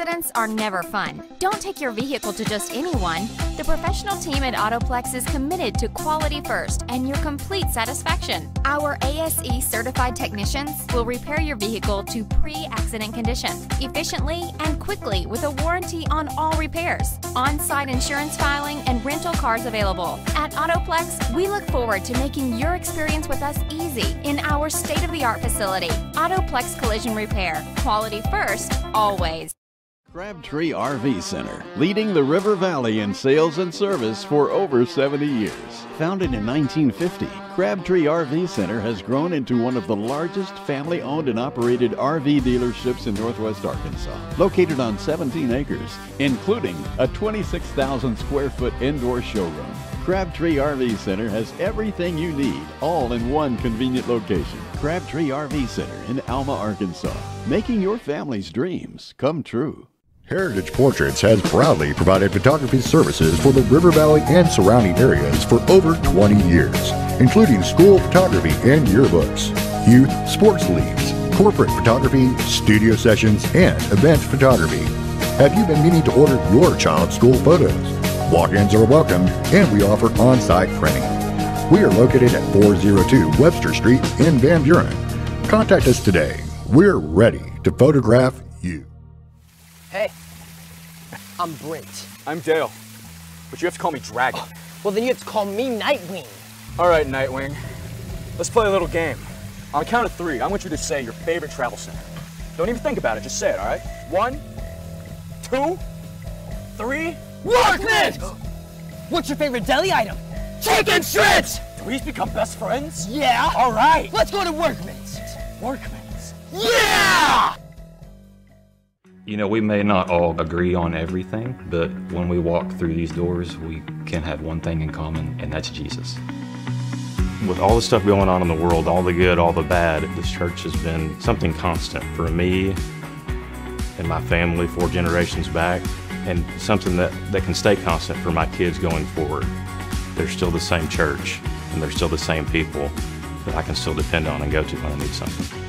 Accidents are never fun. Don't take your vehicle to just anyone. The professional team at Autoplex is committed to quality first and your complete satisfaction. Our ASE certified technicians will repair your vehicle to pre accident condition efficiently and quickly with a warranty on all repairs. On site insurance filing and rental cars available. At Autoplex, we look forward to making your experience with us easy in our state of the art facility. Autoplex Collision Repair. Quality first, always. Crabtree RV Center, leading the River Valley in sales and service for over 70 years. Founded in 1950, Crabtree RV Center has grown into one of the largest family owned and operated RV dealerships in northwest Arkansas. Located on 17 acres, including a 26,000 square foot indoor showroom. Crabtree RV Center has everything you need, all in one convenient location. Crabtree RV Center in Alma, Arkansas, making your family's dreams come true. Heritage Portraits has proudly provided photography services for the River Valley and surrounding areas for over 20 years, including school photography and yearbooks, youth sports leagues, corporate photography, studio sessions, and event photography. Have you been meaning to order your child's school photos? Walk-ins are welcome, and we offer on-site printing. We are located at 402 Webster Street in Van Buren. Contact us today. We're ready to photograph. Hey, I'm Brent. I'm Dale, but you have to call me Dragon. Oh, well, then you have to call me Nightwing. All right, Nightwing. Let's play a little game. On count of three, I want you to say your favorite travel center. Don't even think about it, just say it, all right? One, two, three. Workman! What's your favorite deli item? Chicken strips! Do we become best friends? Yeah. All right. Let's go to Workman's. Workman's. Yeah! You know, we may not all agree on everything, but when we walk through these doors, we can have one thing in common, and that's Jesus. With all the stuff going on in the world, all the good, all the bad, this church has been something constant for me and my family four generations back, and something that, that can stay constant for my kids going forward. They're still the same church, and they're still the same people that I can still depend on and go to when I need something.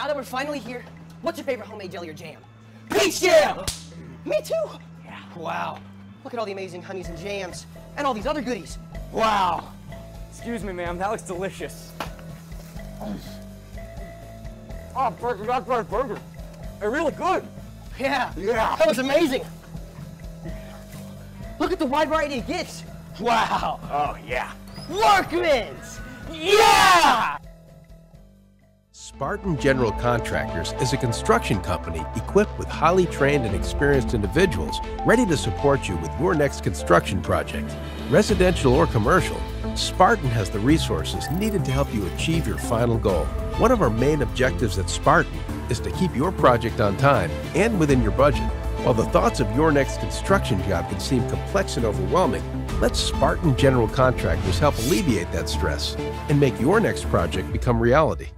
Now that we're finally here, what's your favorite homemade jelly or jam? Peach jam! Me too! Yeah. Wow. Look at all the amazing honeys and jams, and all these other goodies. Wow. Excuse me, ma'am, that looks delicious. Oh, burger, that's my burger. They're really good. Yeah. Yeah. That was amazing. Look at the wide variety of gifts. Wow. Oh, yeah. Workman's! Yeah! Spartan General Contractors is a construction company equipped with highly trained and experienced individuals ready to support you with your next construction project. Residential or commercial, Spartan has the resources needed to help you achieve your final goal. One of our main objectives at Spartan is to keep your project on time and within your budget. While the thoughts of your next construction job can seem complex and overwhelming, let Spartan General Contractors help alleviate that stress and make your next project become reality.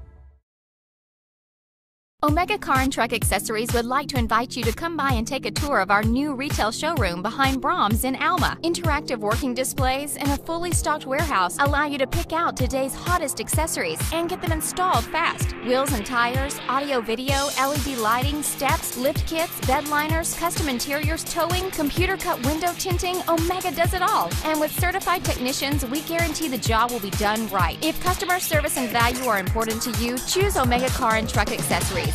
Omega Car and Truck Accessories would like to invite you to come by and take a tour of our new retail showroom behind Braum's in Alma. Interactive working displays and a fully stocked warehouse allow you to pick out today's hottest accessories and get them installed fast. Wheels and tires, audio video, LED lighting, steps, lift kits, bed liners, custom interiors, towing, computer cut window tinting, Omega does it all. And with certified technicians, we guarantee the job will be done right. If customer service and value are important to you, choose Omega Car and Truck Accessories.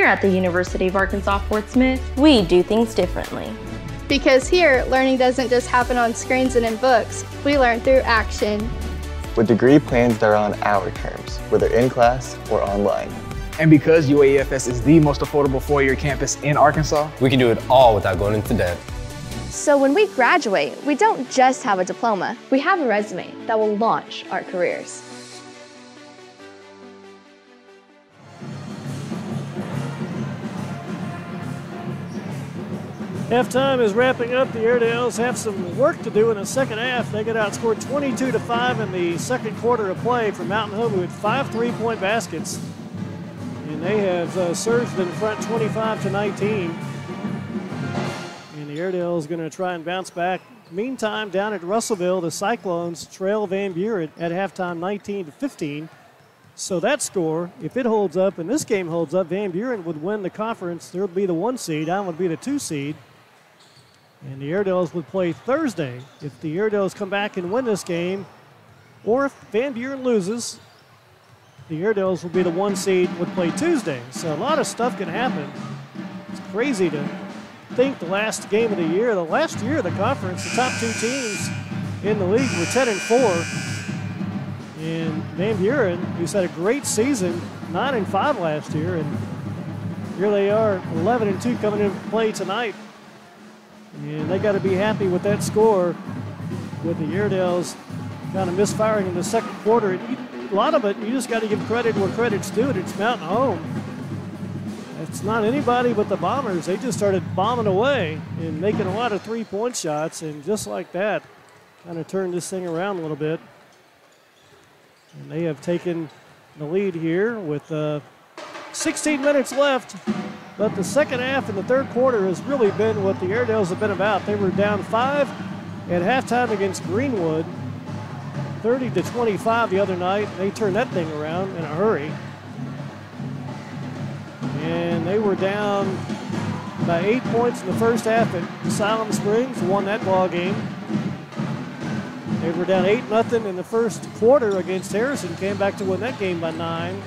Here at the University of Arkansas Fort Smith, we do things differently. Because here, learning doesn't just happen on screens and in books, we learn through action. With degree plans that are on our terms, whether in class or online. And because UAFS is the most affordable four-year campus in Arkansas, we can do it all without going into debt. So when we graduate, we don't just have a diploma, we have a resume that will launch our careers. Halftime is wrapping up. The Airedales have some work to do in the second half. They get outscored 22 to 5 in the second quarter of play from Mountain Home, had five three point baskets. And they have uh, surged in front 25 to 19. And the Airedales are going to try and bounce back. Meantime, down at Russellville, the Cyclones trail Van Buren at halftime 19 to 15. So that score, if it holds up and this game holds up, Van Buren would win the conference. There would be the one seed. Alma would be the two seed. And the Airedales would play Thursday. If the Airedales come back and win this game, or if Van Buren loses, the Airedales will be the one seed, would play Tuesday. So a lot of stuff can happen. It's crazy to think the last game of the year, the last year of the conference, the top two teams in the league were 10 and 4. And Van Buren, who's had a great season, 9 and 5 last year, and here they are, 11 and 2 coming into play tonight. And they got to be happy with that score with the Airedales kind of misfiring in the second quarter. a lot of it, you just got to give credit where credit's due. It's Mountain Home. It's not anybody but the Bombers. They just started bombing away and making a lot of three-point shots, and just like that, kind of turned this thing around a little bit. And they have taken the lead here with uh, 16 minutes left. But the second half and the third quarter has really been what the Airedales have been about. They were down five at halftime against Greenwood, 30 to 25 the other night. They turned that thing around in a hurry. And they were down by eight points in the first half at Siloam Springs, won that ball game. They were down 8 nothing in the first quarter against Harrison, came back to win that game by nine.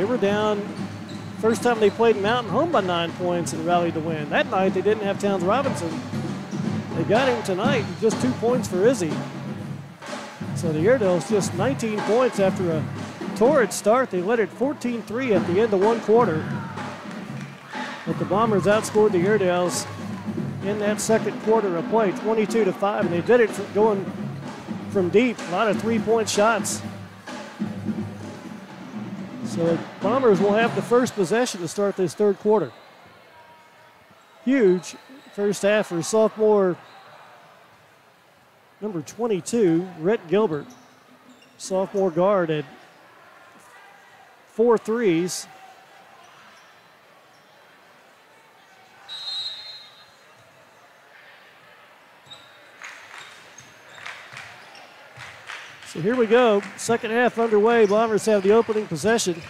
They were down first time they played Mountain home by nine points and rallied to win. That night they didn't have Towns Robinson. They got him tonight, just two points for Izzy. So the Airedales just 19 points after a torrid start. They led it 14-3 at the end of one quarter. But the Bombers outscored the Airedales in that second quarter of play, 22 to 5, and they did it going from deep. A lot of three-point shots. So Bombers will have the first possession to start this third quarter. Huge first half for sophomore number 22, Rhett Gilbert. Sophomore guard at four threes. So here we go. Second half underway. Bombers have the opening possession.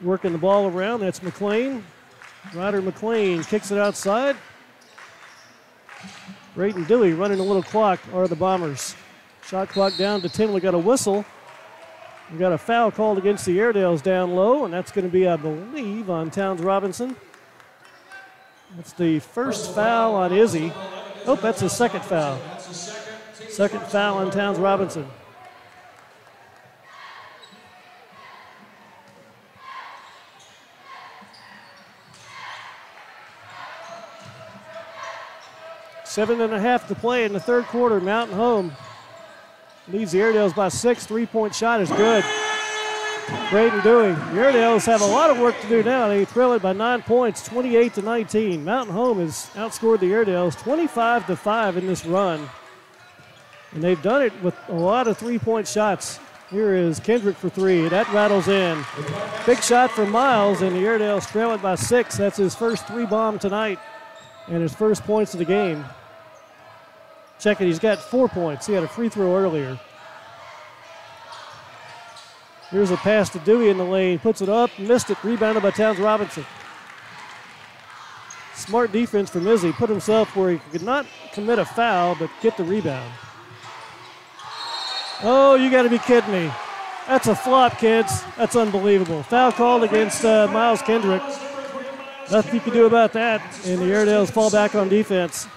Working the ball around. That's McLean. Ryder McLean kicks it outside. Brayton Dewey running a little clock are the Bombers. Shot clock down to 10. We got a whistle. We got a foul called against the Airedales down low, and that's going to be, I believe, on Towns Robinson. That's the first foul on Izzy. Oh, that's the second foul. Second foul on Towns Robinson. Seven and a half to play in the third quarter. Mountain Home leads the Airedales by six. Three point shot is good. Braden Dewey. The Airedales have a lot of work to do now. They trail it by nine points, 28 to 19. Mountain Home has outscored the Airedales 25 to 5 in this run. And they've done it with a lot of three point shots. Here is Kendrick for three. That rattles in. Big shot from Miles, and the Airedales trail it by six. That's his first three bomb tonight and his first points of the game. Check it, he's got four points. He had a free throw earlier. Here's a pass to Dewey in the lane. Puts it up, missed it. Rebounded by Towns Robinson. Smart defense from Izzy. Put himself where he could not commit a foul, but get the rebound. Oh, you got to be kidding me. That's a flop, kids. That's unbelievable. Foul called against uh, Miles Kendrick. Nothing you can do about that. And the Airedales fall back on defense.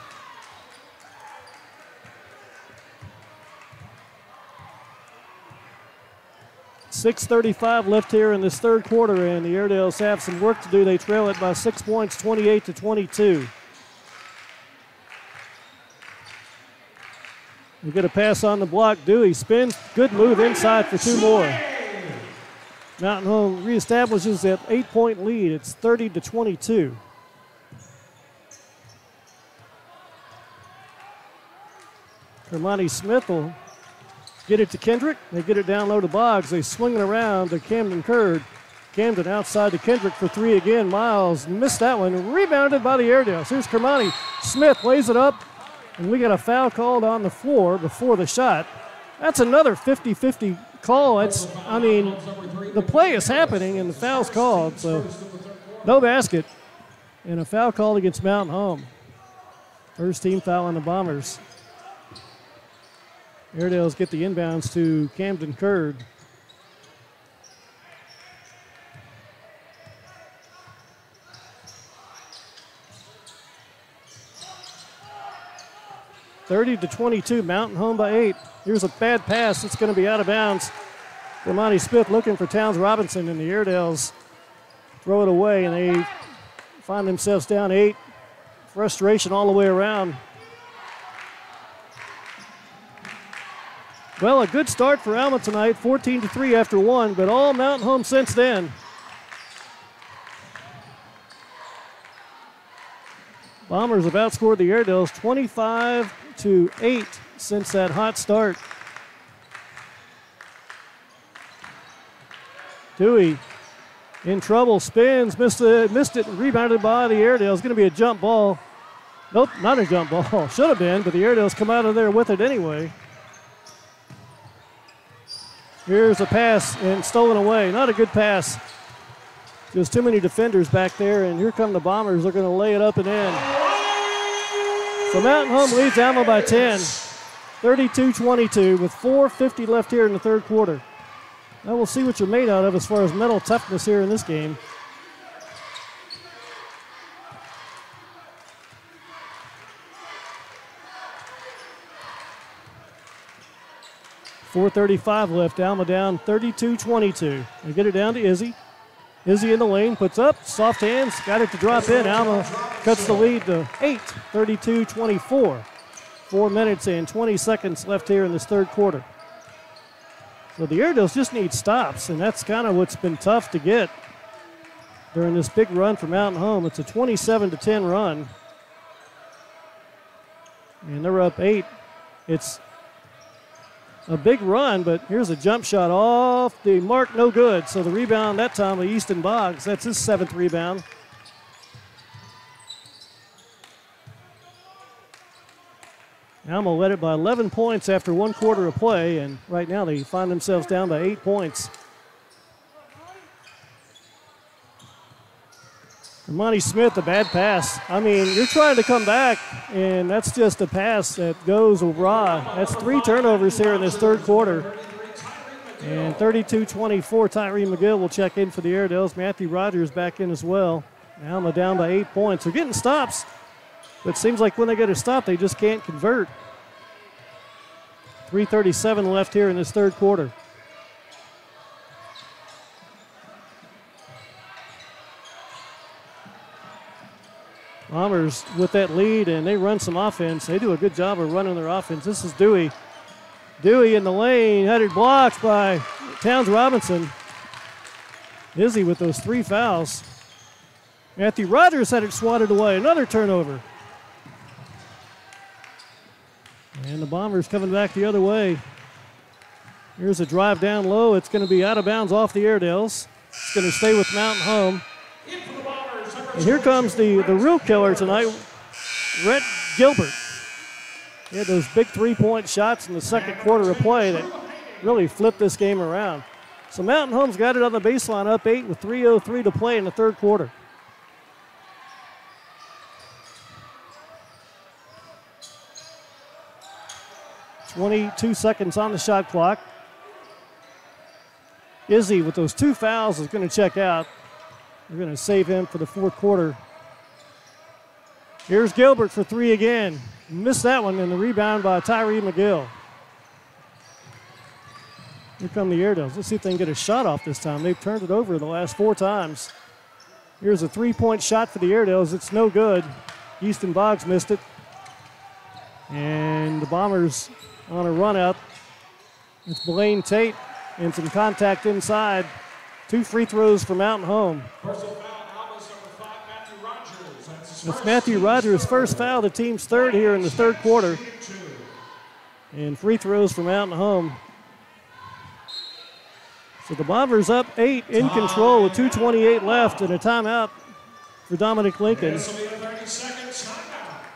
6.35 left here in this third quarter, and the Airedales have some work to do. They trail it by six points, 28 to 22. We get a pass on the block. Dewey spins. Good move inside for two more. Mountain Home reestablishes that eight point lead. It's 30 to 22. Kermani Smith will Get it to Kendrick. They get it down low to Boggs. They swing it around to Camden Curd. Camden outside to Kendrick for three again. Miles missed that one. Rebounded by the Airedales. Here's Kermani. Smith lays it up, and we got a foul called on the floor before the shot. That's another 50 50 call. It's, I mean, the play is happening and the foul's called, so no basket. And a foul called against Mountain Home. First team foul on the Bombers. Airedales get the inbounds to Camden Curd. Thirty to twenty-two, Mountain home by eight. Here's a bad pass. It's going to be out of bounds. Kermani Smith looking for Towns Robinson, and the Airedales throw it away, and they find themselves down eight. Frustration all the way around. Well, a good start for Alma tonight, 14 to 3 after one, but all Mountain Home since then. Bombers have outscored the Airedales 25 to 8 since that hot start. Dewey in trouble, spins, missed it, missed it, rebounded by the Airedales. Going to be a jump ball. Nope, not a jump ball. Should have been, but the Airedales come out of there with it anyway. Here's a pass and stolen away. Not a good pass. There's too many defenders back there, and here come the Bombers. They're going to lay it up and in. So Mountain Home leads Alma by 10, 32-22, with 4.50 left here in the third quarter. Now we'll see what you're made out of as far as mental toughness here in this game. 4.35 left. Alma down 32 22. They get it down to Izzy. Izzy in the lane, puts up, soft hands, got it to drop in. Alma cuts the lead to 8, 32 24. Four minutes and 20 seconds left here in this third quarter. So the Airedales just need stops, and that's kind of what's been tough to get during this big run from Mountain Home. It's a 27 to 10 run. And they're up eight. It's a big run, but here's a jump shot off the mark, no good. So the rebound that time of Easton Boggs. That's his seventh rebound. Alma led it by 11 points after one quarter of play, and right now they find themselves down by eight points. Monty Smith, a bad pass. I mean, you're trying to come back, and that's just a pass that goes raw. That's three turnovers here in this third quarter. And 32-24, Tyree McGill will check in for the Airedales. Matthew Rogers back in as well. Alma down by eight points. They're getting stops, but it seems like when they get a stop, they just can't convert. 337 left here in this third quarter. Bombers with that lead, and they run some offense. They do a good job of running their offense. This is Dewey. Dewey in the lane, headed blocked by Towns Robinson. Izzy with those three fouls. Matthew Rogers had it swatted away. Another turnover. And the Bombers coming back the other way. Here's a drive down low. It's going to be out of bounds off the Airedales. It's going to stay with Mountain Home. And here comes the, the real killer tonight, Rhett Gilbert. He had those big three point shots in the second quarter of play that really flipped this game around. So Mountain Home's got it on the baseline up eight with 3.03 to play in the third quarter. Twenty-two seconds on the shot clock. Izzy with those two fouls is going to check out. They're going to save him for the fourth quarter. Here's Gilbert for three again. Missed that one, and the rebound by Tyree McGill. Here come the Airedales. Let's see if they can get a shot off this time. They've turned it over the last four times. Here's a three point shot for the Airedales. It's no good. Easton Boggs missed it. And the Bombers on a run out. It's Blaine Tate and some contact inside. Two free throws for Mountain Home. It's Matthew Rogers' first foul, the team's third here in the third quarter. And free throws for Mountain Home. So the Bombers up eight in control with 2.28 left and a timeout for Dominic Lincoln.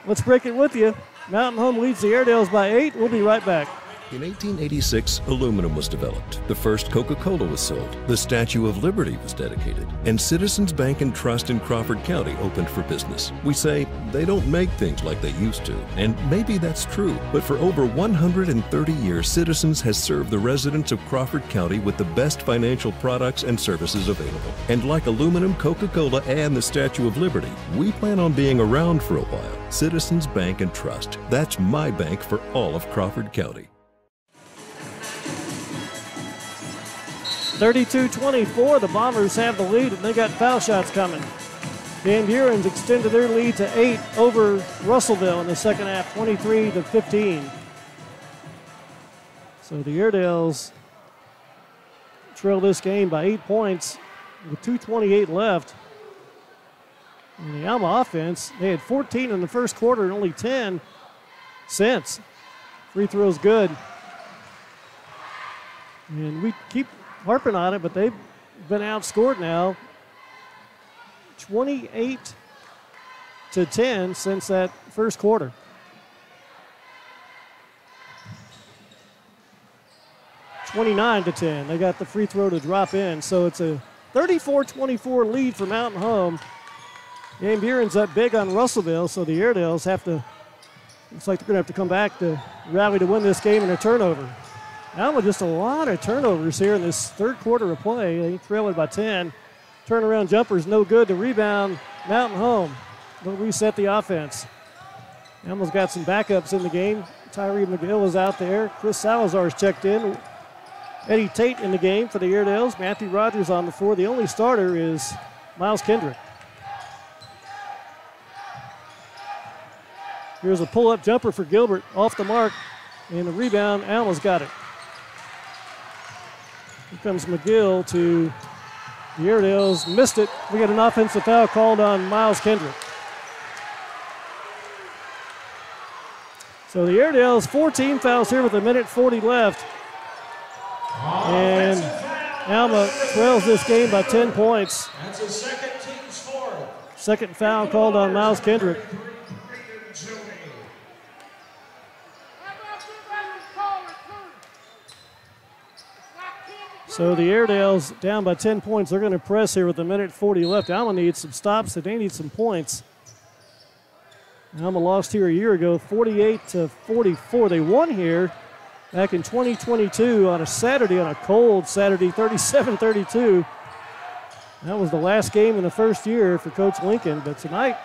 Let's break it with you. Mountain Home leads the Airedales by eight. We'll be right back. In 1886, aluminum was developed. The first Coca-Cola was sold. The Statue of Liberty was dedicated. And Citizens Bank and Trust in Crawford County opened for business. We say they don't make things like they used to. And maybe that's true. But for over 130 years, Citizens has served the residents of Crawford County with the best financial products and services available. And like aluminum, Coca-Cola, and the Statue of Liberty, we plan on being around for a while. Citizens Bank and Trust. That's my bank for all of Crawford County. 32-24, the Bombers have the lead, and they got foul shots coming. Van Buren's extended their lead to eight over Russellville in the second half, 23 to 15. So the Airedales trail this game by eight points with 2.28 left. And the Alma offense, they had 14 in the first quarter and only 10 since. Free throws good. And we keep harping on it, but they've been outscored now 28 to 10 since that first quarter. Twenty-nine to ten. They got the free throw to drop in, so it's a 34-24 lead for Mountain Home. Van Buren's up big on Russellville, so the Airedales have to. Looks like they're going to have to come back to rally to win this game in a turnover. Alma just a lot of turnovers here in this third quarter of play. They trailed by 10. Turnaround jumper's no good. The rebound, Mountain Home. They'll reset the offense. Alma's got some backups in the game. Tyree McGill is out there. Chris Salazar's checked in. Eddie Tate in the game for the Airedales. Matthew Rogers on the floor. The only starter is Miles Kendrick. Here's a pull-up jumper for Gilbert off the mark, and the rebound. Alma's got it. Here comes McGill to the Airedales. Missed it. We get an offensive foul called on Miles Kendrick. So the Airedales, 14 fouls here with a minute 40 left. And Alma trails this game by 10 points. That's his second team's fourth. Second foul called on Miles Kendrick. So the Airedales down by 10 points. They're going to press here with a minute 40 left. Alma needs some stops, they need some points. Alma lost here a year ago, 48 to 44. They won here back in 2022 on a Saturday, on a cold Saturday, 37 32. That was the last game in the first year for Coach Lincoln. But tonight,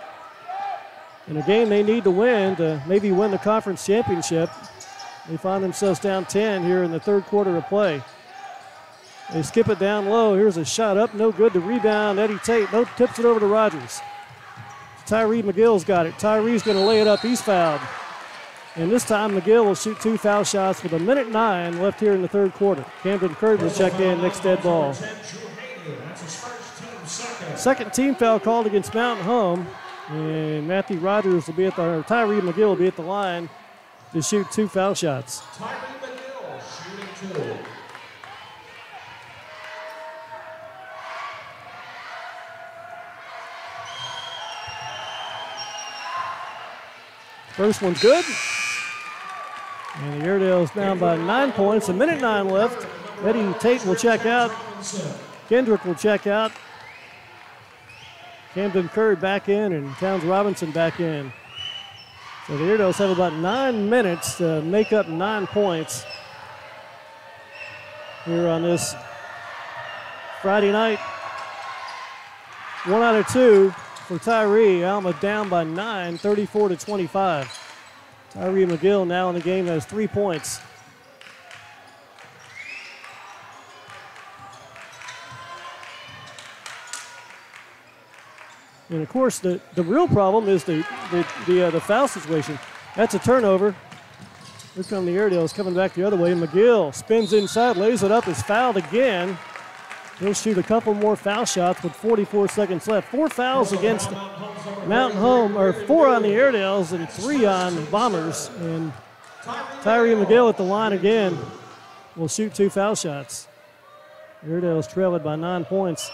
in a game they need to win to maybe win the conference championship, they find themselves down 10 here in the third quarter of play. They skip it down low. Here's a shot up, no good. The rebound, Eddie Tate, no tips it over to Rogers. Tyree McGill's got it. Tyree's going to lay it up. He's fouled. And this time McGill will shoot two foul shots with a minute nine left here in the third quarter. Camden Curd will check in next dead ball. Second team foul called against Mountain Home. And Matthew Rogers will be at the, or Tyree McGill will be at the line to shoot two foul shots. Tyree McGill shooting two. First one's good. And the Airedales down by nine points. A minute nine left. Eddie Tate will check out. Kendrick will check out. Camden Curd back in and Towns Robinson back in. So the Airedales have about nine minutes to make up nine points here on this Friday night. One out of two for Tyree. Alma down by nine, 34 to 25. Tyree McGill now in the game has three points. And of course, the, the real problem is the the the, uh, the foul situation. That's a turnover. Here come the Airedales coming back the other way. McGill spins inside, lays it up, is fouled again. He'll shoot a couple more foul shots with 44 seconds left. Four fouls against Mountain Home, or four on the Airedales and three on the Bombers. And Tyree McGill at the line again will shoot two foul shots. Airedales trail it by nine points.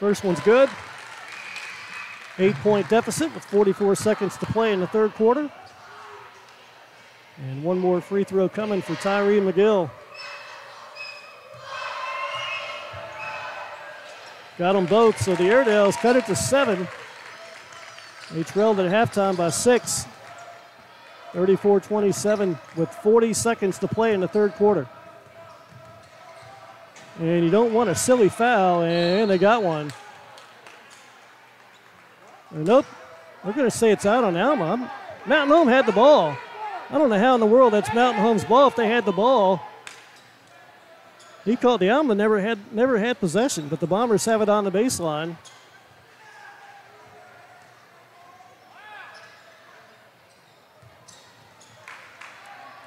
First one's good. Eight point deficit with 44 seconds to play in the third quarter. And one more free throw coming for Tyree McGill. Got them both, so the Airedales cut it to seven. They trailed at halftime by six. 34 27 with 40 seconds to play in the third quarter. And you don't want a silly foul, and they got one. Uh, nope. We're going to say it's out on Alma. Mountain Home had the ball. I don't know how in the world that's Mountain Home's ball if they had the ball. He called the Alma never had never had possession, but the Bombers have it on the baseline.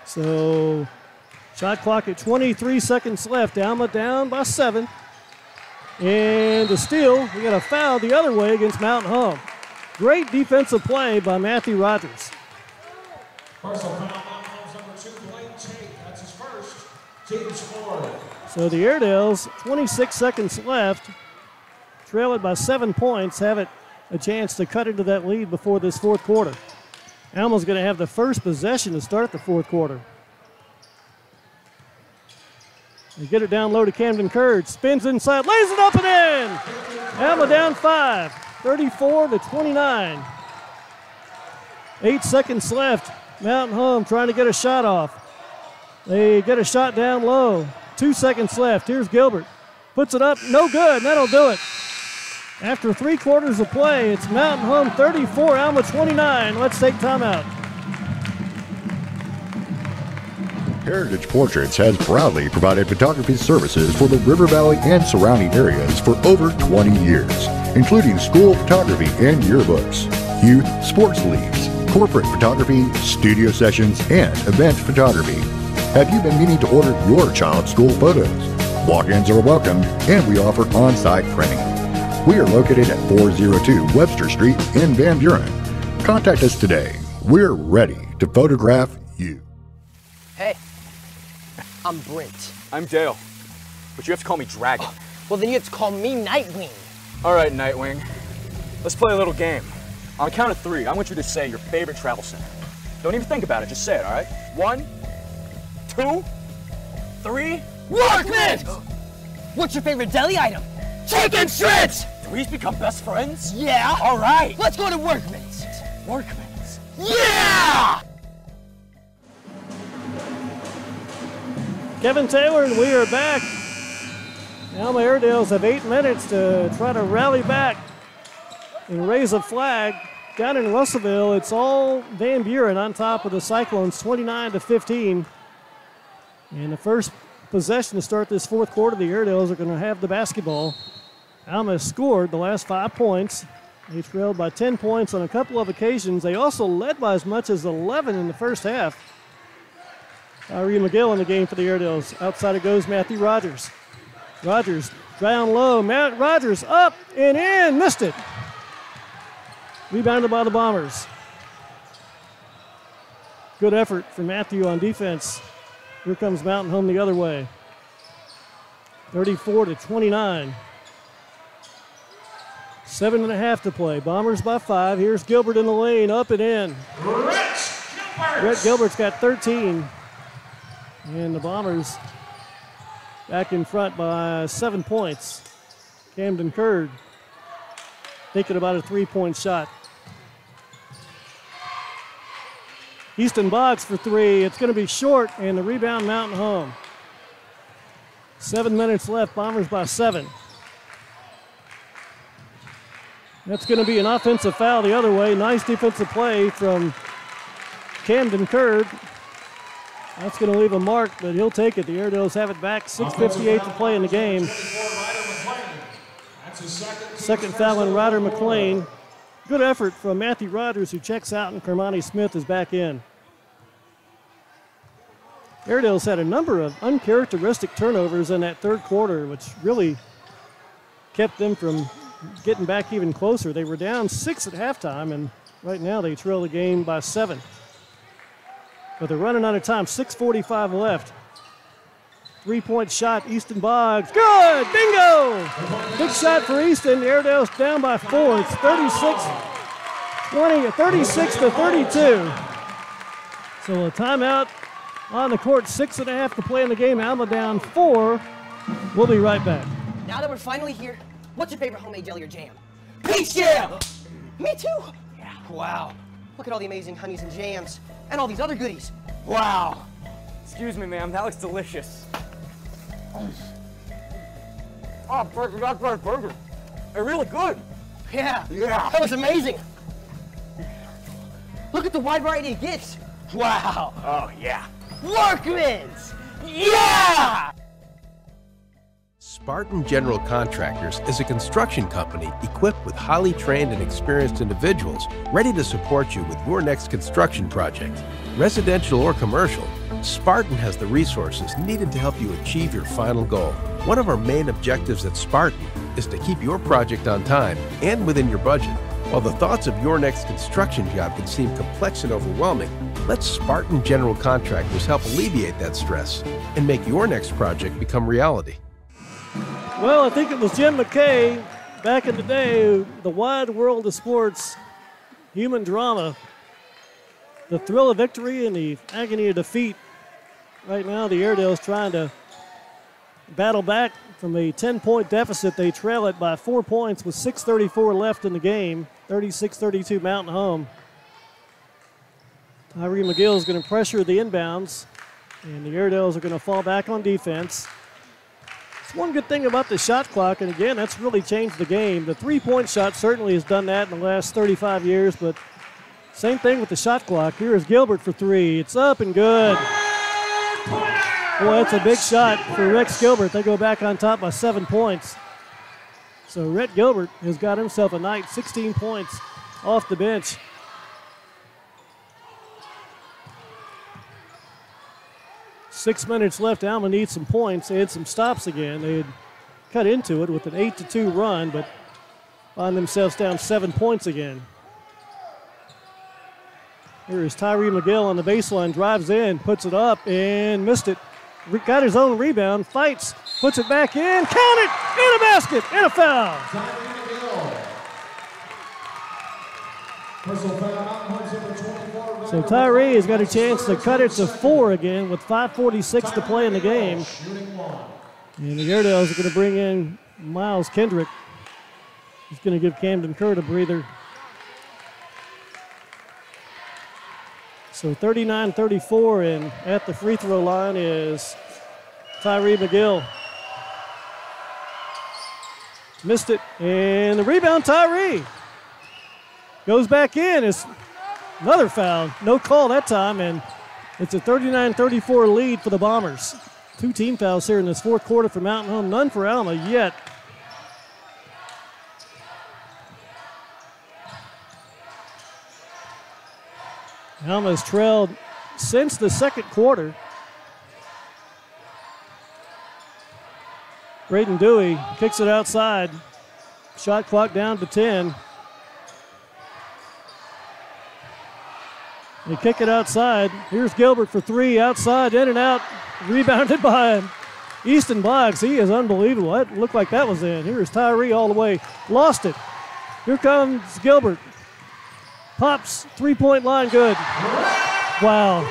So, shot clock at 23 seconds left. Alma down by seven. And the steal, we got a foul the other way against Mountain Home. Great defensive play by Matthew Rogers. Personal foul, Mountain Home's number two, Blaine Tate. That's his first. Team scored. So the Airedales, 26 seconds left, trail it by seven points, have it a chance to cut into that lead before this fourth quarter. Alma's going to have the first possession to start the fourth quarter. They get it down low to Camden Curd, spins inside, lays it up and in. Alma down five, 34 to 29. Eight seconds left. Mountain Home trying to get a shot off. They get a shot down low. Two seconds left. Here's Gilbert. Puts it up. No good. That'll do it. After three quarters of play, it's Mountain Home 34, Alma 29. Let's take timeout. Heritage Portraits has proudly provided photography services for the River Valley and surrounding areas for over 20 years, including school photography and yearbooks, youth sports leagues, corporate photography, studio sessions, and event photography. Have you been meaning to order your child's school photos? Walk-ins are welcome, and we offer on-site printing. We are located at 402 Webster Street in Van Buren. Contact us today. We're ready to photograph you. Hey, I'm Brent. I'm Dale, but you have to call me Dragon. Oh, well, then you have to call me Nightwing. All right, Nightwing. Let's play a little game. On the count of three, I want you to say your favorite travel center. Don't even think about it, just say it, all right? One, two, three? Workman! What's your favorite deli item? Chicken strips! Do we become best friends? Yeah! All right! Let's go to Workman's! Workman's? Yeah! Kevin Taylor, and we are back. Alma Airedales have eight minutes to try to rally back and raise a flag. Down in Russellville, it's all Van Buren on top of the Cyclones, 29 to 15. And the first possession to start this fourth quarter, the Airedales are going to have the basketball. Alma scored the last five points. They trailed by 10 points on a couple of occasions. They also led by as much as 11 in the first half. Tyree McGill in the game for the Airedales. Outside it goes Matthew Rogers. Rogers down low. Matt Rogers up and in. Missed it. Rebounded by the Bombers. Good effort from Matthew on defense. Here comes Mountain home the other way. 34 to 29. Seven and a half to play. Bombers by five. Here's Gilbert in the lane, up and in. Brett Gilbert's got 13. And the Bombers back in front by seven points. Camden Curd thinking about a three point shot. Easton Boggs for three. It's going to be short, and the rebound Mountain home. Seven minutes left. Bombers by seven. That's going to be an offensive foul the other way. Nice defensive play from Camden Curd. That's going to leave a mark, but he'll take it. The Airedales have it back. 6.58 to play in the game. Second foul on Ryder McLean. Good effort from Matthew Rogers, who checks out, and Kermani Smith is back in. Airedales had a number of uncharacteristic turnovers in that third quarter, which really kept them from getting back even closer. They were down six at halftime, and right now they trail the game by seven. But they're running out of time. 6.45 left. Three point shot, Easton Boggs. Good! Bingo! Big shot for Easton. Airedale's down by four. It's 36 20, 36 to 32. So a timeout on the court. Six and a half to play in the game. Alma down four. We'll be right back. Now that we're finally here, what's your favorite homemade jelly or jam? Peach jam! Me too! Yeah. Wow. Look at all the amazing honeys and jams and all these other goodies. Wow. Excuse me, ma'am. That looks delicious. Oh, burger, that's my burger. They're really good. Yeah. Yeah. That was amazing. Look at the wide variety of gifts. Wow. Oh, yeah. Workman's! Yeah! Spartan General Contractors is a construction company equipped with highly trained and experienced individuals ready to support you with your next construction project. Residential or commercial, Spartan has the resources needed to help you achieve your final goal. One of our main objectives at Spartan is to keep your project on time and within your budget. While the thoughts of your next construction job can seem complex and overwhelming, let Spartan General Contractors help alleviate that stress and make your next project become reality. Well, I think it was Jim McKay back in the day, the wide world of sports, human drama, the thrill of victory and the agony of defeat. Right now, the Airedales trying to battle back from a 10 point deficit. They trail it by four points with 6.34 left in the game, 36 32 Mountain Home. Tyree McGill is going to pressure the inbounds, and the Airedales are going to fall back on defense. It's one good thing about the shot clock, and again, that's really changed the game. The three point shot certainly has done that in the last 35 years, but same thing with the shot clock. Here is Gilbert for three. It's up and good. Boy, that's a big shot for Rex Gilbert. They go back on top by seven points. So Rhett Gilbert has got himself a night, 16 points off the bench. Six minutes left. Alma needs some points. They had some stops again. They had cut into it with an 8 to 2 run, but find themselves down seven points again. Here is Tyree McGill on the baseline, drives in, puts it up, and missed it. Got his own rebound, fights, puts it back in, count it, in a basket, and a foul. So Tyree has got a chance to cut it to four again with 5.46 to play in the game. And the Airedales are going to bring in Miles Kendrick. He's going to give Camden Curd a breather. So 39 34, and at the free throw line is Tyree McGill. Missed it, and the rebound, Tyree. Goes back in. It's another foul. No call that time, and it's a 39 34 lead for the Bombers. Two team fouls here in this fourth quarter for Mountain Home, none for Alma yet. Alma's trailed since the second quarter. Braden Dewey kicks it outside. Shot clock down to 10. They kick it outside. Here's Gilbert for three. Outside, in and out. Rebounded by Easton Boggs. He is unbelievable. It looked like that was in. Here's Tyree all the way. Lost it. Here comes Gilbert. Pops, three point line, good. Wow.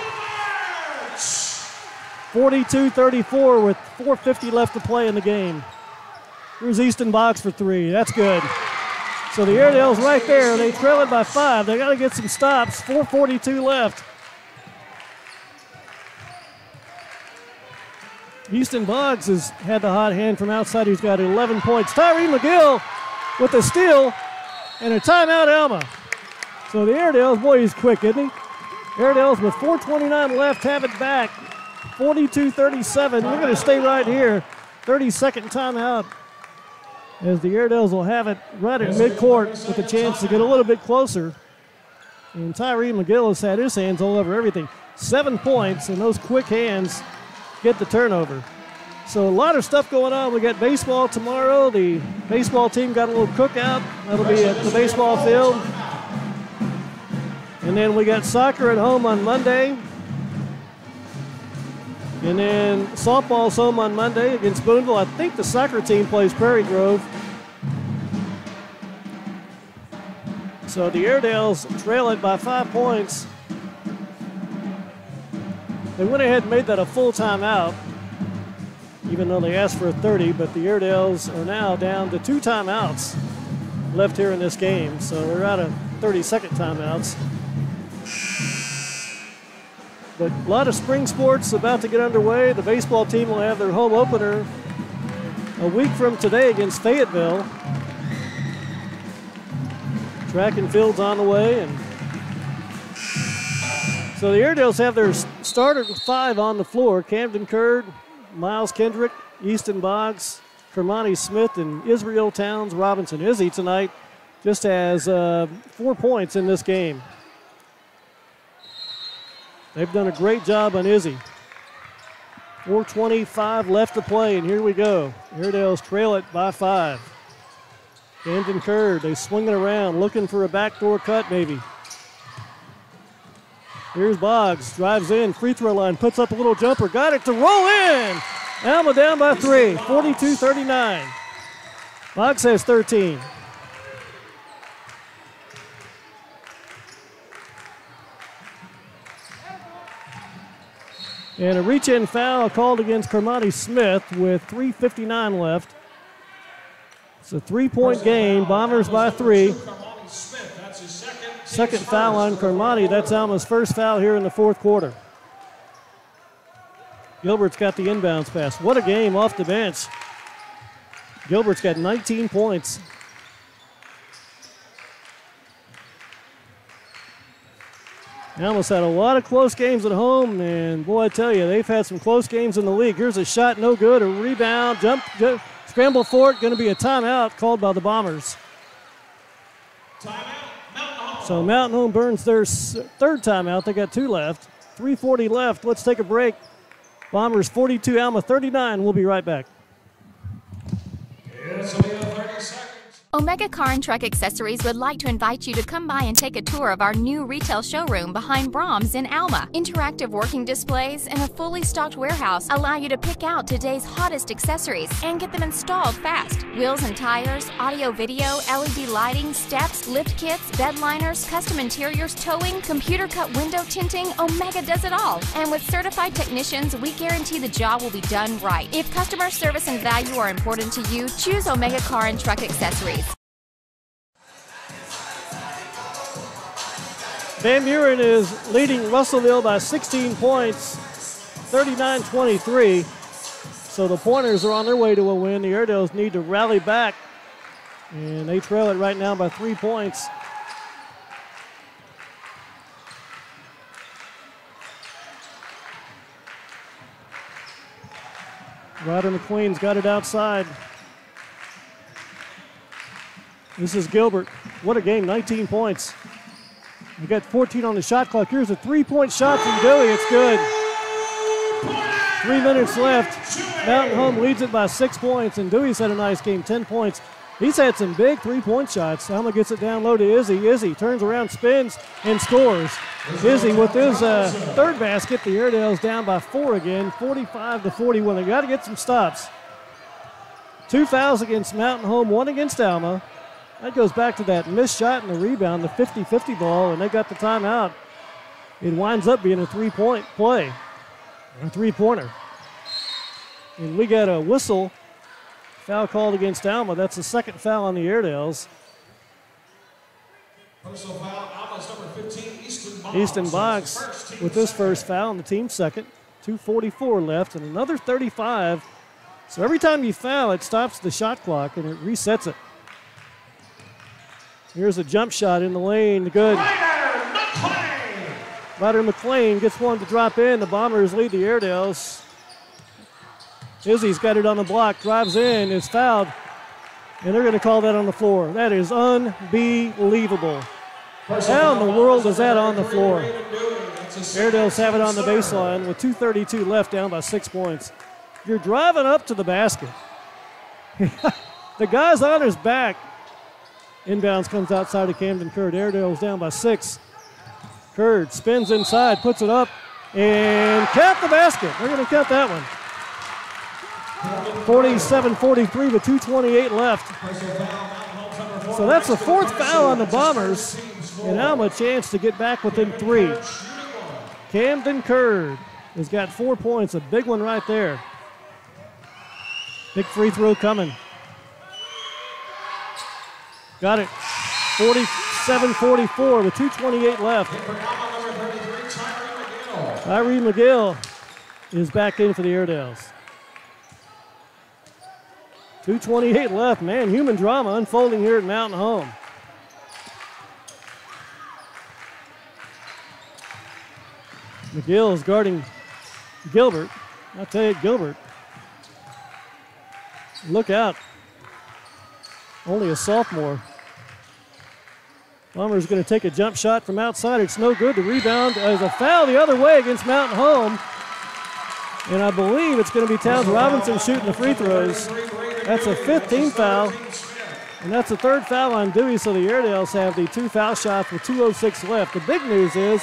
42 34 with 4.50 left to play in the game. Here's Easton Boggs for three. That's good. So the Airedales right there. They trail it by five. They got to get some stops. 4.42 left. Easton Boggs has had the hot hand from outside. He's got 11 points. Tyree McGill with a steal and a timeout, Alma. So the Airedales, boy, he's quick, isn't he? Airedales with 4.29 left have it back. 42 37. We're going to stay right here. 30 second timeout as the Airedales will have it right at midcourt with a chance to get a little bit closer. And Tyree McGill has had his hands all over everything. Seven points, and those quick hands get the turnover. So a lot of stuff going on. We got baseball tomorrow. The baseball team got a little cookout. That'll be at the baseball field. And then we got soccer at home on Monday. And then softball's home on Monday against Booneville. I think the soccer team plays Prairie Grove. So the Airedales trail it by five points. They went ahead and made that a full timeout, even though they asked for a 30, but the Airedales are now down to two timeouts left here in this game. So they're out of 30 second timeouts. But a lot of spring sports about to get underway. The baseball team will have their home opener a week from today against Fayetteville. Track and field's on the way, and so the Airedales have their starter five on the floor: Camden Curd, Miles Kendrick, Easton Boggs, Kermani Smith, and Israel Towns Robinson. Izzy tonight just has uh, four points in this game. They've done a great job on Izzy. 425 left to play, and here we go. Airedales trail it by five. Camden Curd, they swing it around, looking for a backdoor cut maybe. Here's Boggs, drives in, free throw line, puts up a little jumper, got it to roll in. Alma down by three, 42-39. Boggs has 13. And a reach in foul called against Kermani Smith with 3.59 left. It's a three point game. Bombers by three. Second foul on Kermani. That's Alma's first foul here in the fourth quarter. Gilbert's got the inbounds pass. What a game off the bench. Gilbert's got 19 points. Almost had a lot of close games at home, and boy, I tell you, they've had some close games in the league. Here's a shot, no good. A rebound, jump, jump scramble for it. Going to be a timeout called by the Bombers. Timeout, so Mountain Home burns their third timeout. They got two left. 3:40 left. Let's take a break. Bombers 42, Alma 39. We'll be right back. Omega Car and Truck Accessories would like to invite you to come by and take a tour of our new retail showroom behind Braum's in Alma. Interactive working displays and a fully stocked warehouse allow you to pick out today's hottest accessories and get them installed fast. Wheels and tires, audio video, LED lighting, steps, lift kits, bed liners, custom interiors, towing, computer cut window tinting, Omega does it all. And with certified technicians, we guarantee the job will be done right. If customer service and value are important to you, choose Omega Car and Truck Accessories. Van Buren is leading Russellville by 16 points, 39 23. So the Pointers are on their way to a win. The Airedales need to rally back, and they trail it right now by three points. Ryder McQueen's got it outside. This is Gilbert. What a game, 19 points. We got 14 on the shot clock. Here's a three-point shot from Dewey. It's good. Three minutes left. Mountain Home leads it by six points, and Dewey's had a nice game, 10 points. He's had some big three-point shots. Alma gets it down low to Izzy. Izzy turns around, spins, and scores. Izzy with his uh, third basket. The Airedales down by four again, 45 to 41. They got to get some stops. Two fouls against Mountain Home, one against Alma. That goes back to that missed shot and the rebound, the 50 50 ball, and they got the timeout. It winds up being a three point play, a three pointer. And we got a whistle foul called against Alma. That's the second foul on the Airedales. Personal foul, Alma's number 15, Easton Boggs. Easton with this first foul and the team second. 2.44 left and another 35. So every time you foul, it stops the shot clock and it resets it. Here's a jump shot in the lane. Good. Ryder McLean gets one to drop in. The Bombers lead the Airedales. Izzy's got it on the block, drives in, is fouled, and they're going to call that on the floor. That is unbelievable. How in the world is that on the floor? Airedales have it on the baseline with 2.32 left, down by six points. You're driving up to the basket. the guy's on his back. Inbounds comes outside of Camden Curd. Airedale's down by six. Curd spins inside, puts it up, and count the basket. They're going to count that one. 47-43 with 2.28 left. So that's the fourth foul on the Bombers, and Alma a chance to get back within three. Camden Curd has got four points, a big one right there. Big free throw coming. Got it. 47-44 with 2.28 left. Tyree McGill is back in for the Airedales. 2.28 left. Man, human drama unfolding here at Mountain Home. McGill is guarding Gilbert. I tell you, Gilbert. Look out. Only a sophomore. Bomber's going to take a jump shot from outside. It's no good. The rebound is a foul the other way against Mountain Home. And I believe it's going to be Towns Robinson shooting the free throws. That's a 15 foul. And that's the third foul on Dewey, so the Airedales have the two foul shots with 2.06 left. The big news is,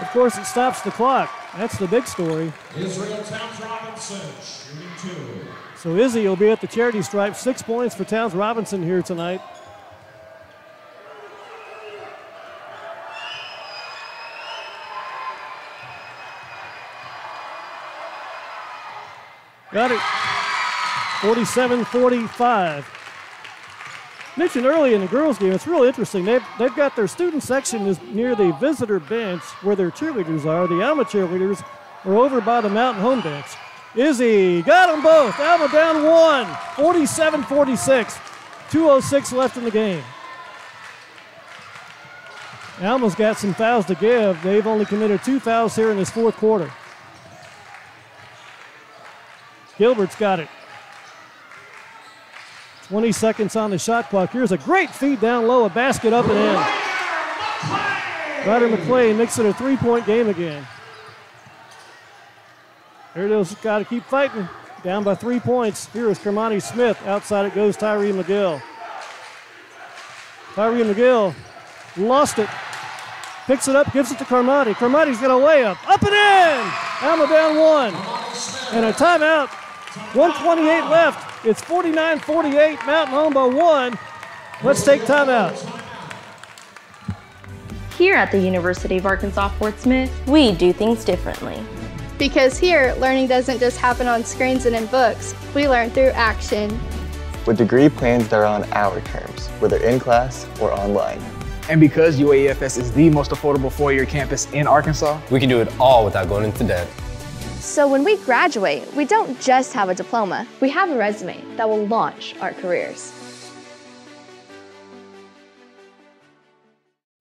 of course, it stops the clock. That's the big story. Israel Towns Robinson, shooting two. So Izzy will be at the charity stripe. Six points for Towns Robinson here tonight. Got it. 47 45. Mentioned early in the girls' game, it's really interesting. They've, they've got their student section is near the visitor bench where their cheerleaders are. The Alma cheerleaders are over by the Mountain Home bench. Izzy got them both. Alma down one, 47 46. 2.06 left in the game. Alma's got some fouls to give. They've only committed two fouls here in this fourth quarter. Gilbert's got it. 20 seconds on the shot clock. Here's a great feed down low, a basket up and in. Ryder McClain makes it a three point game again. Airedale's got to keep fighting. Down by three points. Here is Kermani Smith. Outside it goes Tyree McGill. Tyree McGill lost it. Picks it up, gives it to Kermani. Kermani's got a layup. Up and in! Alma down one. And a timeout. 128 left. It's 49 48. Mountain home by one. Let's take timeout. Here at the University of Arkansas Fort Smith, we do things differently. Because here, learning doesn't just happen on screens and in books. We learn through action. With degree plans that are on our terms, whether in class or online. And because UAFS is the most affordable four-year campus in Arkansas, We can do it all without going into debt. So when we graduate, we don't just have a diploma, we have a resume that will launch our careers.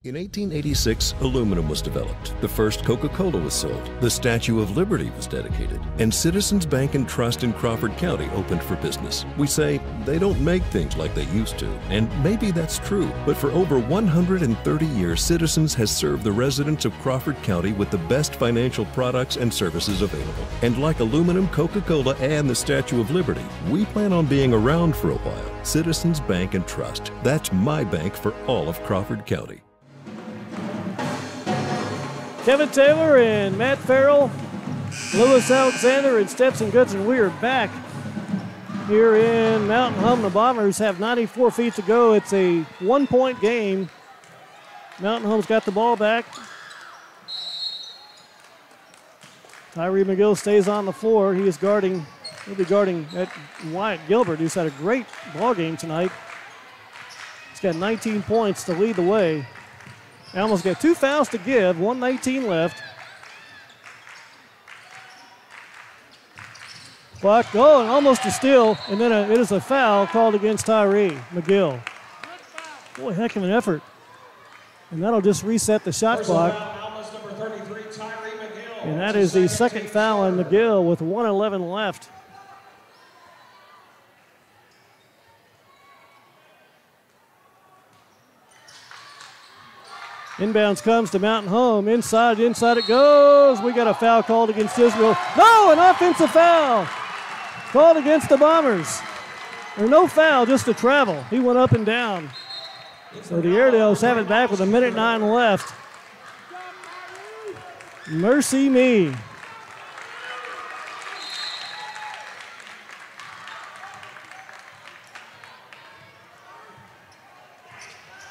In 1886, aluminum was developed. The first Coca-Cola was sold. The Statue of Liberty was dedicated. And Citizens Bank and Trust in Crawford County opened for business. We say they don't make things like they used to. And maybe that's true. But for over 130 years, Citizens has served the residents of Crawford County with the best financial products and services available. And like aluminum, Coca-Cola, and the Statue of Liberty, we plan on being around for a while. Citizens Bank and Trust. That's my bank for all of Crawford County. Kevin Taylor and Matt Farrell, Lewis Alexander and Stetson Goodson. We are back here in Mountain Home. The Bombers have 94 feet to go. It's a one point game. Mountain Home's got the ball back. Tyree McGill stays on the floor. He is guarding, he'll be guarding at Wyatt Gilbert, who's had a great ball game tonight. He's got 19 points to lead the way. Alma's got two fouls to give, 119 left. Clock, oh, and almost a steal, and then a, it is a foul called against Tyree McGill. Boy, heck of an effort. And that'll just reset the shot clock. And that is the second foul on McGill with 111 left. Inbounds comes to Mountain Home. Inside, inside it goes. We got a foul called against Israel. No, an offensive foul called against the Bombers. Or no foul, just a travel. He went up and down. So the Airedales have it back with a minute nine left. Mercy me.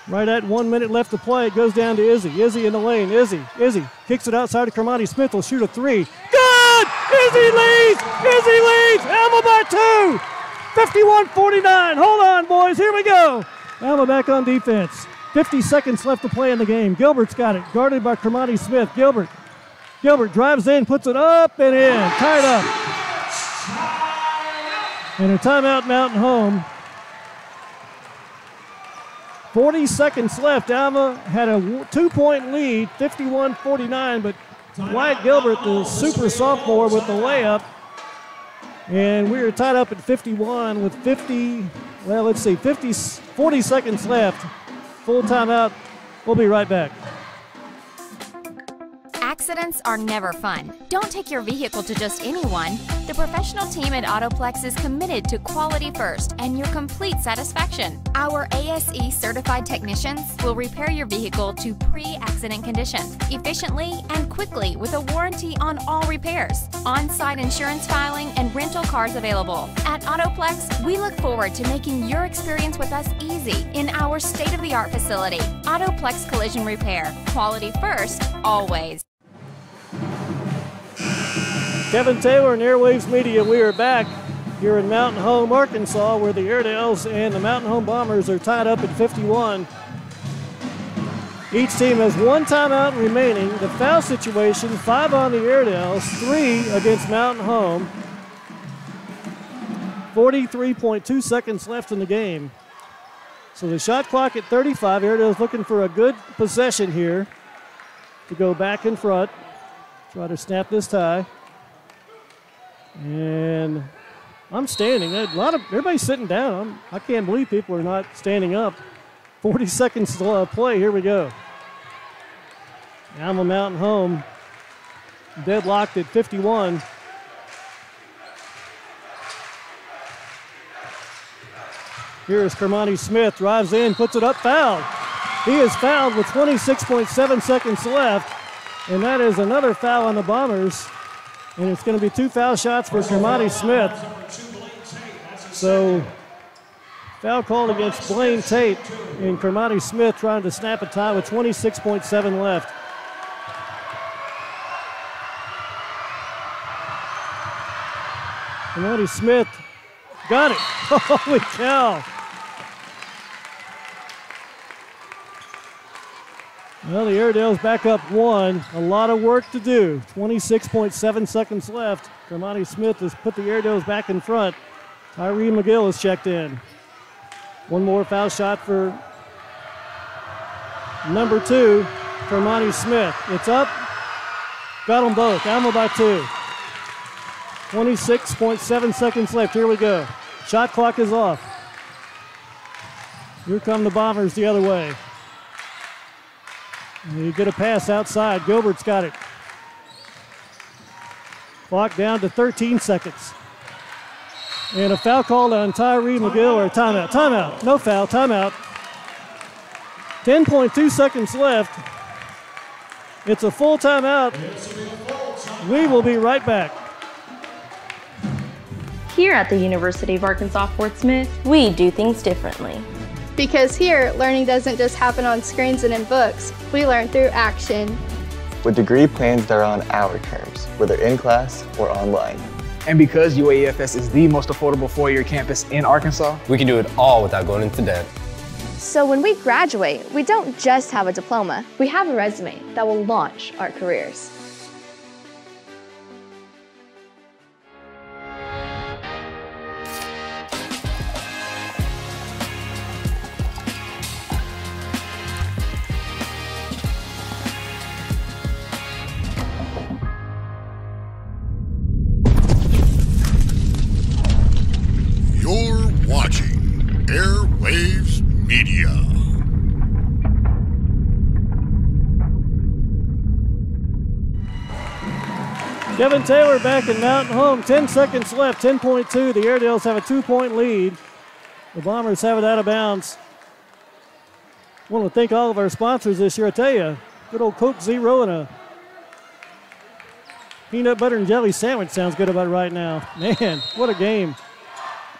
Right at one minute left to play. It goes down to Izzy. Izzy in the lane. Izzy. Izzy kicks it outside to Kermani. Smith will shoot a three. Good! Izzy leads! Izzy leads! Alma by two! 51-49. Hold on, boys. Here we go. Alma back on defense. 50 seconds left to play in the game. Gilbert's got it. Guarded by Kermani Smith. Gilbert. Gilbert drives in, puts it up and in. Tied up. And a timeout Mountain Home. 40 seconds left. Alma had a two point lead, 51 49, but Wyatt Gilbert, the super sophomore, with the layup. And we are tied up at 51 with 50, well, let's see, 50, 40 seconds left. Full timeout. We'll be right back. Accidents are never fun. Don't take your vehicle to just anyone. The professional team at Autoplex is committed to quality first and your complete satisfaction. Our ASE certified technicians will repair your vehicle to pre accident condition efficiently and quickly with a warranty on all repairs. On site insurance filing and rental cars available. At Autoplex, we look forward to making your experience with us easy in our state of the art facility. Autoplex Collision Repair. Quality first, always. Kevin Taylor and Airwaves Media, we are back here in Mountain Home, Arkansas, where the Airedales and the Mountain Home Bombers are tied up at 51. Each team has one timeout remaining. The foul situation, five on the Airedales, three against Mountain Home. 43.2 seconds left in the game. So the shot clock at 35. Airedales looking for a good possession here to go back in front. Try to snap this tie. And I'm standing. A lot of everybody's sitting down. I'm, I can not believe people are not standing up. 40 seconds to uh, play. Here we go. Alma Mountain home. Deadlocked at 51. Here is Kermani Smith. Drives in, puts it up, foul. He is fouled with 26.7 seconds left, and that is another foul on the Bombers. And it's going to be two foul shots for Kermani Smith. So, foul called against Blaine Tate and Kermani Smith trying to snap a tie with 26.7 left. Kermani Smith got it. Holy cow. Well, the Airedales back up one. A lot of work to do. 26.7 seconds left. Kermani Smith has put the Airedales back in front. Tyree McGill has checked in. One more foul shot for number two, Kermani Smith. It's up. Got them both. Alma by two. 26.7 seconds left. Here we go. Shot clock is off. Here come the Bombers the other way. You get a pass outside. Gilbert's got it. Clock down to 13 seconds. And a foul called on Tyree McGill or timeout. Timeout. No foul. Timeout. 10.2 seconds left. It's a full timeout. We will be right back. Here at the University of Arkansas Fort Smith, we do things differently. Because here, learning doesn't just happen on screens and in books. We learn through action. With degree plans that are on our terms, whether in class or online. And because UAFS is the most affordable four-year campus in Arkansas, we can do it all without going into debt. So when we graduate, we don't just have a diploma, we have a resume that will launch our careers. Kevin Taylor back in Mountain Home. 10 seconds left. 10.2. The Airedales have a two point lead. The Bombers have it out of bounds. want to thank all of our sponsors this year. I tell you, good old Coke Zero and a peanut butter and jelly sandwich sounds good about right now. Man, what a game.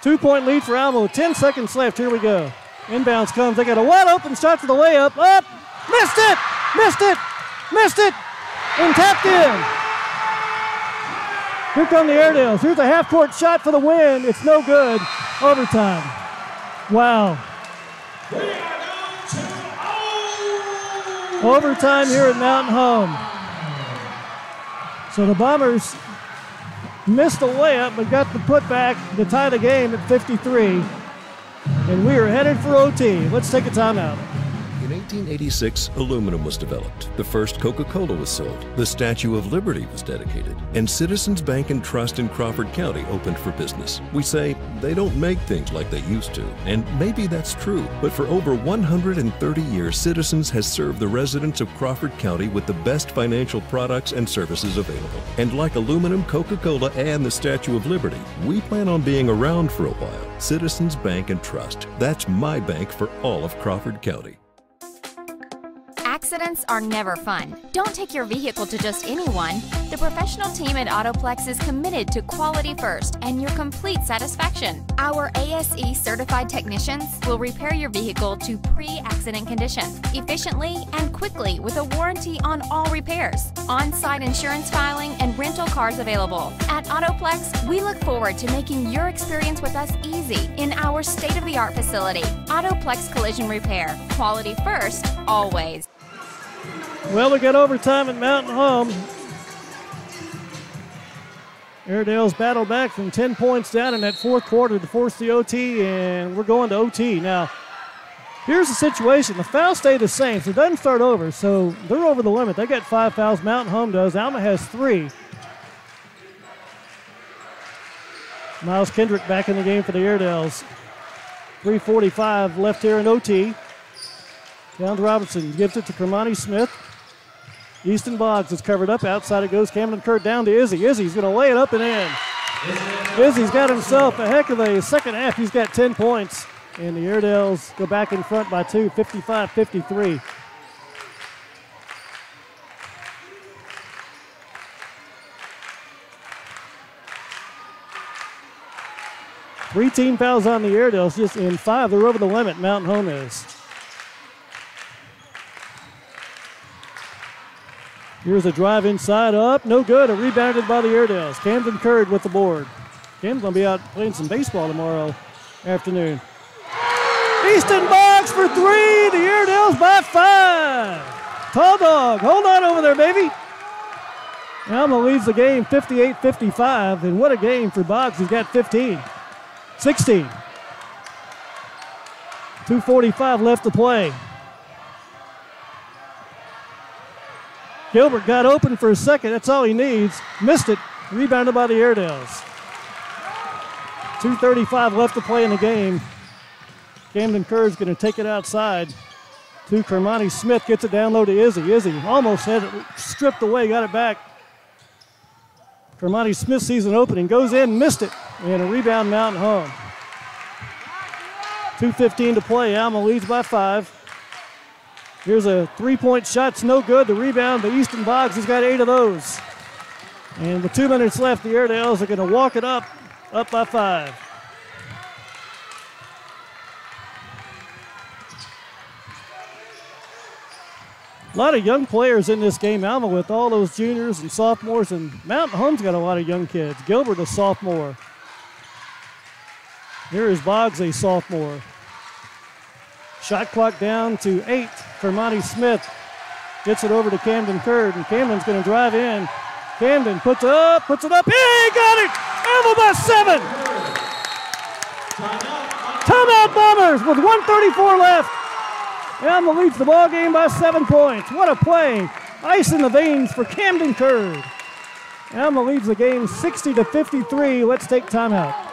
Two point lead for with 10 seconds left. Here we go. Inbounds comes. They got a wide open shot for the layup. Up. Missed it. Missed it. Missed it. And tapped in. Here come the Airedales. Here's a half court shot for the win. It's no good. Overtime. Wow. Overtime here at Mountain Home. So the Bombers missed a layup but got the putback to tie the game at 53. And we are headed for OT. Let's take a timeout. In 1886, aluminum was developed. The first Coca Cola was sold. The Statue of Liberty was dedicated. And Citizens Bank and Trust in Crawford County opened for business. We say they don't make things like they used to. And maybe that's true. But for over 130 years, Citizens has served the residents of Crawford County with the best financial products and services available. And like aluminum, Coca Cola, and the Statue of Liberty, we plan on being around for a while. Citizens Bank and Trust. That's my bank for all of Crawford County. Accidents are never fun. Don't take your vehicle to just anyone. The professional team at Autoplex is committed to quality first and your complete satisfaction. Our ASE certified technicians will repair your vehicle to pre accident condition efficiently and quickly with a warranty on all repairs. On site insurance filing and rental cars available. At Autoplex, we look forward to making your experience with us easy in our state of the art facility. Autoplex Collision Repair. Quality first, always. Well, we got overtime at Mountain Home. Airedale's battled back from 10 points down in that fourth quarter to force the OT, and we're going to OT. Now, here's the situation. The fouls stay the same, so it doesn't start over. So they're over the limit. They got five fouls. Mountain Home does. Alma has three. Miles Kendrick back in the game for the Airedales. 3.45 left here in OT. Down to Robinson. Gives it to Kermani Smith. Easton Boggs is covered up. Outside it goes. Camden Curd down to Izzy. Izzy's going to lay it up and in. Izzy's got himself a heck of a second half. He's got 10 points. and the Airedales go back in front by two, 55 53. Three team fouls on the Airedales, just in five. They're over the limit, Mountain Home is. Here's a drive inside up, no good. A rebounded by the Airedales. Camden Curd with the board. Camden's gonna be out playing some baseball tomorrow afternoon. Easton Boggs for three. The Airedales by five. Tall dog, hold on over there, baby. Alma leads the game 58-55, and what a game for Boggs. He's got 15. 16. 245 left to play. Gilbert got open for a second. That's all he needs. Missed it. Rebounded by the Airedales. 2.35 left to play in the game. Camden Curd's going to take it outside to Kermani Smith. Gets it down low to Izzy. Izzy almost had it stripped away, got it back. Kermani Smith sees an opening, goes in, missed it, and a rebound Mountain Home. 2.15 to play. Alma leads by five. Here's a three-point shot. It's no good. The rebound, the Easton Boggs has got eight of those. And with two minutes left, the Airedales are going to walk it up, up by five. A lot of young players in this game, Alma, with all those juniors and sophomores, and Mountain Home's got a lot of young kids. Gilbert, a sophomore. Here is Boggs, a sophomore. Shot clock down to eight for Monty Smith. Gets it over to Camden Curd, and Camden's going to drive in. Camden puts it up, puts it up. He got it! Alma by seven! Timeout Bombers with 134 left. Alma leads the ball game by seven points. What a play! Ice in the veins for Camden Curd. Alma leads the game 60 to 53. Let's take timeout.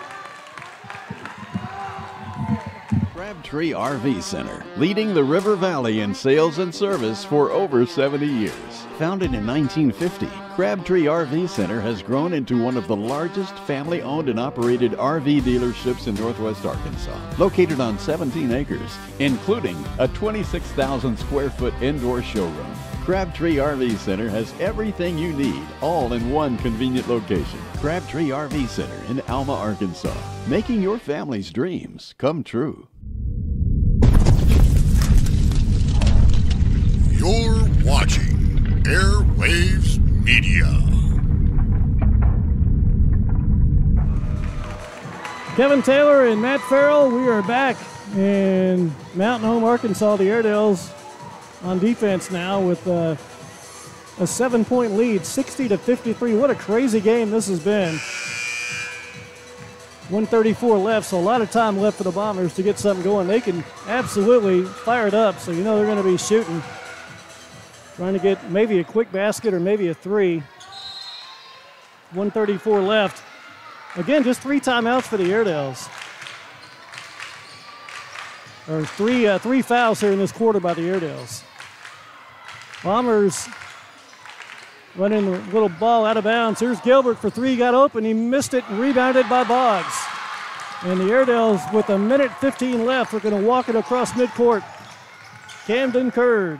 Crabtree RV Center, leading the River Valley in sales and service for over 70 years. Founded in 1950, Crabtree RV Center has grown into one of the largest family owned and operated RV dealerships in northwest Arkansas. Located on 17 acres, including a 26,000 square foot indoor showroom. Crabtree RV Center has everything you need, all in one convenient location. Crabtree RV Center in Alma, Arkansas, making your family's dreams come true. You're watching Airwaves Media. Kevin Taylor and Matt Farrell, we are back in Mountain Home, Arkansas. The Airedales on defense now with uh, a seven point lead, 60 to 53. What a crazy game this has been. 134 left, so a lot of time left for the Bombers to get something going. They can absolutely fire it up, so you know they're going to be shooting. Trying to get maybe a quick basket or maybe a three. 134 left. Again, just three timeouts for the Airedales. Or three, uh, three fouls here in this quarter by the Airedales. Bombers running the little ball out of bounds. Here's Gilbert for three, got open. He missed it and rebounded by Boggs. And the Airedales, with a minute 15 left, are going to walk it across midcourt. Camden Curd.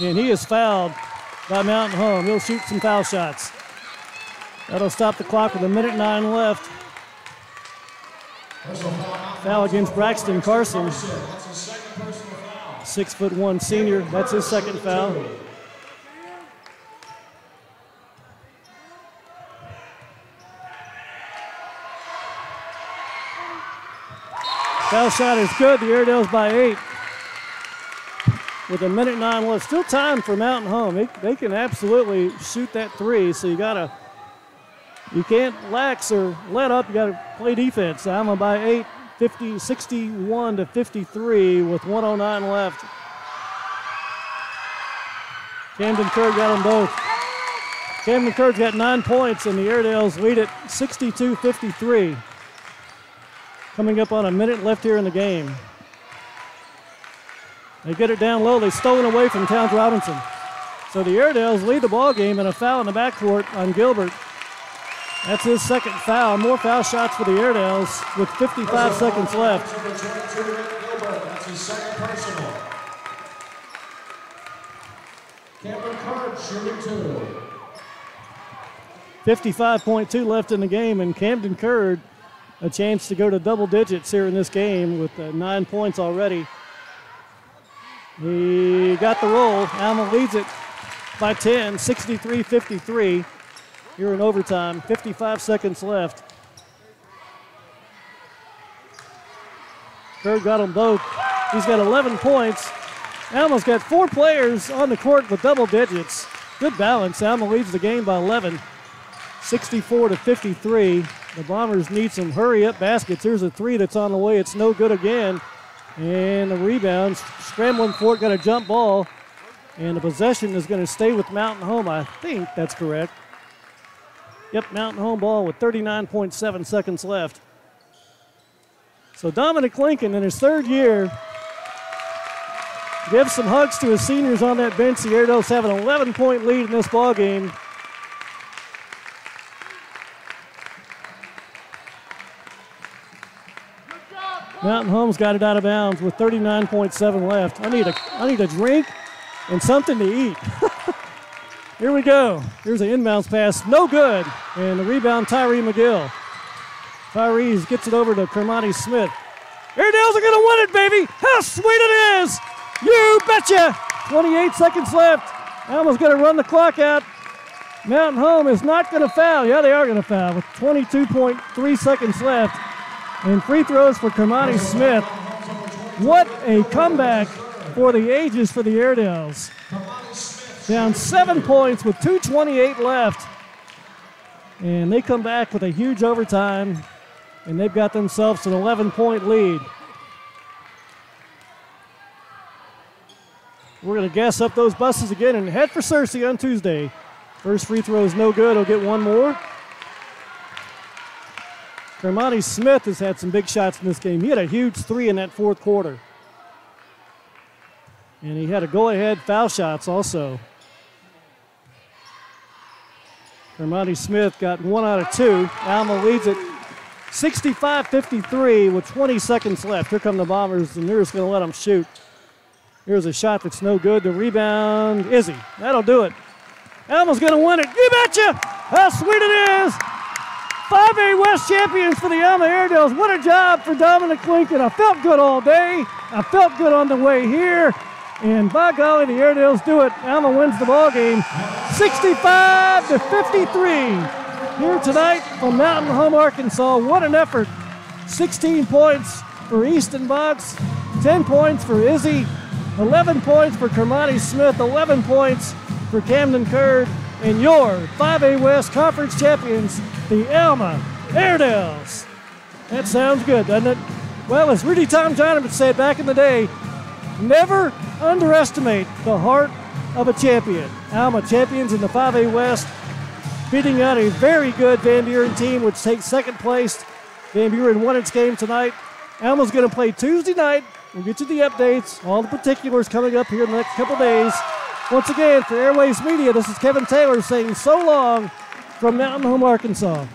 And he is fouled by Mountain Home. He'll shoot some foul shots. That'll stop the clock with a minute nine left. Foul against Braxton Carson. Six foot one senior. That's his second foul. Foul shot is good. The Airedales by eight. With a minute nine left. Still time for Mountain Home. They, they can absolutely shoot that three, so you gotta you can't lax or let up. You gotta play defense. Alma by eight, 50, 61 to 53 with 109 left. Camden Curd got them both. Camden Curd's got nine points, and the Airedales lead it 62 53. Coming up on a minute left here in the game. They get it down low. They stolen away from Towns Robinson. So the Airedales lead the ball game and a foul in the backcourt on Gilbert. That's his second foul. More foul shots for the Airedales with 55 seconds left. Number 22, Rick Gilbert. That's his second personal. Cameron Curd shooting two. 55.2 left in the game, and Camden Curd a chance to go to double digits here in this game with uh, nine points already. He got the roll. Alma leads it by 10, 63 53 here in overtime. 55 seconds left. Curd got them both. He's got 11 points. Alma's got four players on the court with double digits. Good balance. Alma leads the game by 11, 64 to 53. The Bombers need some hurry up baskets. Here's a three that's on the way. It's no good again. And the rebound, scrambling for it, got a jump ball. And the possession is going to stay with Mountain Home. I think that's correct. Yep, Mountain Home ball with 39.7 seconds left. So Dominic Lincoln in his third year gives some hugs to his seniors on that bench. The Airedales have an 11 point lead in this ball game. Mountain Home's got it out of bounds with 39.7 left. I need a I need a drink and something to eat. Here we go. Here's an inbounds pass, no good. And the rebound, Tyree McGill. Tyree gets it over to Kermani Smith. Airedales are gonna win it, baby! How sweet it is! You betcha! 28 seconds left. Alma's gonna run the clock out. Mountain Home is not gonna foul. Yeah, they are gonna foul with 22.3 seconds left. And free throws for Kermani Smith. What a comeback for the ages for the Airedales. Down seven points with 2.28 left. And they come back with a huge overtime, and they've got themselves an 11 point lead. We're going to gas up those buses again and head for Searcy on Tuesday. First free throw is no good. He'll get one more. Kermani Smith has had some big shots in this game. He had a huge three in that fourth quarter. And he had a go ahead foul shots also. Kermani Smith got one out of two. Alma leads it 65 53 with 20 seconds left. Here come the Bombers, and they're just going to let them shoot. Here's a shot that's no good. The rebound, Izzy. That'll do it. Alma's going to win it. You betcha! How sweet it is! 5A West champions for the Alma Airedales. What a job for Dominic Lincoln. I felt good all day. I felt good on the way here. And by golly, the Airedales do it. Alma wins the ball game 65 to 53. Here tonight from Mountain Home, Arkansas. What an effort. 16 points for Easton Boggs, 10 points for Izzy, 11 points for Kermani Smith, 11 points for Camden Curd, and your 5A West Conference champions, the Alma Airedales. That sounds good, doesn't it? Well, as Rudy Tomjanovich said back in the day, never underestimate the heart of a champion. Alma champions in the 5A West, beating out a very good Van Buren team, which takes second place. Van Buren won its game tonight. Alma's going to play Tuesday night. We'll get you the updates, all the particulars coming up here in the next couple days. Once again, for Airwaves Media, this is Kevin Taylor saying so long from Mountain Home, Arkansas.